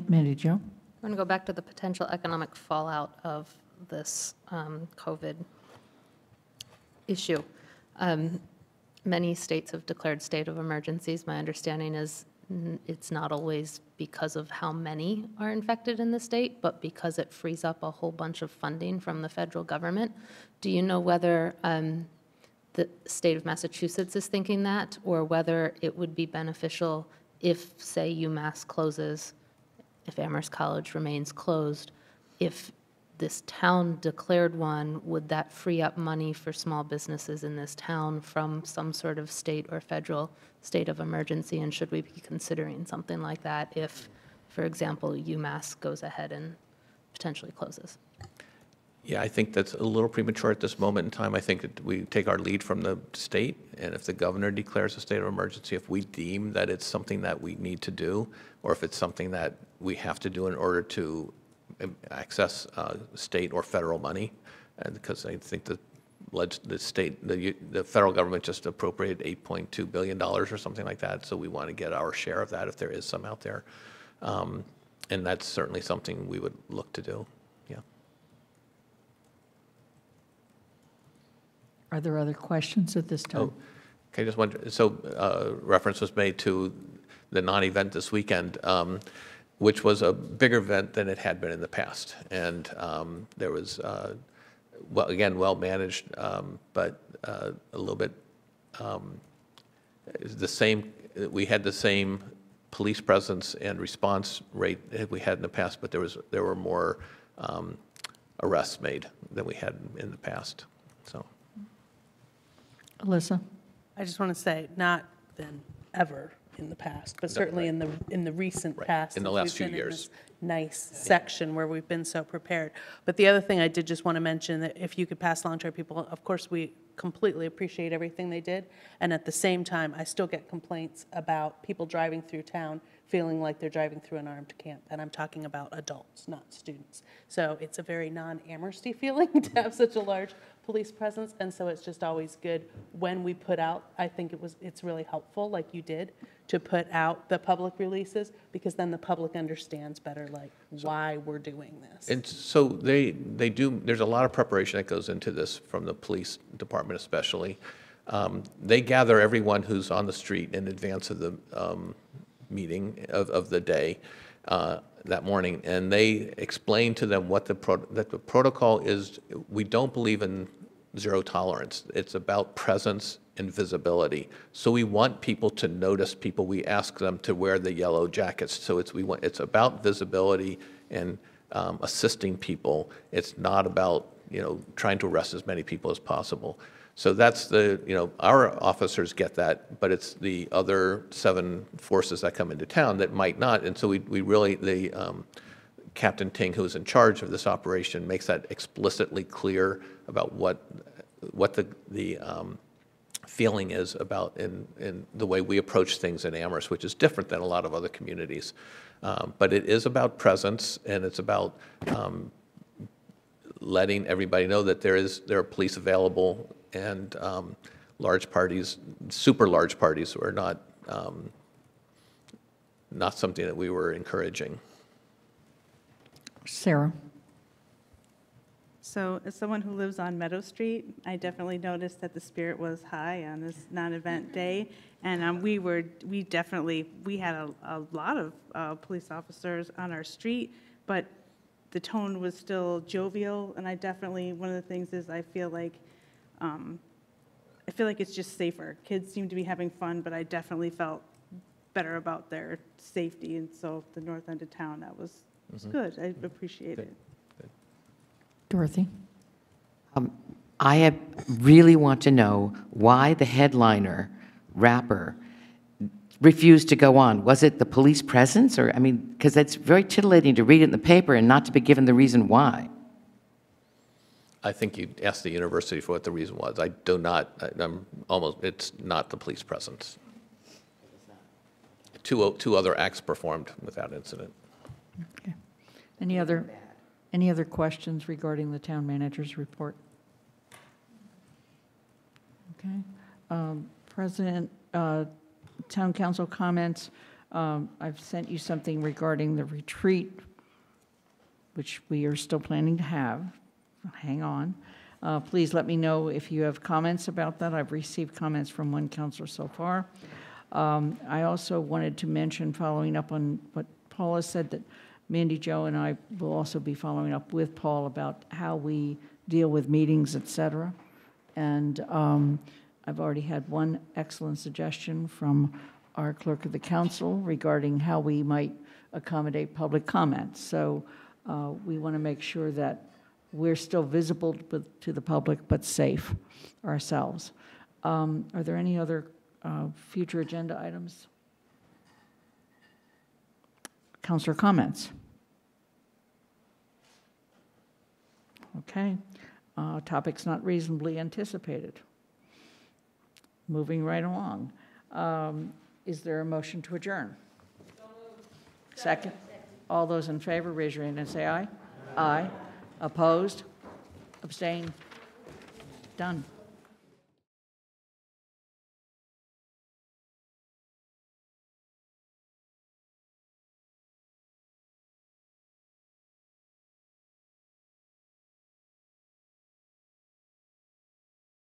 Mandi Jo? I'm going to go back to the potential economic fallout of this um, COVID issue. Um, Many states have declared state of emergencies. My understanding is it's not always because of how many are infected in the state, but because it frees up a whole bunch of funding from the federal government. Do you know whether um, the state of Massachusetts is thinking that, or whether it would be beneficial if, say, UMass closes, if Amherst College remains closed, if this town declared one, would that free up money for small businesses in this town from some sort of state or federal state of emergency? And should we be considering something like that if, for example, UMass goes ahead and potentially closes? Yeah, I think that's a little premature at this moment in time. I think that we take our lead from the state, and if the governor declares a state of emergency, if we deem that it's something that we need to do, or if it's something that we have to do in order to access uh, state or federal money, and because I think the the state, the, the federal government just appropriated $8.2 billion or something like that, so we want to get our share of that if there is some out there. Um, And that's certainly something we would look to do, yeah. Are there other questions at this time? Oh, Okay, just one, so uh, reference was made to the non-event this weekend, um, which was a bigger event than it had been in the past. And um, there was, uh, well, again, well-managed, um, but uh, a little bit, um, the same, we had the same police presence and response rate that we had in the past, but there was, there were more um, arrests made than we had in the past, so. Alisa? I just want to say, not then ever in the past, but certainly in the, in the recent past. in the since last we've few been in years. this Nice section where we've been so prepared. But the other thing I did just want to mention, that if you could pass along to our people, of course, we completely appreciate everything they did. And at the same time, I still get complaints about people driving through town feeling like they're driving through an armed camp. And I'm talking about adults, not students. So it's a very non-Amhersty feeling to have such a large police presence. And so it's just always good when we put out, I think it was, it's really helpful, like you did, to put out the public releases, because then the public understands better, like, why we're doing this. And so they, they do, there's a lot of preparation that goes into this from the police department especially. Um, They gather everyone who's on the street in advance of the um, meeting of, of the day. Uh, that morning, and they explained to them what the, pro- that the protocol is, we don't believe in zero tolerance. It's about presence and visibility. So we want people to notice people. We ask them to wear the yellow jackets. So it's, we want, it's about visibility and um, assisting people. It's not about, you know, trying to arrest as many people as possible. So that's the, you know, our officers get that, but it's the other seven forces that come into town that might not. And so we, we really, the, um, Captain Ting, who's in charge of this operation, makes that explicitly clear about what, what the, the um, feeling is about in, in the way we approach things in Amherst, which is different than a lot of other communities. Um, But it is about presence, and it's about um, letting everybody know that there is, there are police available, and um, large parties, super large parties are not, um, not something that we were encouraging. Sarah? So as someone who lives on Meadow Street, I definitely noticed that the spirit was high on this non-event day. And um, we were, we definitely, we had a, a lot of uh, police officers on our street, but the tone was still jovial. And I definitely, one of the things is I feel like, um, I feel like it's just safer. Kids seem to be having fun, but I definitely felt better about their safety. And so the north end of town, that was, was Mhm. good. I appreciate it. Dorothy? Um, I have- really want to know why the headliner, rapper, refused to go on. Was it the police presence, or, I mean, because it's very titillating to read it in the paper and not to be given the reason why. I think you asked the university for what the reason was. I do not, I- I'm almost, it's not the police presence. Two, two other acts performed without incident. Any other, any other questions regarding the town manager's report? Okay. Um, President, uh, town council comments. Um, I've sent you something regarding the retreat, which we are still planning to have. Hang on. Uh, Please let me know if you have comments about that. I've received comments from one councilor so far. Um, I also wanted to mention, following up on what Paula said, that Mandi Jo and I will also be following up with Paul about how we deal with meetings, et cetera. And um, I've already had one excellent suggestion from our clerk of the council regarding how we might accommodate public comments. So uh, we want to make sure that we're still visible to- the public, but safe ourselves. Um, Are there any other uh, future agenda items? Councilor comments? Okay. Uh, Topics not reasonably anticipated. Moving right along. Um, Is there a motion to adjourn? Second? All those in favor, raise your hand and say aye. Aye. Opposed? Abstain? Done.